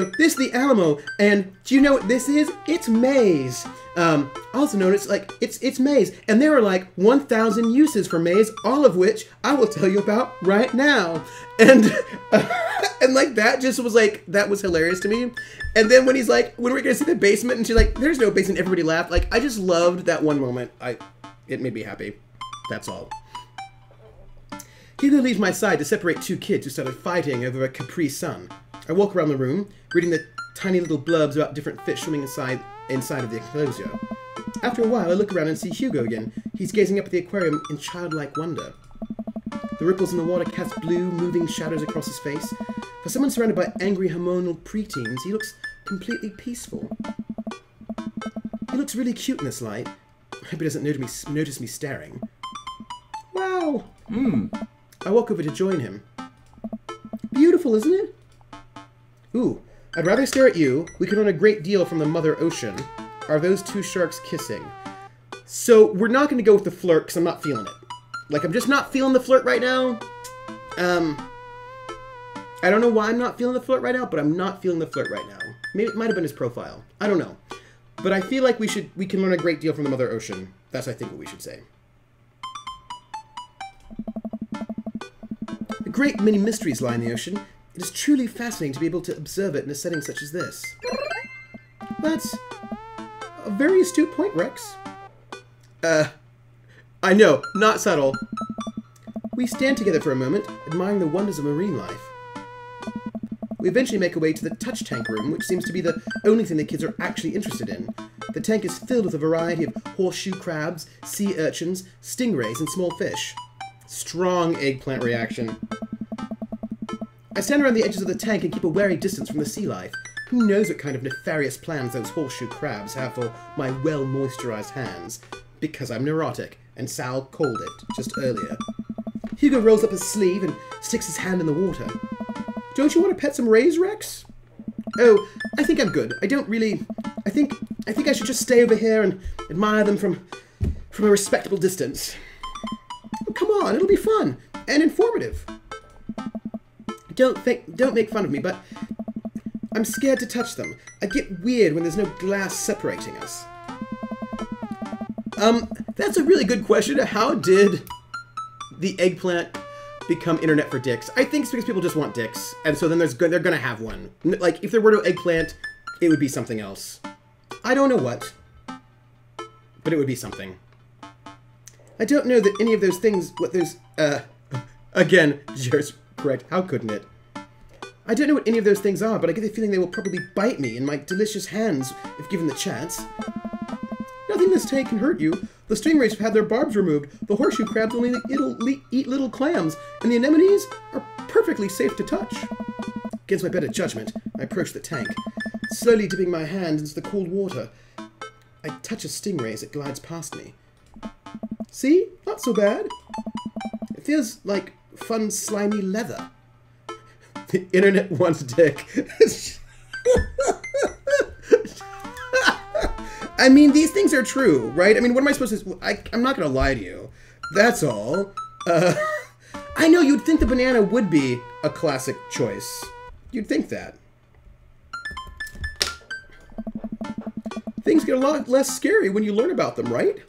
know, this is the Alamo, and do you know what this is? It's maize. Um, also known as like it's it's maize, and there are like 1,000 uses for maize, all of which I will tell you about right now. And [laughs] and like that just was like that was hilarious to me. And then when he's like, when are we're gonna see the basement, and she's like, "There's no basement," everybody laughed. Like I just loved that one moment. I it made me happy. That's all. Hugo leaves my side to separate two kids who started fighting over a Capri Sun. I walk around the room, reading the tiny little blurbs about different fish swimming inside inside of the enclosure. After a while, I look around and see Hugo again. He's gazing up at the aquarium in childlike wonder. The ripples in the water cast blue, moving shadows across his face. For someone surrounded by angry hormonal preteens, he looks completely peaceful. He looks really cute in this light. I hope he doesn't notice me, notice me staring. Wow! Hmm. I walk over to join him. Beautiful, isn't it? Ooh, I'd rather stare at you. We could learn a great deal from the Mother Ocean. Are those two sharks kissing? So we're not going to go with the flirt because I'm not feeling it. Like I'm just not feeling the flirt right now. Um, I don't know why I'm not feeling the flirt right now, but I'm not feeling the flirt right now. Maybe it might have been his profile. I don't know. But I feel like we should we can learn a great deal from the Mother Ocean. That's I think what we should say. Great many mysteries lie in the ocean. It is truly fascinating to be able to observe it in a setting such as this. That's a very astute point, Rex. Uh, I know, not subtle. We stand together for a moment, admiring the wonders of marine life. We eventually make our way to the touch tank room, which seems to be the only thing the kids are actually interested in. The tank is filled with a variety of horseshoe crabs, sea urchins, stingrays, and small fish. Strong eggplant reaction. I stand around the edges of the tank and keep a wary distance from the sea life. Who knows what kind of nefarious plans those horseshoe crabs have for my well moisturized hands? Because I'm neurotic, and Sal called it just earlier. Hugo rolls up his sleeve and sticks his hand in the water. Don't you want to pet some rays, Rex? Oh, I think I'm good. I don't really. I think I think I should just stay over here and admire them from from a respectable distance. Come on, it'll be fun and informative. Don't think, don't make fun of me, but I'm scared to touch them. I get weird when there's no glass separating us. Um, that's a really good question. How did the eggplant become internet for dicks? I think it's because people just want dicks, and so then there's they're gonna have one. Like if there were no eggplant, it would be something else. I don't know what, but it would be something. I don't know that any of those things. What those? Uh, again, [laughs] Jer's correct. How couldn't it? I don't know what any of those things are, but I get the feeling they will probably bite me in my delicious hands if given the chance. Nothing in this tank can hurt you. The stingrays have had their barbs removed. The horseshoe crabs only eat little clams, and the anemones are perfectly safe to touch. Against my better judgment, I approach the tank, slowly dipping my hand into the cold water. I touch a stingray as it glides past me. See? Not so bad. It feels like fun, slimy leather. [laughs] The internet wants dick. [laughs] I mean, these things are true, right? I mean, what am I supposed to? I, I'm not gonna lie to you. That's all. Uh, [laughs] I know you'd think the banana would be a classic choice. You'd think that. Things get a lot less scary when you learn about them, right?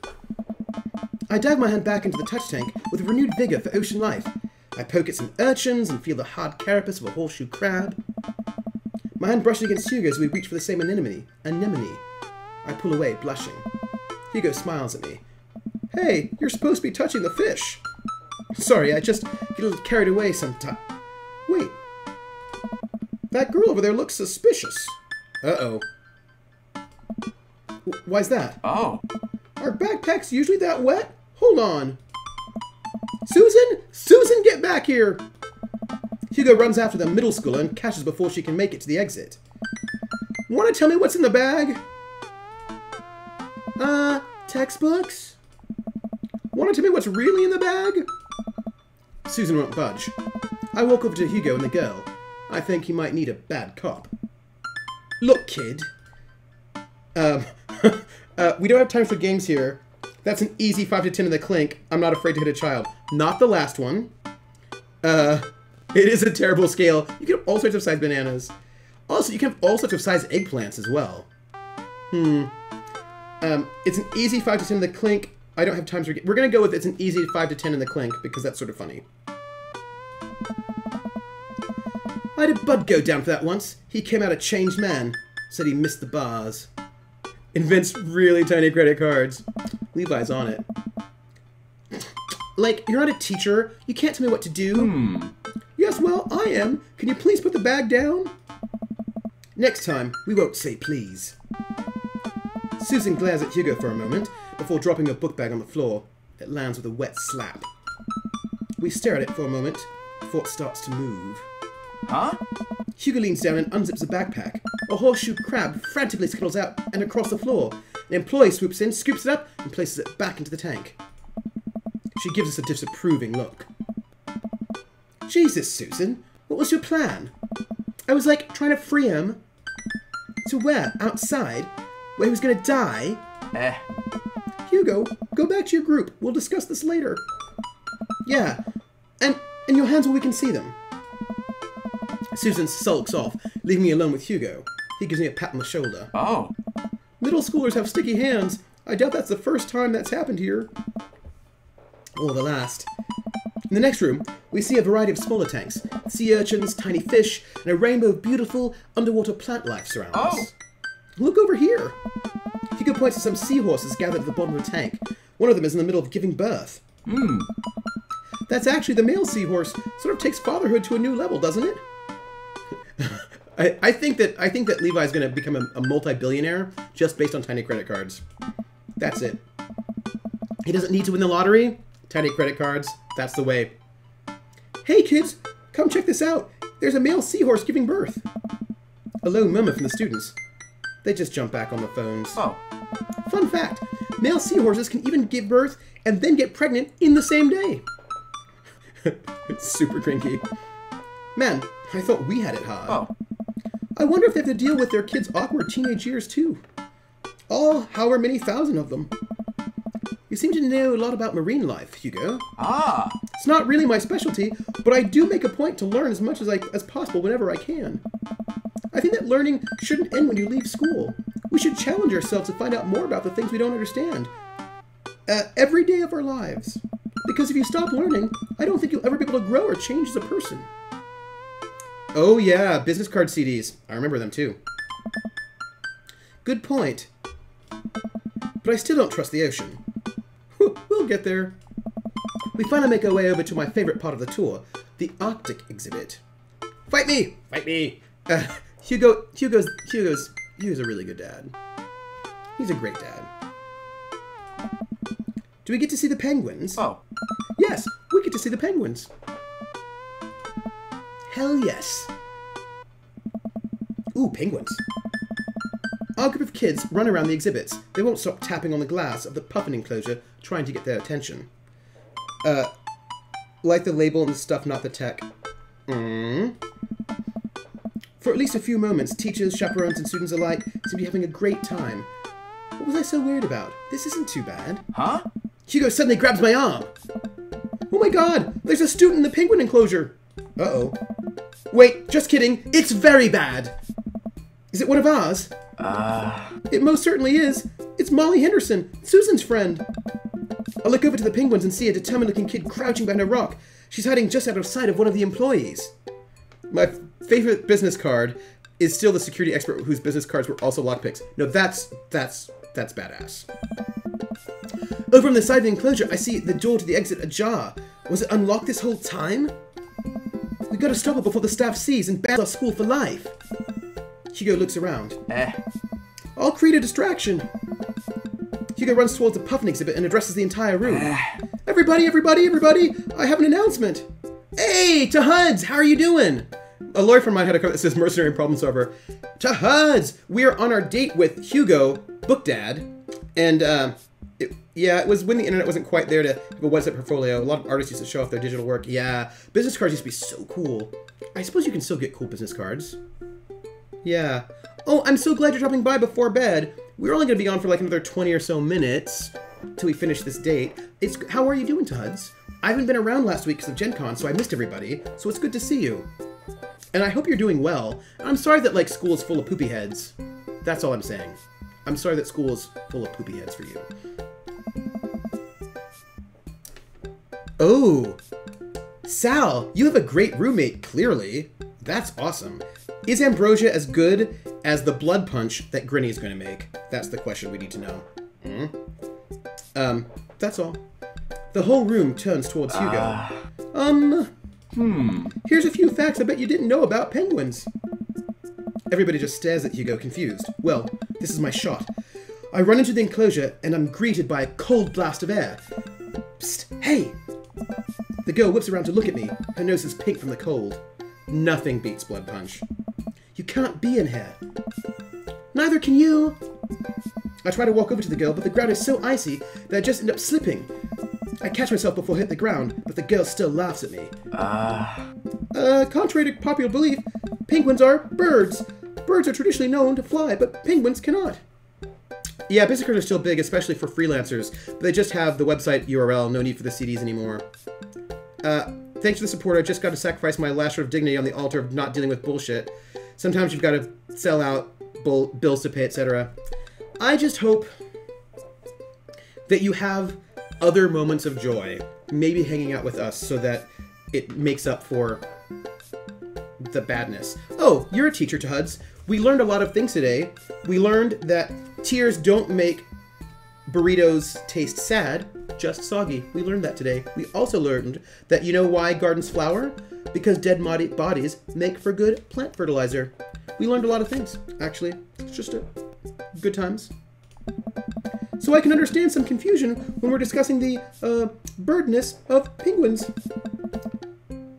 I dive my hand back into the touch tank with renewed vigor for ocean life. I poke at some urchins and feel the hard carapace of a horseshoe crab. My hand brushes against Hugo as we reach for the same anemone. Anemone. I pull away, blushing. Hugo smiles at me. Hey, you're supposed to be touching the fish. Sorry, I just get a little carried away sometimes. Wait. That girl over there looks suspicious. Uh-oh. Why's that? Oh. Are backpacks usually that wet? Hold on. Susan? Susan, get back here! Hugo runs after the middle schooler and catches before she can make it to the exit. Want to tell me what's in the bag? Uh, textbooks? Want to tell me what's really in the bag? Susan won't budge. I walk over to Hugo and the girl. I think he might need a bad cop. Look, kid. Um, [laughs] uh, we don't have time for games here. That's an easy 5 to 10 in the clink. I'm not afraid to hit a child. Not the last one. Uh, it is a terrible scale. You can have all sorts of size bananas. Also, you can have all sorts of size eggplants as well. Hmm. Um, it's an easy 5 to 10 in the clink. I don't have time for... We're going to go with it's an easy 5 to 10 in the clink because that's sort of funny. I had a Bud go down for that once. He came out a changed man. Said he missed the bars. Invents really tiny credit cards. Levi's on it. Like, you're not a teacher. You can't tell me what to do. Hmm. Yes, well, I am. Can you please put the bag down? Next time, we won't say please. Susan glares at Hugo for a moment before dropping her book bag on the floor. It lands with a wet slap. We stare at it for a moment before it starts to move. Huh? Hugo leans down and unzips a backpack. A horseshoe crab frantically scuttles out and across the floor. An employee swoops in, scoops it up, and places it back into the tank. She gives us a disapproving look. Jesus, Susan, what was your plan? I was like trying to free him. To where? Outside? Where he was gonna die? Eh. Hugo, go back to your group. We'll discuss this later. Yeah, and and your hands where we can see them. Susan sulks off, leaving me alone with Hugo. He gives me a pat on the shoulder. Oh. Middle schoolers have sticky hands. I doubt that's the first time that's happened here. Or the last. In the next room, we see a variety of smaller tanks. Sea urchins, tiny fish, and a rainbow of beautiful underwater plant life surround Oh. us. Look over here. Hugo points to some seahorses gathered at the bottom of the tank. One of them is in the middle of giving birth. Hmm. That's actually the male seahorse. Sort of takes fatherhood to a new level, doesn't it? I, I think that I think that Levi's going to become a, a multi-billionaire just based on tiny credit cards. That's it. He doesn't need to win the lottery. Tiny credit cards. That's the way. Hey kids, come check this out. There's a male seahorse giving birth. A low murmur from the students. They just jump back on the phones. Oh. Fun fact male seahorses can even give birth and then get pregnant in the same day. [laughs] it's super crinky. Man, I thought we had it hard. Oh. I wonder if they have to deal with their kids' awkward teenage years too. All however many thousand of them. You seem to know a lot about marine life, Hugo. Ah. It's not really my specialty, but I do make a point to learn as much as I as possible whenever I can. I think that learning shouldn't end when you leave school. We should challenge ourselves to find out more about the things we don't understand. Uh, every day of our lives. Because if you stop learning, I don't think you'll ever be able to grow or change as a person. Oh yeah, business card CDs. I remember them too. Good point. But I still don't trust the ocean. Whew, We'll get there. We finally make our way over to my favorite part of the tour, the Arctic exhibit. Fight me! Fight me! Uh, Hugo, Hugo's, Hugo's, Hugo's a really good dad. He's a great dad. Do we get to see the penguins? Oh. Yes, we get to see the penguins. Hell yes. Ooh, penguins. Our group of kids run around the exhibits. They won't stop tapping on the glass of the puffin enclosure, trying to get their attention. Uh, like the label and the stuff, not the tech. Mm. For at least a few moments, teachers, chaperones, and students alike seem to be having a great time. What was I so worried about? This isn't too bad. Huh? Hugo suddenly grabs my arm. Oh my god, there's a student in the penguin enclosure. Uh oh. Wait, just kidding. It's very bad. Is it one of ours? Uh. It most certainly is. It's Molly Henderson, Susan's friend. I look over to the penguins and see a determined looking kid crouching behind a rock. She's hiding just out of sight of one of the employees. My favorite business card is still the security expert whose business cards were also lockpicks. No, that's that's that's badass. Over on the side of the enclosure, I see the door to the exit ajar. Was it unlocked this whole time? We gotta stop it before the staff sees and bans our school for life. Hugo looks around. Eh. I'll create a distraction. Hugo runs towards the puffin exhibit and addresses the entire room. everybody, everybody, everybody! I have an announcement. Hey, to Huds, how are you doing? A lawyer of mine had a card that says mercenary problem solver. To Huds, we are on our date with Hugo, book dad, and uh, it, yeah, it was when the internet wasn't quite there to have a website portfolio. A lot of artists used to show off their digital work. Yeah, business cards used to be so cool. I suppose you can still get cool business cards. Yeah. Oh, I'm so glad you're dropping by before bed. We're only gonna be on for like another 20 or so minutes till we finish this date. It's how are you doing, Tuds? I haven't been around last week because of Gen Con, so I missed everybody. So it's good to see you. And I hope you're doing well. I'm sorry that like school is full of poopy heads. That's all I'm saying. I'm sorry that school is full of poopy heads for you. Oh, Sal, you have a great roommate, clearly. That's awesome. Is Ambrosia as good as the blood punch that Grinny is going to make? That's the question we need to know. Hmm? Um, that's all. The whole room turns towards Hugo. Um, Hmm. here's a few facts I bet you didn't know about penguins. Everybody just stares at Hugo, confused. Well, this is my shot. I run into the enclosure and I'm greeted by a cold blast of air. Psst, hey! The girl whips around to look at me. Her nose is pink from the cold. Nothing beats Blood Punch. You can't be in here. Neither can you. I try to walk over to the girl, but the ground is so icy that I just end up slipping. I catch myself before I hit the ground, but the girl still laughs at me. Uh. Uh, contrary to popular belief, penguins are birds. Birds are traditionally known to fly, but penguins cannot. Yeah, business cards are still big, especially for freelancers, but they just have the website URL, no need for the CDs anymore. Uh, thanks for the support. I just got to sacrifice my last shred of dignity on the altar of not dealing with bullshit. Sometimes you've got to sell out bull- bills to pay, etc. I just hope that you have other moments of joy, maybe hanging out with us, so that it makes up for the badness. Oh, you're a teacher, Tuds. We learned a lot of things today. We learned that tears don't make burritos taste sad, just soggy. We learned that today. We also learned that you know why gardens flower? Because dead bodies make for good plant fertilizer. We learned a lot of things, actually. It's just a good times. So I can understand some confusion when we're discussing the uh, birdness of penguins.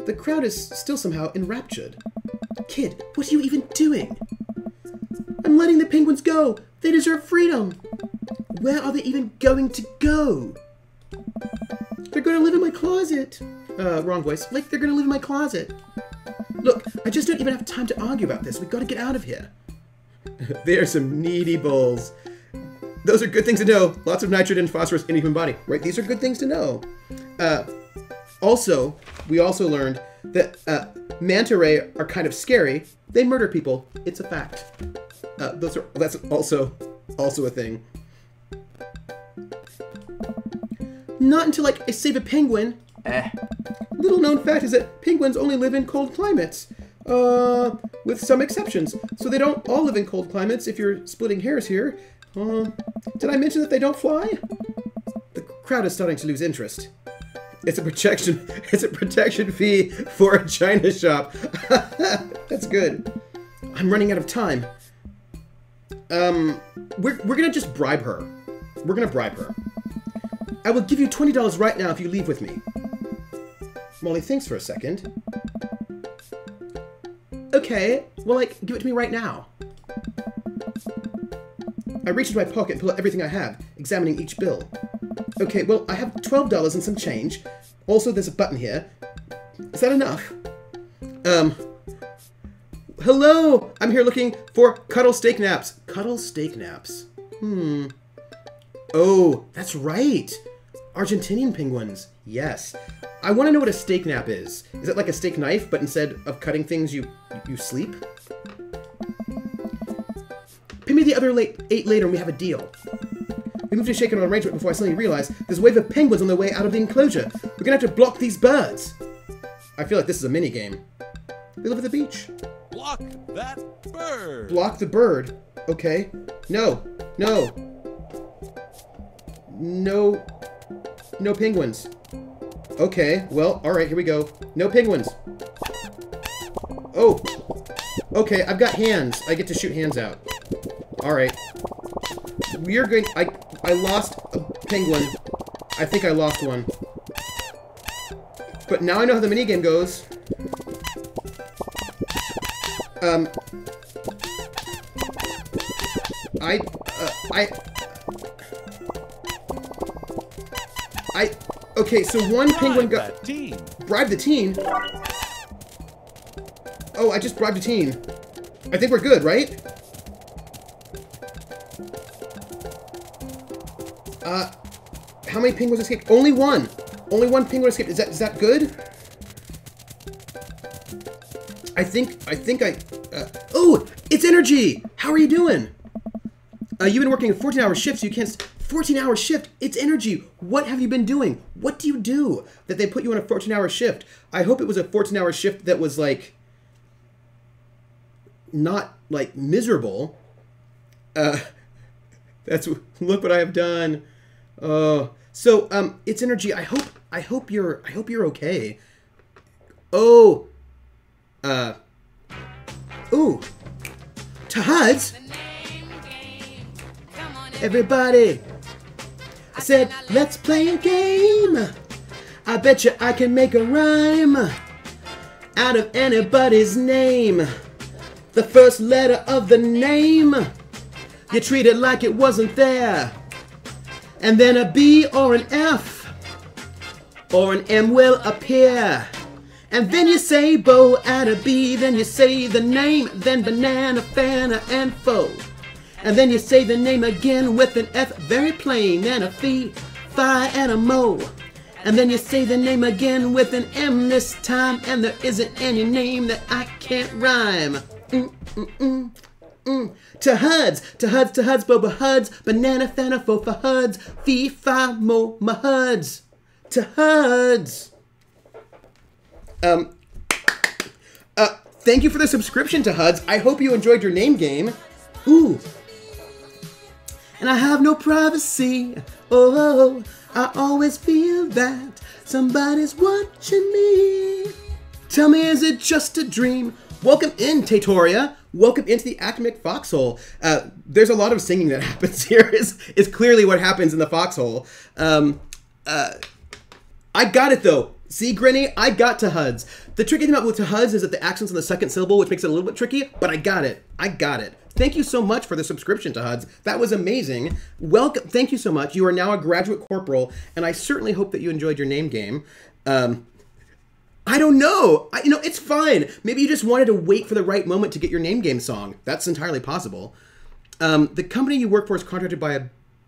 The crowd is still somehow enraptured. Kid, what are you even doing? I'm letting the penguins go. They deserve freedom. Where are they even going to go? They're going to live in my closet. Uh, wrong voice. Like, they're going to live in my closet. Look, I just don't even have time to argue about this. We've got to get out of here. [laughs] They're some needy bulls. Those are good things to know. Lots of nitrogen and phosphorus in the human body, right? These are good things to know. Uh, also, we also learned that uh, manta ray are kind of scary. They murder people. It's a fact. Uh, those are that's also also a thing. Not until like I save a penguin. Eh. Little known fact is that penguins only live in cold climates. Uh, with some exceptions. So they don't all live in cold climates. If you're splitting hairs here, uh, did I mention that they don't fly? The crowd is starting to lose interest. It's a protection. [laughs] It's a protection fee for a china shop. [laughs] That's good. I'm running out of time. Um, we're we're gonna just bribe her. We're gonna bribe her. I will give you twenty dollars right now if you leave with me. Molly thinks for a second. Okay, well, like, give it to me right now. I reach into my pocket and pull out everything I have, examining each bill. Okay, well, I have $12 and some change. Also, there's a button here. Is that enough? Um. Hello! I'm here looking for cuddle steak naps. Cuddle steak naps. Hmm. Oh, that's right. Argentinian penguins. Yes. I want to know what a steak nap is. Is it like a steak knife, but instead of cutting things, you you sleep? Pay me the other late, eight later and we have a deal. We moved to shake an arrangement before I suddenly realized there's a wave of penguins on their way out of the enclosure. We're gonna have to block these birds. I feel like this is a mini game. They live at the beach. Block that bird. Block the bird. Okay. No. No. No. No penguins. Okay, well, alright, here we go. No penguins. Oh. Okay, I've got hands. I get to shoot hands out. Alright. We are going... I, I lost a penguin. I think I lost one. But now I know how the minigame goes. Um... I... Uh, I... I... Okay, so one penguin Bribe got... that team. Bribe the teen? Oh, I just bribed a teen. I think we're good, right? Uh, how many penguins escaped? Only one! Only one penguin escaped. Is that is that good? I think I think I. Uh, oh, it's energy. How are you doing? Uh, you've been working a 14-hour shift, so you can't. 14-hour shift. It's energy. What have you been doing? What do you do that they put you on a 14-hour shift? I hope it was a 14-hour shift that was like not like miserable. Uh, [laughs] that's look what I have done. Oh, so um, it's energy. I hope I hope you're I hope you're okay. Oh, uh, ooh, Tahads, everybody. I said, let's play a game. I bet you I can make a rhyme out of anybody's name. The first letter of the name, you treat it like it wasn't there. And then a B or an F or an M will appear. And then you say bow at a B, then you say the name, then banana, fana, and foe. And then you say the name again with an F, very plain, and a fee, fi, and a mo. And then you say the name again with an M this time, and there isn't any name that I can't rhyme. Mm, mm, mm, mm. To HUDs, to HUDs, to HUDs, boba HUDs, banana, fana, fo, for HUDs, fee, mo, ma HUDs. To HUDs. Um, uh, thank you for the subscription to HUDs. I hope you enjoyed your name game. Ooh. And I have no privacy. Oh, I always feel that somebody's watching me. Tell me, is it just a dream? Welcome in, Tatoria. Welcome into the Academic Foxhole. Uh, there's a lot of singing that [laughs] happens here. Is is clearly what happens in the foxhole. Um, uh, I got it though. See, Grinny, I got to HUDs. The tricky thing about with to HUDs is that the accent's on the second syllable, which makes it a little bit tricky, but I got it. I got it. Thank you so much for the subscription to HUDs. That was amazing. Welcome. Thank you so much. You are now a graduate corporal, and I certainly hope that you enjoyed your name game. Um, I don't know. I, you know, it's fine. Maybe you just wanted to wait for the right moment to get your name game song. That's entirely possible. Um, the company you work for is contracted by a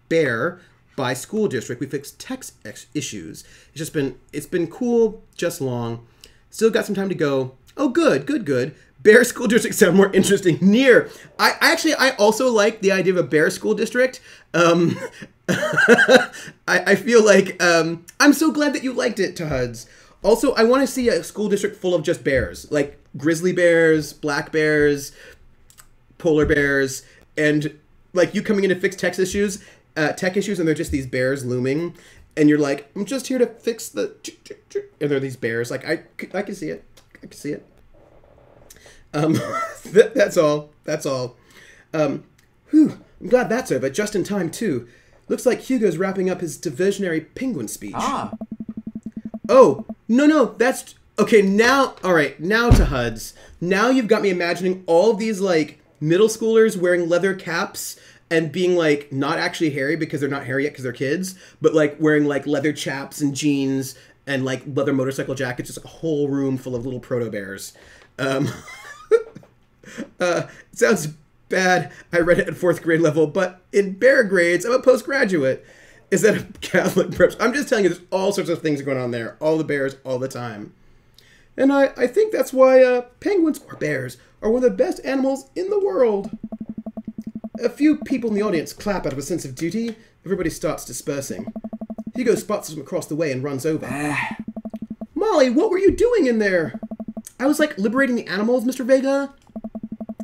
Bear by school district. We fixed text ex- issues. It's just been it's been cool, just long. Still got some time to go. Oh, good, good, good. Bear [laughs] school district sound more interesting. Near, I, I actually I also like the idea of a bear school district. Um, [laughs] I, I feel like um, I'm so glad that you liked it, Tuds. Also, I want to see a school district full of just bears, like grizzly bears, black bears, polar bears, and like you coming in to fix tech issues, uh, tech issues, and they're just these bears looming, and you're like, I'm just here to fix the, and there are these bears. Like I, I can see it, I can see it. Um, [laughs] that, that's all. That's all. Um, whew, I'm glad that's over, just in time too. Looks like Hugo's wrapping up his diversionary penguin speech. Ah. Oh, no, no, that's okay. Now, all right, now to HUDs. Now you've got me imagining all these like middle schoolers wearing leather caps and being like not actually hairy because they're not hairy yet because they're kids, but like wearing like leather chaps and jeans and like leather motorcycle jackets, just like a whole room full of little proto bears. Um, [laughs] uh, sounds bad. I read it at fourth grade level, but in bear grades, I'm a postgraduate. Is that a [laughs] Catholic prep? I'm just telling you, there's all sorts of things going on there. All the bears, all the time. And I, I think that's why uh, penguins or bears are one of the best animals in the world. A few people in the audience clap out of a sense of duty. Everybody starts dispersing. Hugo spots them across the way and runs over. Ah. [sighs] Molly, what were you doing in there? I was like liberating the animals, Mr. Vega.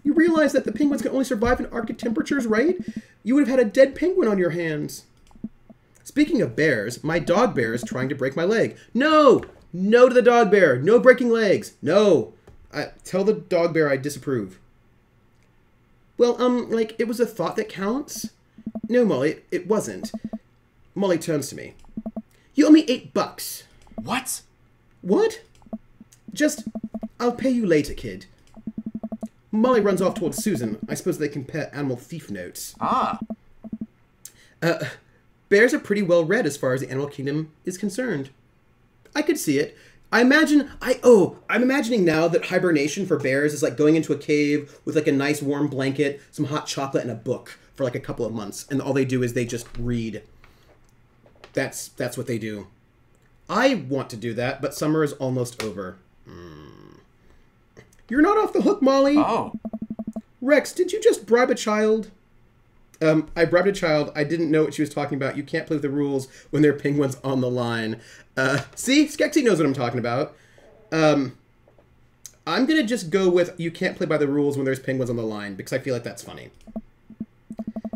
You realize that the penguins can only survive in Arctic temperatures, right? You would have had a dead penguin on your hands. Speaking of bears, my dog bear is trying to break my leg. No! No to the dog bear. No breaking legs. No. I, tell the dog bear I disapprove. Well, um, like, it was a thought that counts? No, Molly, it, wasn't. Molly turns to me. You owe me eight bucks. What? What? Just, I'll pay you later, kid. Molly runs off towards Susan. I suppose they compare animal thief notes. Ah. Uh, bears are pretty well read as far as the animal kingdom is concerned. I could see it. I imagine I oh, I'm imagining now that hibernation for bears is like going into a cave with like a nice warm blanket, some hot chocolate and a book for like a couple of months and all they do is they just read. That's that's what they do. I want to do that, but summer is almost over. Hmm. You're not off the hook, Molly. Oh. Rex, did you just bribe a child? Um, I bribed a child. I didn't know what she was talking about. You can't play with the rules when there are penguins on the line. Uh, see, Skeksis knows what I'm talking about. Um, I'm gonna just go with you can't play by the rules when there's penguins on the line because I feel like that's funny.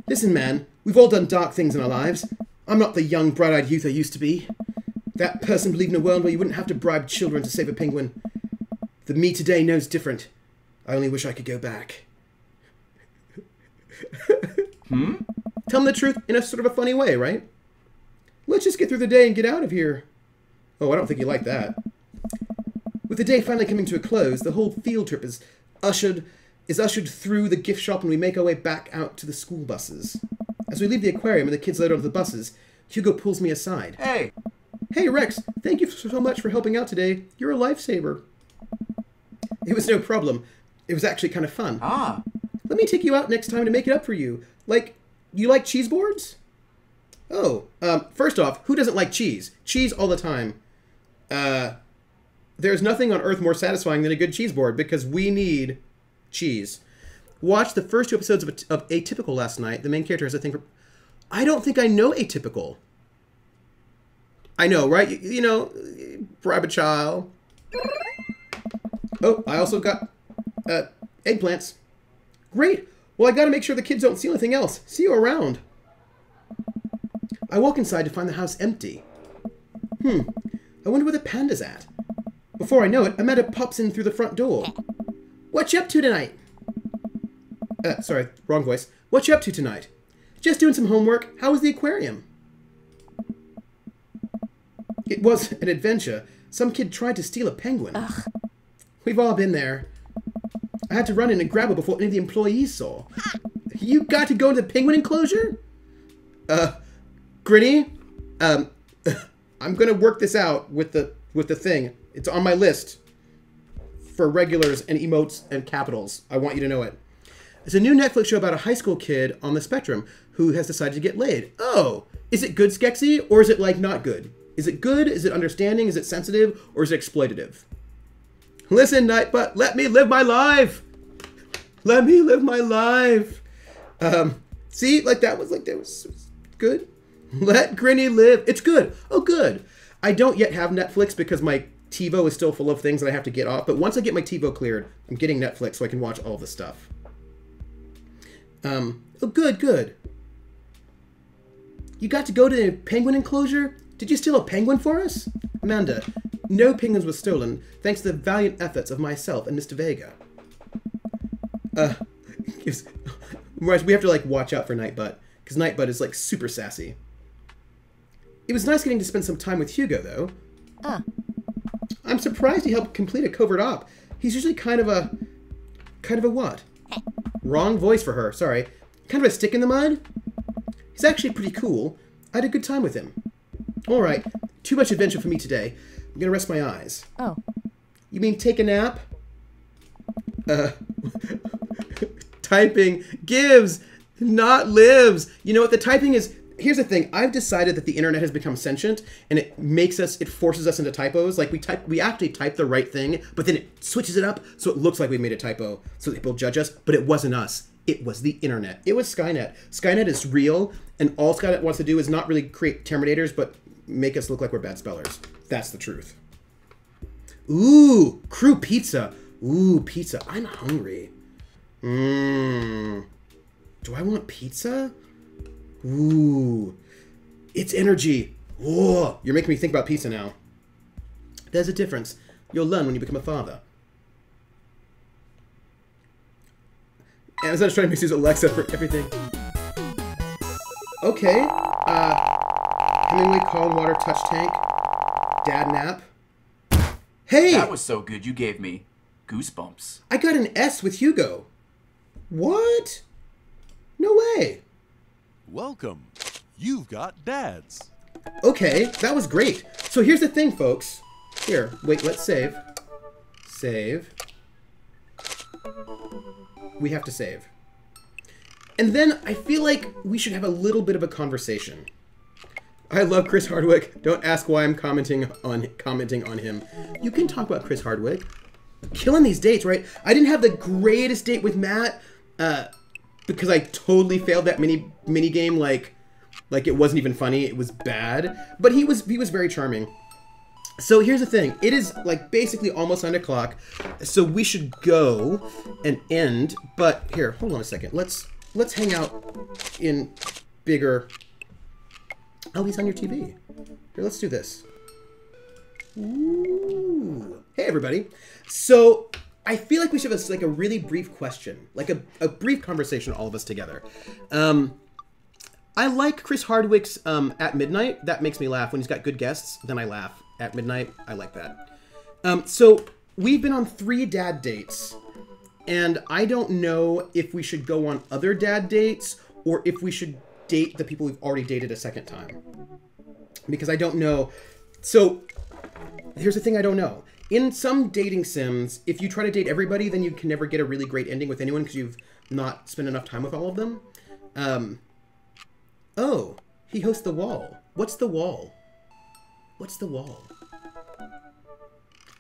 Listen, man, we've all done dark things in our lives. I'm not the young, bright-eyed youth I used to be. That person believed in a world where you wouldn't have to bribe children to save a penguin. The me today knows different. I only wish I could go back. [laughs] Hmm? Tell them the truth in a sort of a funny way, right? Let's just get through the day and get out of here. Oh, I don't think you like that. With the day finally coming to a close, the whole field trip is ushered is ushered through the gift shop and we make our way back out to the school buses. As we leave the aquarium and the kids load onto the buses, Hugo pulls me aside. Hey. Hey Rex, thank you so much for helping out today. You're a lifesaver. It was no problem. It was actually kind of fun. Ah. Let me take you out next time to make it up for you. Like, you like cheese boards? Oh, um, first off, who doesn't like cheese? Cheese all the time. Uh, there's nothing on earth more satisfying than a good cheese board because we need cheese. Watched the first two episodes of, of Atypical last night. The main character has a thing for. I don't think I know Atypical. I know, right? You, you know, bribe a child. Oh, I also got uh, eggplants. Great. Well, I gotta make sure the kids don't see anything else. See you around. I walk inside to find the house empty. Hmm. I wonder where the panda's at. Before I know it, Amanda pops in through the front door. What you up to tonight? Uh, sorry, wrong voice. What you up to tonight? Just doing some homework. How was the aquarium? It was an adventure. Some kid tried to steal a penguin. Ugh. We've all been there. I had to run in and grab her before any of the employees saw. You got to go into the penguin enclosure? Uh, Gritty, um, [laughs] I'm gonna work this out with the with the thing. It's on my list for regulars and emotes and capitals. I want you to know it. It's a new Netflix show about a high school kid on the spectrum who has decided to get laid. Oh, is it good, Skexy, or is it like not good? Is it good? Is it understanding? Is it sensitive? Or is it exploitative? Listen, Nightbutt, let me live my life. Let me live my life. Um, see, like that was like that was, was good. Let Grinny live. It's good. Oh, good. I don't yet have Netflix because my TiVo is still full of things that I have to get off. But once I get my TiVo cleared, I'm getting Netflix so I can watch all the stuff. Um, oh, good, good. You got to go to the penguin enclosure? Did you steal a penguin for us? Amanda, no penguins were stolen, thanks to the valiant efforts of myself and Mr. Vega. Uh, whereas we have to, like, watch out for Nightbutt, because Nightbutt is, like, super sassy. It was nice getting to spend some time with Hugo, though. Ah. I'm surprised he helped complete a covert op. He's usually kind of a... kind of a what? [laughs] Wrong voice for her, sorry. Kind of a stick in the mud? He's actually pretty cool. I had a good time with him. Alright, too much adventure for me today. I'm gonna rest my eyes. Oh. You mean take a nap? Uh, [laughs] typing gives, not lives. You know what? The typing is. Here's the thing. I've decided that the internet has become sentient, and it makes us. It forces us into typos. Like we type, we actually type the right thing, but then it switches it up so it looks like we made a typo, so people judge us. But it wasn't us. It was the internet. It was Skynet. Skynet is real, and all Skynet wants to do is not really create Terminators, but make us look like we're bad spellers. That's the truth. Ooh, crew pizza. Ooh, pizza. I'm hungry. Mmm. Do I want pizza? Ooh. It's energy. Whoa. You're making me think about pizza now. There's a difference. You'll learn when you become a father. Amazon's trying to misuse Alexa for everything. Okay. Uh, Hemingway, Colin Water, Touch Tank, Dad Nap. Hey! That was so good you gave me goosebumps. I got an S with Hugo. What? No way. Welcome. You've got dads. Okay, that was great. So here's the thing, folks. Here, wait, let's save. Save. We have to save. And then I feel like we should have a little bit of a conversation. I love Chris Hardwick. Don't ask why I'm commenting on commenting on him. You can talk about Chris Hardwick. Killing these dates, right? I didn't have the greatest date with Matt, uh, because I totally failed that mini mini game. Like, like it wasn't even funny. It was bad. But he was he was very charming. So here's the thing. It is like basically almost nine o'clock. So we should go and end. But here, hold on a second. Let's let's hang out in bigger. Oh, he's on your TV. Here, let's do this. Ooh. Hey, everybody. So I feel like we should have a, like a really brief question, like a, a brief conversation, all of us together. Um, I like Chris Hardwick's um, At Midnight. That makes me laugh. When he's got good guests, then I laugh. At Midnight, I like that. Um, so we've been on three dad dates, and I don't know if we should go on other dad dates or if we should date the people we've already dated a second time. Because I don't know. So here's the thing I don't know. In some dating sims, if you try to date everybody, then you can never get a really great ending with anyone because you've not spent enough time with all of them. Um, oh, he hosts the wall. What's the wall? What's the wall?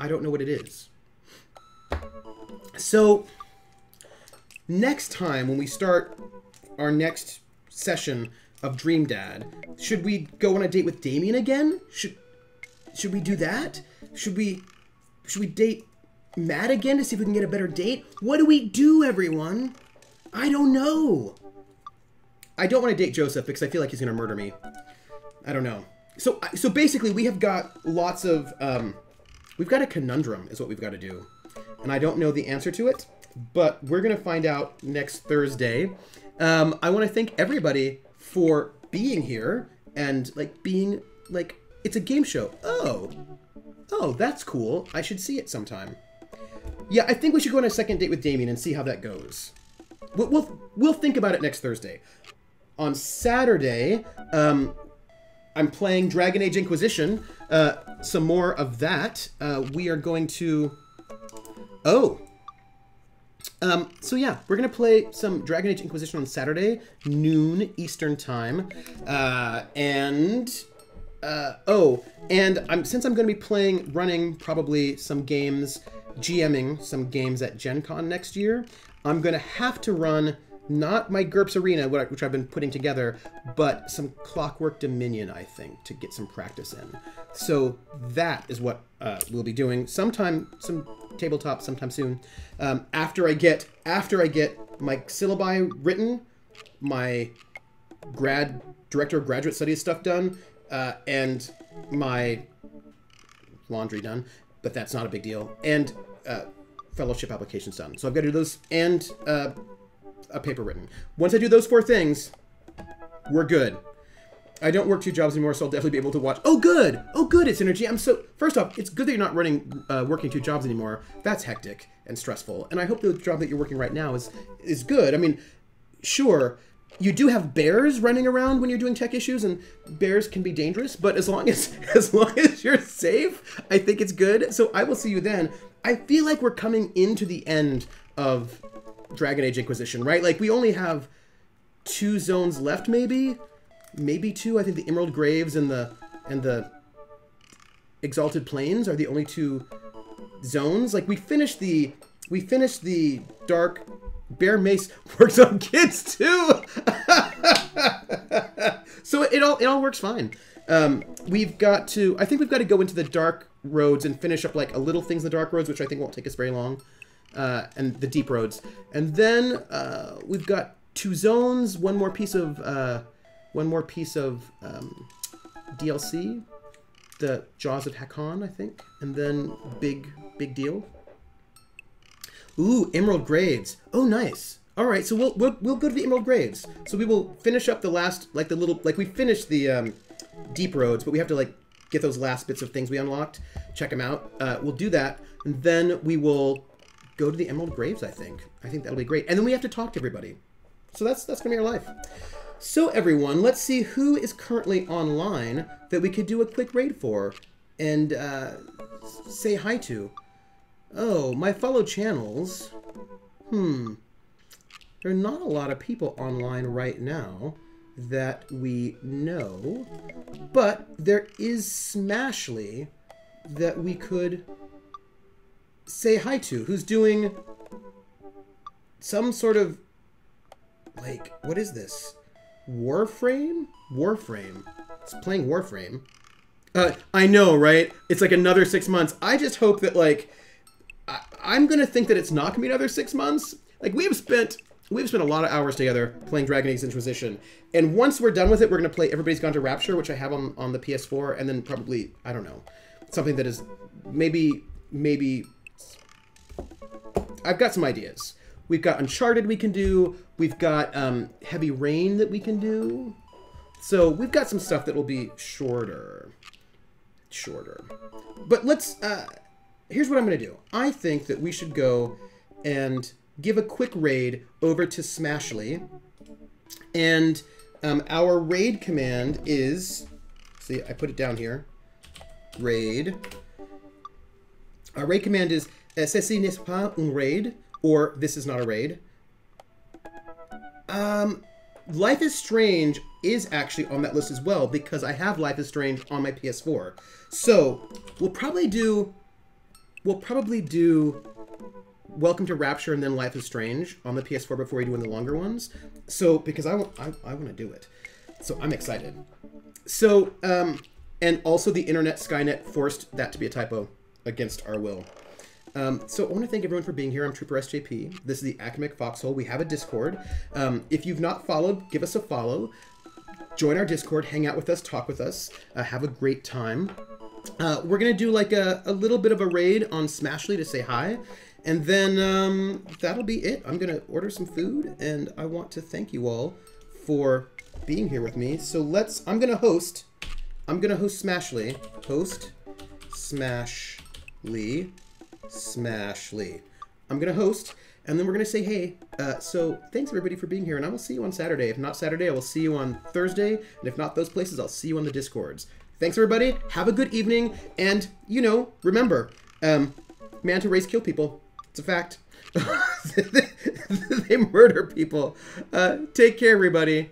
I don't know what it is. So, next time when we start our next session of Dream Dad, should we go on a date with Damien again? Should should we do that? Should we should we date Matt again to see if we can get a better date? What do we do, everyone? I don't know. I don't want to date Joseph because I feel like he's gonna murder me. I don't know. So so basically, we have got lots of um, we've got a conundrum, is what we've got to do, and I don't know the answer to it, but we're gonna find out next Thursday. Um, I want to thank everybody for being here and like being like it's a game show. Oh, oh, that's cool. I should see it sometime. Yeah, I think we should go on a second date with Damien and see how that goes. We'll we'll, we'll think about it next Thursday. On Saturday, um, I'm playing Dragon Age Inquisition. Uh, some more of that. Uh, we are going to. Oh. Um, so yeah, we're gonna play some Dragon Age Inquisition on Saturday, noon Eastern time, uh, and uh, oh, and I'm since I'm gonna be playing, running probably some games, GMing some games at Gen Con next year. I'm gonna have to run not my GURPS Arena, which I've been putting together, but some Clockwork Dominion, I think, to get some practice in. So that is what uh, we'll be doing sometime, some tabletop, sometime soon. Um, after I get after I get my syllabi written, my grad director of graduate studies stuff done, uh, and my laundry done, but that's not a big deal, and uh, fellowship applications done. So I've got to do those and uh, a paper written. Once I do those four things, we're good. I don't work two jobs anymore, so I'll definitely be able to watch. Oh, good. Oh, good. It's energy. I'm so. First off, it's good that you're not running, uh, working two jobs anymore. That's hectic and stressful. And I hope the job that you're working right now is is good. I mean, sure, you do have bears running around when you're doing tech issues, and bears can be dangerous. But as long as [laughs] as long as you're safe, I think it's good. So I will see you then. I feel like we're coming into the end of Dragon Age Inquisition, right? Like we only have two zones left, maybe, maybe two. I think the Emerald Graves and the and the Exalted Plains are the only two zones. Like we finished the we finished the Dark Bear Mace [laughs] works on kids too. [laughs] so it all it all works fine. Um, we've got to I think we've got to go into the dark roads and finish up like a little things in the dark roads, which I think won't take us very long uh, and the deep roads. And then uh, we've got two zones, one more piece of uh, one more piece of um, DLC, the Jaws of Hakkon, I think, and then big big deal. Ooh, Emerald Graves. Oh, nice. All right, so we'll, we'll we'll go to the Emerald Graves. So we will finish up the last like the little like we finished the um, deep roads, but we have to like get those last bits of things we unlocked. Check them out. Uh, we'll do that, and then we will go to the Emerald Graves. I think. I think that'll be great. And then we have to talk to everybody. So that's that's gonna be our life. So everyone, let's see who is currently online that we could do a quick raid for and uh, say hi to. Oh, my fellow channels. Hmm. There are not a lot of people online right now that we know, but there is Smashly that we could say hi to, who's doing some sort of like what is this? Warframe? Warframe. It's playing Warframe. Uh, I know, right? It's like another six months. I just hope that like I, I'm gonna think that it's not gonna be another six months. Like we have spent we've spent a lot of hours together playing Dragon Age Inquisition, and once we're done with it, we're gonna play Everybody's Gone to Rapture, which I have on on the PS4, and then probably I don't know something that is maybe maybe I've got some ideas. We've got Uncharted we can do. We've got um, Heavy Rain that we can do. So we've got some stuff that will be shorter. Shorter. But let's. Uh, here's what I'm going to do. I think that we should go and give a quick raid over to Smashly. And um, our raid command is. See, I put it down here. Raid. Our raid command is Ceci n'est pas un raid, or This is not a raid. Um, Life is Strange is actually on that list as well because I have Life is Strange on my PS4. So we'll probably do, we'll probably do Welcome to Rapture and then Life is Strange on the PS4 before we do one of the longer ones. So because I want, I, I want to do it. So I'm excited. So um, and also the internet Skynet forced that to be a typo against our will. Um, so I want to thank everyone for being here. I'm Trooper SJP. This is the Academic Foxhole. We have a Discord. Um, if you've not followed, give us a follow. Join our Discord, hang out with us, talk with us, uh, have a great time. Uh, we're gonna do like a, a little bit of a raid on Smashly to say hi, and then um, that'll be it. I'm gonna order some food, and I want to thank you all for being here with me. So let's. I'm gonna host. I'm gonna host Smashly. Host Smashly. Smashly. I'm gonna host, and then we're gonna say hey. Uh, so thanks everybody for being here, and I will see you on Saturday. If not Saturday, I will see you on Thursday, and if not those places, I'll see you on the Discords. Thanks everybody. Have a good evening, and you know, remember, um, manta rays kill people. It's a fact. [laughs] they murder people. Uh, take care, everybody.